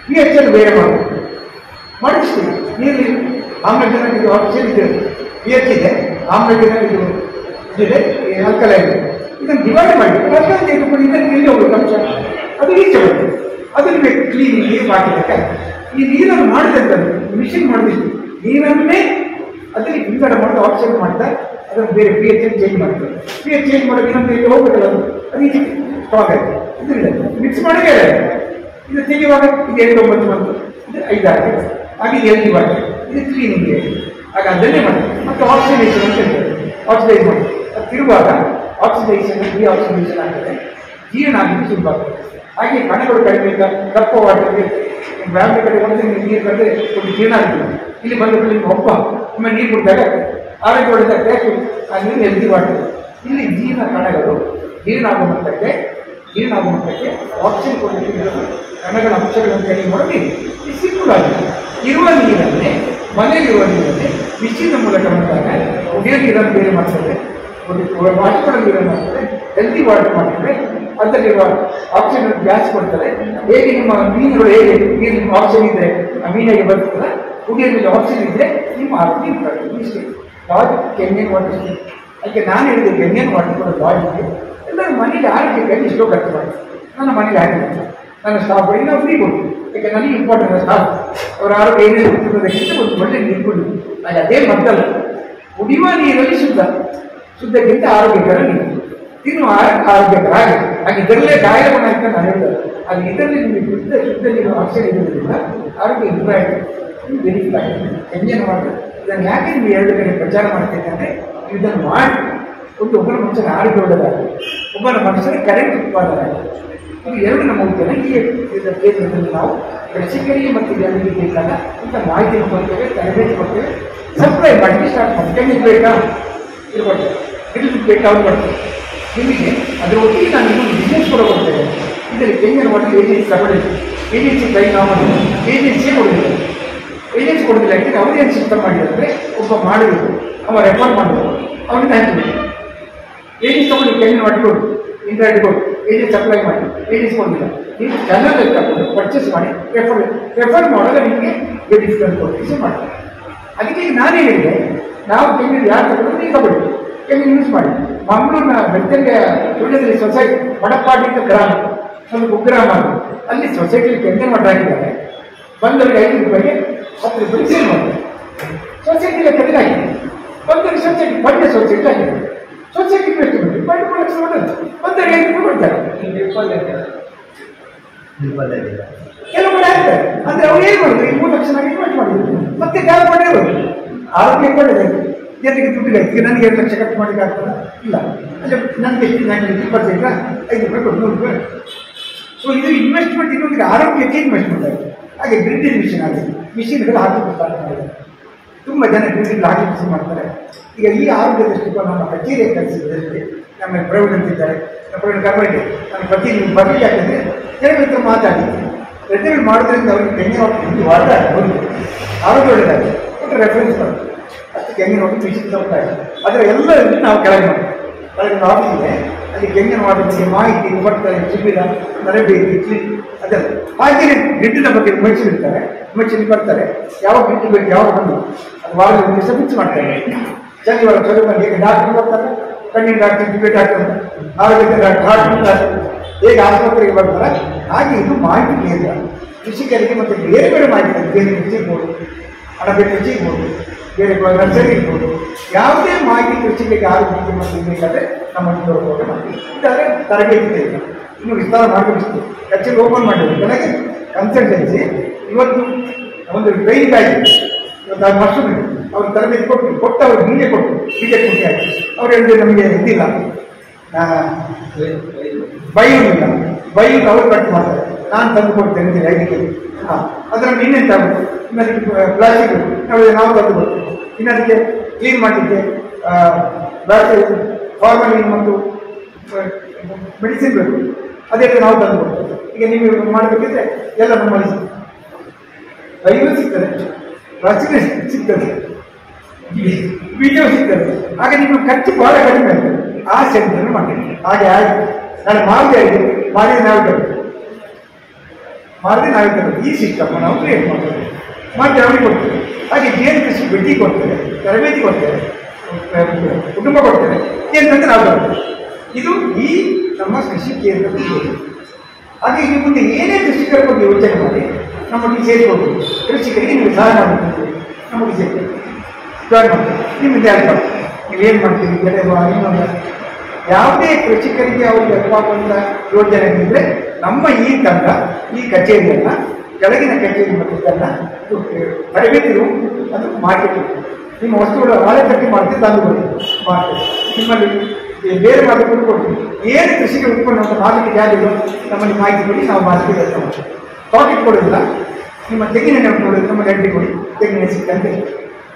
ಪಿ ಎಚ್ ಅನ್ನು ಬೇರೆ ಮಾಡಬೇಕು ಮಾಡಿಸ್ತೀವಿ. ನೀರಲ್ಲಿ ಆಮ್ಲಜನಕ ಇದು ಆಕ್ಸಿಜನ್ ಇದೆ ಪಿ ಎಚ್ ಇದೆ ಆಮ್ಲಜನಕ ಇದು ಇದೆ ಅಲ್ಕಲ ಇದೆ. ಇದನ್ನು ಡಿವೈಡ್ ಮಾಡಿ ಪ್ರತಿಯೊಂದು ತೆಗೆದುಕೊಂಡು ಇದನ್ನು ಎಲ್ಲಿ ಹೋಗ್ಬೇಕು ಅಂಶ ಅದು ಈಚೆ ಬರ್ತದೆ ಅದನ್ನು ಬೇಕು ಕ್ಲೀನ್ ನೀರು ಮಾಡಿದಕ್ಕೆ ಈ ನೀರನ್ನು ಮಾಡಿದಂತ ಮಿಷಿನ್ ಮಾಡಿದ್ರು ನೀರನ್ನೇ ಅದರಲ್ಲಿ ವಿಂಗಡ ಮಾಡೋ ಆಪ್ಷನ್ ಮಾಡ್ತಾ ಅದನ್ನು ಬೇರೆ ಪಿ ಎಚ್ ಚೇಂಜ್ ಮಾಡ್ತಾರೆ ಪಿ ಎಚ್ ಚೇಂಜ್ ಮಾಡೋದು ಇನ್ನೊಂದು ಇಲ್ಲಿ ಹೋಗ್ಬೇಕಲ್ಲ ಅದು? ಅದು ಸ್ಟ್ರಾಂಗ್ ಆಗಿದೆ ಇದರಿಂದ ಮಿಕ್ಸ್ ಮಾಡೋಕೆ ಇದು ತೆಗೆಯುವಾಗ ಇದು ಎರಡು ಒಂಬತ್ತು ಬಂತು ಇದು ಐದಾರು. ಹಾಗೆ ಇದು ಎಲ್ಲಿ ಬರ್ತದೆ ಇದು ಕ್ಲೀನಿಂಗ್ ಆಗ ಅದನ್ನೇ ಮಾಡಿ ಮತ್ತು ಆಕ್ಸಿಡೇಷನ್ ಅಂತ ಹೇಳ್ತಾರೆ. ಆಕ್ಸಿಡೈಸ್ ಮಾಡಿ. ಅದು ತಿರುವಾಗ ಆಕ್ಸಿಡೈಸೇಷನ್ ಡಿ ಆಕ್ಸಿಡೇಷನ್ ಆಗ್ತದೆ ಜೀರ್ಣ ಆಗಲಿಕ್ಕೆ ಸುಲಭ ಆಗ್ತದೆ ಹಾಗೆ ಕಣಗಳು ಕಡಿಮೆ ಇಲ್ಲ ಬ್ಯಾಂಕ್ ಕಡೆ ಒಂದು ನೀರು ಕಂಡ್ರೆ ಒಂದು ಜೀರ್ಣ ಆಗ್ತದೆ. ಇಲ್ಲಿ ಬಂದ ನಿಮ್ಗೆ ಒಬ್ಬ ಒಮ್ಮೆ ನೀರು ಕುಡಿದಾಗ ಆರೋಗ್ಯ ಹೊಡೆದಾಗ ಯಾಕೆ ಆ ನೀರು ಹೆಲ್ದಿ ಮಾಡ್ತದೆ ಇಲ್ಲಿ ಜೀರ್ಣ ಕಣಗಳು. ಜೀರ್ಣ ಆಗುವ ಮಟ್ಟಕ್ಕೆ ಜೀರ್ಣ ಆಗುವ ಮಟ್ಟಕ್ಕೆ ಆಕ್ಸಿಜನ್ ಕೊಡಲಿಕ್ಕೆ ಕಣಗಳ ಅಂಶಗಳನ್ನು ಕಡಿಮೆ ಮಾಡಿ ಈ ಸಿಂಪಲ್ ಆಗಿದೆ. ಇರುವ ನೀರನ್ನೇ ಮನೆಯಲ್ಲಿರುವ ನೀರನ್ನೇ ಮಿಷಿನ ಮೂಲಕ ಬಂದಾಗ ಕುಡಿಯೋ ನೀರನ್ನು ಬೇರೆ ಮಾಡ್ತದೆ. ಒಂದು ನೀರನ್ನು ಮಾಡ್ತಾರೆ. ಹೆಲ್ದಿ ವಾಟರ್ ಮಾಡ್ತಾರೆ. ಅದರಲ್ಲಿರುವ ಆಕ್ಸಿಜನ್ ಗ್ಯಾಸ್ ಕೊಡ್ತಾರೆ. ಹೇಗೆ ನಿಮ್ಮ ಮೀನುಗಳು ಹೇಗೆ ನೀರು ನಿಮ್ಮ ಆಕ್ಸಿಜನ್ ಇದ್ರೆ ಆ ಮೀನಿಗೆ ಬರ್ತದೆ ಕುಡಿಯಲ್ಲಿ ಆಕ್ಸಿಜನ್ ಇದ್ರೆ ನಿಮ್ಮ ಆರೋಗ್ಯ ಇಷ್ಟೇ ಲಾಜಿಕ್ ಕೆನ್ಯನ್ ವಾಟರ್ ಅದಕ್ಕೆ ನಾನು ಹೇಳಿದೆ ಕೆನ್ಯನ್ ವಾಟರ್ ಕೂಡ ಲಾಜಿಕ್ ಎಲ್ಲರೂ ಮನೇಲಿ ಆರೋಗ್ಯಕ್ಕಾಗಿ ಇಷ್ಟೋ ಖರ್ಚು ಮಾಡಿ ನನ್ನ ಮನೇಲಿ ಆಗಿಲ್ಲ ನನ್ನ ಸ್ಟಾಫ್ ನಾವು ಫ್ರೀ ಕೊಡ್ತೀವಿ ಯಾಕೆ, ನನಗೆ ಇಂಪಾರ್ಟೆಂಟ್ ಸ್ಟಾಫ್ ಅವರ ಆರೋಗ್ಯ ಏನೇನು ಒಂದು ಒಳ್ಳೆ ನೀರು ಕೊಡಿ ಅದು ಮದ್ದಲ್ಲ. ಕುಡಿಯುವ ನೀರಲ್ಲಿ ಶುದ್ಧ. ಶುದ್ಧಕ್ಕಿಂತ ಆರೋಗ್ಯಕರ ನೀರು ತಿನ್ನುವ ಆರೋಗ್ಯಕರ ಹಾಗೆ ಹಾಗೆ ಇದರಲ್ಲೇ ಗಾಯವನ್ನು ಅಂತ ನಾನು ಹೇಳಿದೆ ಹಾಗೆ ಇದರಲ್ಲಿ ನಿಮಗೆ ಶುದ್ಧ ಶುದ್ಧ ನೀರು ಆಶ್ಚರ್ಯ ಇರೋದ್ರಿಂದ ಆರೋಗ್ಯ ಇಂಪ್ರೂವ್ ಬೆನಿಫಿಟ್ ಎಂಜನ್ ಮಾಡಿ ಇದನ್ನು ಯಾಕೆ ನೀವು ಎರಡು ಕಡೆ ಪ್ರಚಾರ ಮಾಡ್ತೇನೆ ಅಂದರೆ ಇದನ್ನು ಮಾಡಿ ಒಂದು ಒಬ್ಬರ ಮನುಷ್ಯನ ಆರೋಗ್ಯ ಒಳ್ಳೆಯದಾಗಿದೆ ಒಬ್ಬರ ಮನುಷ್ಯನ ಕರೆಂಟ್ ಉತ್ಪಾದನೆ ಇದು ಎರಡು ನಮ್ಮ ಉದ್ಯಮ ಈ ಕೇಂದ್ರದಲ್ಲಿ ನಾವು ರಸಿಕರಿಗೆ ಮತ್ತು ಜನರಿಗೆ ಬೇಕಾದ ಇಂಥ ಮಾಹಿತಿಯನ್ನು ಕೊಡ್ತೇವೆ, ತರಬೇತಿ ಕೊಡ್ತೇವೆ. ಸಪ್ಲೈ ಮಾಡಲಿಕ್ಕೆ ಸ್ಟಾರ್ಟ್ ಮಾಡಿ. ಕೆಮಿಕ್ ಬೇಕಾ? ಇದು ಕೊಡ್ತೇವೆ ಇದು ಮಾಡ್ತೀವಿ ನಿಮಗೆ ಅದರ ಒಟ್ಟಿಗೆ ನಾನು ಇನ್ನೊಂದು ಬಿಸ್ನೆಸ್ ಕೂಡ ಕೊಡ್ತೇನೆ ಇದರಲ್ಲಿ ಕೆಂಗನ ಮಾಡಿ ಏಜೆನ್ಸಿ ತಗೊಂಡಿದ್ದೆ ಏಜೆನ್ಸಿ ಕೈ ನಾವು ಏಜೆನ್ಸಿಯೇ ಕೊಡಲಿಲ್ಲ. ಏಜೆನ್ಸಿ ಕೊಡೋದಿಲ್ಲ ಯಾಕೆಂದರೆ ಅವ್ರು ಏನು ಸಿಸ್ಟಮ್ ಮಾಡಿದ್ರೆ ಒಬ್ಬ ಮಾಡಬೇಕು ಅವ ರೆಫರ್ ಮಾಡಬೇಕು ಅವನಿಗೆ ಹಾಕಿದ್ರು ಏಜೆನ್ಸಿ ತಗೊಂಡು ಕೆಂಗನ ಮಾಡಿ ಕೊಡು ಇಂಟ್ರಾಕ್ಟ್ ಕೊಡು ಏಜೆನ್ಸಿ ಅಪ್ಲೈ ಮಾಡಿ. ಏಜೆನ್ಸಿ ಕೊಡಲಿಲ್ಲ. ನೀವು ಚಾನಲ್ ತಗೊಂಡು ಪರ್ಚೇಸ್ ಮಾಡಿ. ರೆಫರ್ ರೆಫರ್ ಮಾಡುವಾಗ ನಿಮಗೆ ಡಿಸ್ಕೌಂಟ್ ಕೊಟ್ಟು ಮಾಡ್ತಾರೆ. ಅದಕ್ಕೆ ನಾನೇ ಹೇಳಿದೆ. ನಾವು ಕೆಂಗಲ್ ಯಾರು ತಗೊಂಡು ನೀವು ತಗೊಳ್ಳಿ. ಕೆಂಗಲ್ ಯೂಸ್ ಮಾಡಿ? ಮಂಗಳೂರಿನ ಬೆಳ್ತಂಗೆ ಸುಳ್ಯದಲ್ಲಿ ಸೊಸೈಟಿ ಮಡಪಾಡಿ ಗ್ರಾಮ, ಸ್ವಲ್ಪ ಕುಗ್ರಾಮ. ಅಲ್ಲಿ ಸೊಸೈಟಿಲಿ ಕೆಂಗಲ್ ಮಠ ಹಾಕಿದ್ದಾರೆ ಬಂದವರಿಗೆ ಐದು ರೂಪಾಯಿಗೆ ಹತ್ತು ರೂಪಾಯಿ ಸೇಲ್ ಮಾಡ್ತಾರೆ ಸೊಸೈಟಿಗೆ ಕಡಿದಾಗಿದೆ ಬಂದವರಿಗೆ ಸೊಸೈಟಿ ಬಂಡೆ ಸೊಸೈಟಿ ಆಗಿದೆ. ಸೊಸೈಟಿ ಬೇಕು ಬಂಡೆ ಮೂರು ಲಕ್ಷ ಬಂದವರಿಗೆ ಐದು ರೂಪಾಯಿ ಕೊಡ್ತಾರೆ. ಕೆಲವು ಕಡೆ ಆಗ್ತಾರೆ ಅಂದ್ರೆ ಅವ್ರು ಏನು ಮಾಡಿದ್ರು ಈ ಮೂರು ಲಕ್ಷ ಇನ್ವೆಸ್ಟ್ ಮಾಡಿದ್ರು. ಮತ್ತೆ ಜಾಗ ಪಡೆಯೋದು ಆರೋಗ್ಯ ಪಡೆಯೋದು ಜನರಿಗೆ ದುಡ್ಡು ಈಗ ನನಗೆ ಎರಡು ಲಕ್ಷ ಖರ್ಚು ಮಾಡಲಿಕ್ಕೆ ಆಗ್ತದ? ಇಲ್ಲ. ಅಂದ್ರೆ ನನಗೆ ಎಷ್ಟು ನಾನು ಇಪ್ಪತ್ತು ಸಾವಿರ ಐದು ರೂಪಾಯಿ ಕೊಟ್ಟು ನೂರು ರೂಪಾಯಿ. ಸೊ ಇದು ಇನ್ವೆಸ್ಟ್ಮೆಂಟ್ ಇನ್ನೊಂದಿಗೆ ಆರೋಗ್ಯಕ್ಕೆ ಇನ್ವೆಸ್ಟ್ಮೆಂಟ್ ಆಗಿದೆ. ಹಾಗೆ ಗ್ರಿಡ್ಡಿಂಗ್ ಮಿಷಿನ್ ಆಗಿದೆ. ಮಿಷಿನ್ಗಳು ಹಾಕಿ ಸ್ಟಾರ್ಟ್ ಮಾಡಿದ್ದಾರೆ ತುಂಬ ಜನ ಗ್ರಿಡ್ಡಿಂಗ್ ಹಾಕಿ ಮಿಷಿನ್ ಮಾಡ್ತಾರೆ. ಈಗ ಈ ಆರೋಗ್ಯ ದೃಷ್ಟಿಕೋನ ನಮ್ಮ ಕಚೇರಿಯ ಕೆಲಸದಲ್ಲಿ ನಮ್ಮ ಪ್ರವೀಣ್ ಇದ್ದಾರೆ. ನಮ್ಮ ಪ್ರವೀಣ್ ಕರ್ಮಡಿ ನನ್ನ ಪತಿ ನೀವು ಬರ್ಲಿಕ್ಕೆ ಜನರ ಹತ್ರ ಮಾತಾಡಿ. ರೆಕಮೆಂಡ್ ಮಾಡೋದ್ರಿಂದ ಅವ್ರಿಗೆ ಬೆನ್ನೆ ಹೊಟ್ಟು ವಾದ ಒಂದು ಆರೋಗ್ಯ ಒಳ್ಳೆಯದಾಗಿದೆ ಮತ್ತು ರೆಫರೆನ್ಸ್ ಬರುತ್ತೆ ಅಷ್ಟು ಕೆಂಗಿನ ಹೊಟ್ಟು ಮಿಷಿನ್ ತಗೊಳ್ತಾ ಇದೆ. ಅದರ ಎಲ್ಲರಲ್ಲಿ ನಾವು ಕೆಳಗೆ ಮಾಡ್ತೀವಿ ಕೆಳಗೆ ಒಂದು ಆಫೀಸ್ ಇದೆ. ಅಲ್ಲಿ ಕೆಂಗಿನ ವಾಟದ ಬಗ್ಗೆ ಮಾಹಿತಿ ಬರ್ತಾರೆ ಶಿಬಿರ ತರಬೇತಿ ಕ್ಲಿಪ್ ಅದೆಲ್ಲ. ಹಾಗೆಯೇ ಗಿಡ್ಡಿನ ಬಗ್ಗೆ ಮನುಷ್ಯರಿರ್ತಾರೆ ಮನುಷ್ಯರಿಗೆ ಬರ್ತಾರೆ ಯಾವ ಗಿಡ್ಡು ಬೇಕು ಯಾವ ಬಂದು. ಅದು ವಾರದ ಒಂದು ದಿವಸ ಫಿಕ್ಸ್ ಮಾಡ್ತಾರೆ. ಶನಿವಾರ ಶನಿವಾರ ಹೇಗೆ ಡಾಕ್ಟರ್ ಬರ್ತಾರೆ ಕಣ್ಣಿನ ಡಾಕ್ಟರ್ ಕಿವಿ ಡಾಕ್ಟರ್ ಅಂತ ಆರೋಗ್ಯದ ಡಾಕ್ಟರ್ ಹಾರ್ಟ್ ಡಾಕ್ಟರ್ ಹೇಗೆ ಆಸ್ಪತ್ರೆಗೆ ಬರ್ತಾರೆ? ಹಾಗೆ ಇದು ಮಾಹಿತಿ ಕೇಂದ್ರ. ಕೃಷಿಕರಿಗೆ ಮತ್ತೆ ಬೇರೆ ಬೇರೆ ಮಾಹಿತಿ ಬೇರೆ ಕೃಷಿ ಇರ್ಬೋದು ಹಣ ರುಚಿ ಇರ್ಬೋದು ಬೇರೆ ನರ್ಸರಿ ಇರ್ಬೋದು ಯಾವುದೇ ಮಾಹಿತಿ ಕೃಷಿಗೆ ಯಾರು ಮತ್ತು ಬೇಕಾದರೆ ನಮ್ಮ ಹೋಗಿ ಮಾಡ್ತೀವಿ. ಇದಾದರೆ ತರಬೇತಿ ಇಲ್ಲ ಇನ್ನು ವಿಸ್ತಾರ ಮಾಡಬೇಕು ಕಚೇರಿ ಓಪನ್ ಮಾಡಿದ್ರು ನನಗೆ ಕನ್ಸಲ್ಟೆನ್ಸಿ ಇವತ್ತು ಒಂದು ಟ್ರೈನ್ ಬ್ಯಾಗ್ ಇವತ್ತು ವರ್ಷ ಬೇಕು ಅವ್ರು ತರಬೇತಿ ಕೊಟ್ಟು ಕೊಟ್ಟು ಅವ್ರಿಗೆ ಹೀಗೆ ಕೊಟ್ಟು ಹೀಗೆ ಕೊಟ್ಟು ಆಯ್ತು ಅವ್ರು ಹೇಳಿದ್ರೆ ನಮಗೆ ಇದಿಲ್ಲ ಆ, ಬೈಯುವುದಿಲ್ಲ. ಅವ್ರು ಅವರು ಕಟ್ ಮಾಡ್ತಾರೆ. ನಾನು ತಂದು ಕೊಡ್ತೇನೆ ಅಂತ ಐದಕ್ಕೆ ಹಾಂ, ಅದರಲ್ಲಿ ಇನ್ನೆಂತ ಇನ್ನೊಂದಕ್ಕೆ ಪ್ಲಾಸ್ಟಿಕ್ ನಾವು ನಾವು ತಂದು ಕೊಡ್ತೇವೆ. ಇನ್ನದಕ್ಕೆ ಕ್ಲೀನ್ ಮಾಡಲಿಕ್ಕೆ ಪ್ಲಾಸ್ಟಿಕ್ ಫಾರ್ಮಲಿನ್ ಮತ್ತು ಮೆಡಿಸಿನ್ ಬೇಕು. ಅದೇ ನಾವು ತಂದು ಕೊಡ್ತೇವೆ. ಈಗ ನೀವು ಮಾಡಬೇಕಿದ್ರೆ ಎಲ್ಲ ನಮ್ಮಲ್ಲಿ. ಬೈಗಳು ಸಿಗ್ತದೆ. ಪ್ಲಾಸ್ಟಿಕ್ ಸಿಗ್ತದೆ. ವಿಡಿಯೋ ಸಿಗ್ತದೆ. ಹಾಗೆ ನಿಮ್ಮ ಖರ್ಚು ಬಹಳ ಕಡಿಮೆ ಆಗ್ತದೆ. ಆ ಶಕ್ತಿಯನ್ನು ಮಾಡಿ ಹಾಗೆ ಆಯ್ತು. ನಾನು ಮಾಡಿದೆ ಆಯ್ತು. ಮಾಡಿ ನಾವು ತರಬೇಕು ಮಾಡಿದೆ ಈ ಸಿಸ್ಟಮ್ ನಾವು ಕ್ರಿಯೇಟ್ ಮಾಡ್ತೇವೆ ಮಾಡಿ ಅವ್ರಿಗೆ ಕೊಡ್ತೇವೆ ಹಾಗೆ ಜೇನು ಕೃಷಿ ಭೇಟಿ ಕೊಡ್ತೇವೆ ತರಬೇತಿ ಕೊಡ್ತೇವೆ ಕುಟುಂಬ ಕೊಡ್ತೇವೆ ಅಂತ ನಾವು ತರಬೇಕು ಇದು ಈ ನಮ್ಮ ಕೃಷಿ ಕೇಂದ್ರ ಹಾಗೆ ಈ ಮುಂದೆ ಏನೇ ಕೃಷಿಕರ ಬಗ್ಗೆ ಯೋಚನೆ ಮಾಡಿ ನಮ್ಮೊಟ್ಟಿಗೆ ಸೇರಿಕೊಂಡು ಕೃಷಿಕರಿಗೆ ನೀವು ಸಹಾಯ ಮಾಡಬೇಕು ನಮ್ಮೊಟ್ಟಿಗೆ ಸೇರಿಕೊಂಡು. ಮಾಡ್ತೀವಿ ನಿಮ್ಮಿಂದ ಯಾರು ನೀವೇನು ಮಾಡ್ತೀವಿ ಬೆಳೆ ಯಾವುದೇ ಕೃಷಿಕರಿಗೆ ಅವರು ಅಲ್ಪಾಗುವಂಥ ಯೋಜನೆ ಇದ್ದರೆ ನಮ್ಮ ಈ ತಂಡ, ಈ ಕಚೇರಿಯನ್ನ, ಕೆಳಗಿನ ಕಚೇರಿ ಮತ್ತು ತರಬೇತಿ ರೂಮ್ ಅದು ಮಾರ್ಕೆಟ್ ನಿಮ್ಮ ವಸ್ತುಗಳ ಮಾರುಕಟ್ಟೆ ಮಾಡ್ತೀವಿ, ತಂದು ಮಾಡ್ತೀವಿ. ನಿಮ್ಮಲ್ಲಿ ಬೇರೆ ಮಾತು ಕೊಡ್ತೀವಿ. ಏನು ಕೃಷಿಗೆ ಉತ್ಪನ್ನ ಅಂತ ಮಾರ್ಕೆಟ್ ಯಾರಿಲ್ಲ ನಮ್ಮಲ್ಲಿ ಮಾಹಿತಿ ಕೊಡಿ, ನಾವು ಮಾರ್ಕೆಟ್ ಕೆಲಸ ಮಾಡ್ತೀವಿ ಪಾಕೆಟ್ ಕೊಡೋದಿಲ್ಲ ನಿಮ್ಮ ತೆಂಗಿನ ಕೊಡೋದು ನಮ್ಮಲ್ಲಿ ಅಂಗಡಿ ಕೊಡಿ, ತೆಂಗಿನ ಸಿಗ್ತಂತೆ.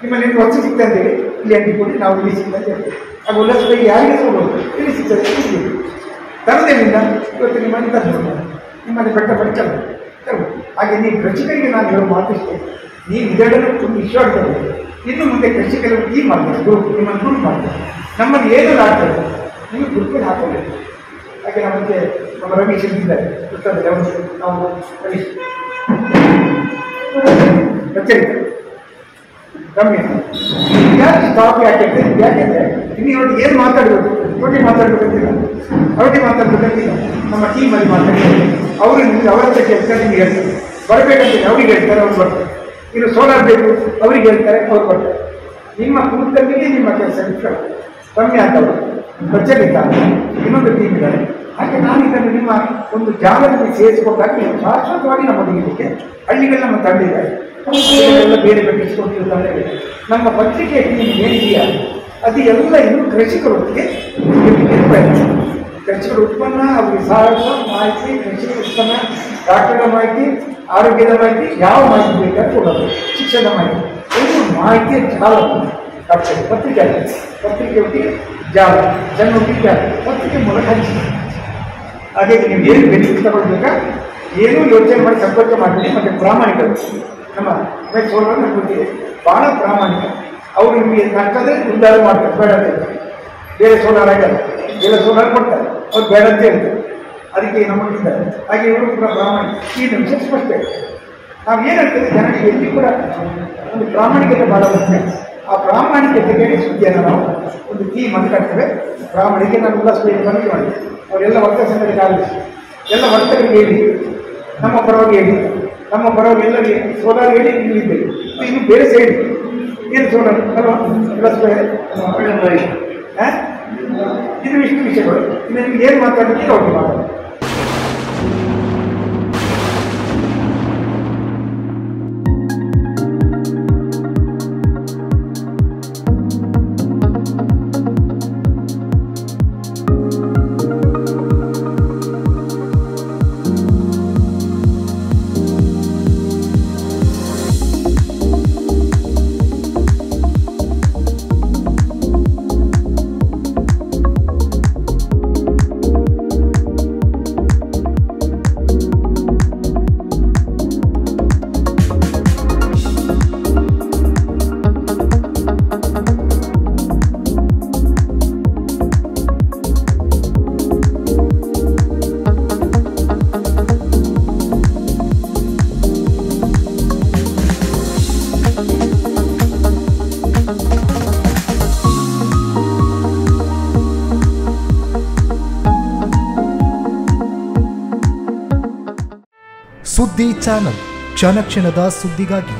ನಿಮ್ಮಲ್ಲಿ ಒಂದು ವರ್ಷ ಸಿಗ್ತದೆ ಅಂತೇಳಿ ಇಲ್ಲಿ ಅಂಗಡಿ ಕೊಡಿ, ನಾವು ಇಲ್ಲಿ ಸಿಗ್ತದೆ ಹೇಳ್ತೀವಿ ಉಲ್ಲಾಸ ಬಗ್ಗೆ ಯಾರಿಗೆ ಕೊಡೋದು ತಿಳಿಸಿ ಇಲ್ಲಿ ತರದೇನಿಲ್ಲ ಇವತ್ತು ನಿಮ್ಮಲ್ಲಿ ತರಿಸ್ಬೋದು ನಿಮ್ಮನ್ನು ಬೆಟ್ಟ ತರ್ಬೋದು ಹಾಗೆ ನೀವು ಕೃಷಿಕರಿಗೆ ನಾನು ಹೇಳೋ ಮಾತಿಷ್ಟೇ ನೀವು ಇದೆರಡನ್ನು ತುಂಬ ವಿಶ್ವಾಸ ಇನ್ನು ಮುಂದೆ ಕೃಷಿಕರು ಈ ಮಾಡ್ತಾರೆ ಗ್ರೂಪ್ ನಿಮ್ಮನ್ನು ಗ್ರೂಪ್ ಮಾಡ್ತಾರೆ. ನಮ್ಮಲ್ಲಿ ಏನು ಆಗ್ತದೆ ನೀವು ಗ್ರೂಪಿಗೆ ಹಾಕೋಬೇಕು ಹಾಗೆ ನಮಗೆ ನಮ್ಮ ರಮೇಶ್ ಇದ್ದಾರೆ. ಅವರು ನಾವು ರಮೇಶ್. ಕಚೇರಿ ಕಮ್ಮಿ. ಯಾಕೆ ಸ್ಟಾಪ್ ಯಾಕೆಂದ್ರೆ ಯಾಕೆಂದ್ರೆ ಇನ್ನು ಇವತ್ತು ಏನು ಮಾತಾಡಬೇಕು? ಒಟ್ಟಿಗೆ ಮಾತಾಡ್ಬೇಕಂತಿಲ್ಲ. ಅವರಿಗೆ ಮಾತಾಡ್ಬೇಕಂತಿಲ್ಲ. ನಮ್ಮ ಟೀಮಲ್ಲಿ ಮಾತಾಡ್ತಾರೆ ಅವರು ನಿಮಗೆ ಅವರ ಕೆಲಸ ನಿಮಗೆ ಹೇಳ್ತಾರೆ. ಬರಬೇಕಂತ ಅವ್ರಿಗೆ ಹೇಳ್ತಾರೆ, ಅವ್ರು ಬರ್ತಾರೆ. ಇನ್ನು ಸೋಲಾರ್ ಬೇಕು, ಅವ್ರಿಗೆ ಹೇಳ್ತಾರೆ, ಅವ್ರು ಬರ್ತಾರೆ. ನಿಮ್ಮ ಕುಟುಂಬದಲ್ಲಿ ನಿಮ್ಮ ಕೆಲಸ ಕಮ್ಮಿ ಆಗ್ತವೆ ಬಚ್ಚಲಿಲ್ಲ ಇನ್ನೊಂದು ಟೀಮ್ ಇದ್ದಾರೆ. ಹಾಗೆ ನಾನು ಇದನ್ನು ನಿಮ್ಮ ಒಂದು ಜಾಗದಲ್ಲಿ ಸೇರಿಸಿಕೊಂಡಾಗ ಶಾಶ್ವತವಾಗಿ ನಮ್ಮ ಹಳ್ಳಿಗಳು ನಮ್ಮ ತಂಡ ಇದೆ ಎಲ್ಲ ಬೇರೆ ಇಸ್ಕೊಂಡಿರೋ ನಮ್ಮ ಪತ್ರಿಕೆ ಏನಿದೆಯಾ ಅದು ಎಲ್ಲ ಇನ್ನು ಕೃಷಿಕರೊಟ್ಟಿಗೆ ಕೃಷಿಕರ ಉತ್ಪನ್ನ, ಅವರಿಗೆ ಸಹಾಯ ಮಾಹಿತಿ ಕೃಷಿ ಉತ್ಪನ್ನ ಡಾಕ್ಟರ್ಗಳ ಮಾಹಿತಿ ಆರೋಗ್ಯದ ಮಾಹಿತಿ ಯಾವ ಮಾಹಿತಿ ಬೇಕಾದ್ರೆ ಕೊಡೋದು. ಶಿಕ್ಷಣದ ಮಾಹಿತಿ. ಒಂದು ಮಾಹಿತಿಯ ಜಾಲ. ಆಗ್ತದೆ ಪತ್ರಿಕೆ ಆಗ್ತದೆ ಪತ್ರಿಕೆ ಒಟ್ಟಿಗೆ ಜಾಲ. ಜನ ಒಟ್ಟಿಗೆ ಜಾಲ. ಪತ್ರಿಕೆ ಮೂಲಕ ಹಂಚಿ. ಹಾಗೆ ನೀವು ಏನು ಬೆನಿಫಿಟ್ ತಗೊಳ್ಬೇಕಾ? ಏನೂ ಯೋಚನೆ ಮಾಡಿ ಸಂಪರ್ಕ ಮಾಡಲಿ ಮತ್ತೆ ಪ್ರಾಮಾಣಿಕರು. ನಮ್ಮ ನಮ್ಗೆ ಗೊತ್ತಿದೆ ಬಹಳ ಪ್ರಾಮಾಣಿಕ. ಅವರು ನಿಮಗೆ ಕಷ್ಟದೇ ಉದ್ದಾರ ಮಾಡ್ತಾರೆ. ಬೇಡ ಬೇರೆ ಸೋಲಾರ್ ಆಗಲ್ಲ. ಬೇರೆ ಸೋಲಾರ್ ಕೊಡ್ತಾರೆ. ಅವ್ರು ಬೇಡ ಅಂತ ಹೇಳ್ತಾರೆ. ಅದಕ್ಕೆ ನಮ್ಮಲ್ಲಿದ್ದಾರೆ ಹಾಗೆ ಇವರು ಕೂಡ ಪ್ರಾಮಾಣಿಕ. ಈ ನಿಮಿಷ ಸ್ಪಷ್ಟ. ನಾವು ಏನಾಗ್ತದೆ ಜನರಿಗೆ ಎಲ್ಲಿ ಕೂಡ ಒಂದು ಪ್ರಾಮಾಣಿಕತೆ ಬಹಳ ಮುಖ್ಯ. ಆ ಪ್ರಾಮಾಣಿಕತೆಗೆ ಸುದ್ದಿಯನ್ನು ನಾವು ಒಂದು ಥೀಮ್ ಅಂತ ಕಟ್ತೇವೆ ಪ್ರಾಮಾಣಿಕ ನಾನು ಉಲ್ಲಾಸವಾಗಿ ಮನವಿ ಮಾಡಿ. ಅವರೆಲ್ಲ ಸಂಘಟನೆ ಆಲಿಸಿ ಎಲ್ಲ ವರ್ತಕರಿಗೆ ಹೇಳಿ. ನಮ್ಮ ಪರವಾಗಿ ಹೇಳಿ. ನಮ್ಮ ಪರವಾಗಿ ಎಲ್ಲರಿಗೆ ಸೋಲಾರ್ ಹೇಳಿ ಇಲ್ಲಿದೆ ಇದು ಇನ್ನು ಬೇರೆ ಸೈಡ್ ಏನು ಸೋಲಾರ್ ಅಲ್ವಾ? ಪ್ಲಸ್? ಇದು ಇಷ್ಟು ವಿಷಯಗಳು. ಇನ್ನು ನಿಮ್ಗೆ ಏನು ಮಾತಾಡ್ತೀವಿ ಅವ್ರು ಮಾತಾಡಿ ಸುದ್ದಿ ಚಾನಲ್ ಕ್ಷಣ ಕ್ಷಣದ ಸುದ್ದಿಗಾಗಿ.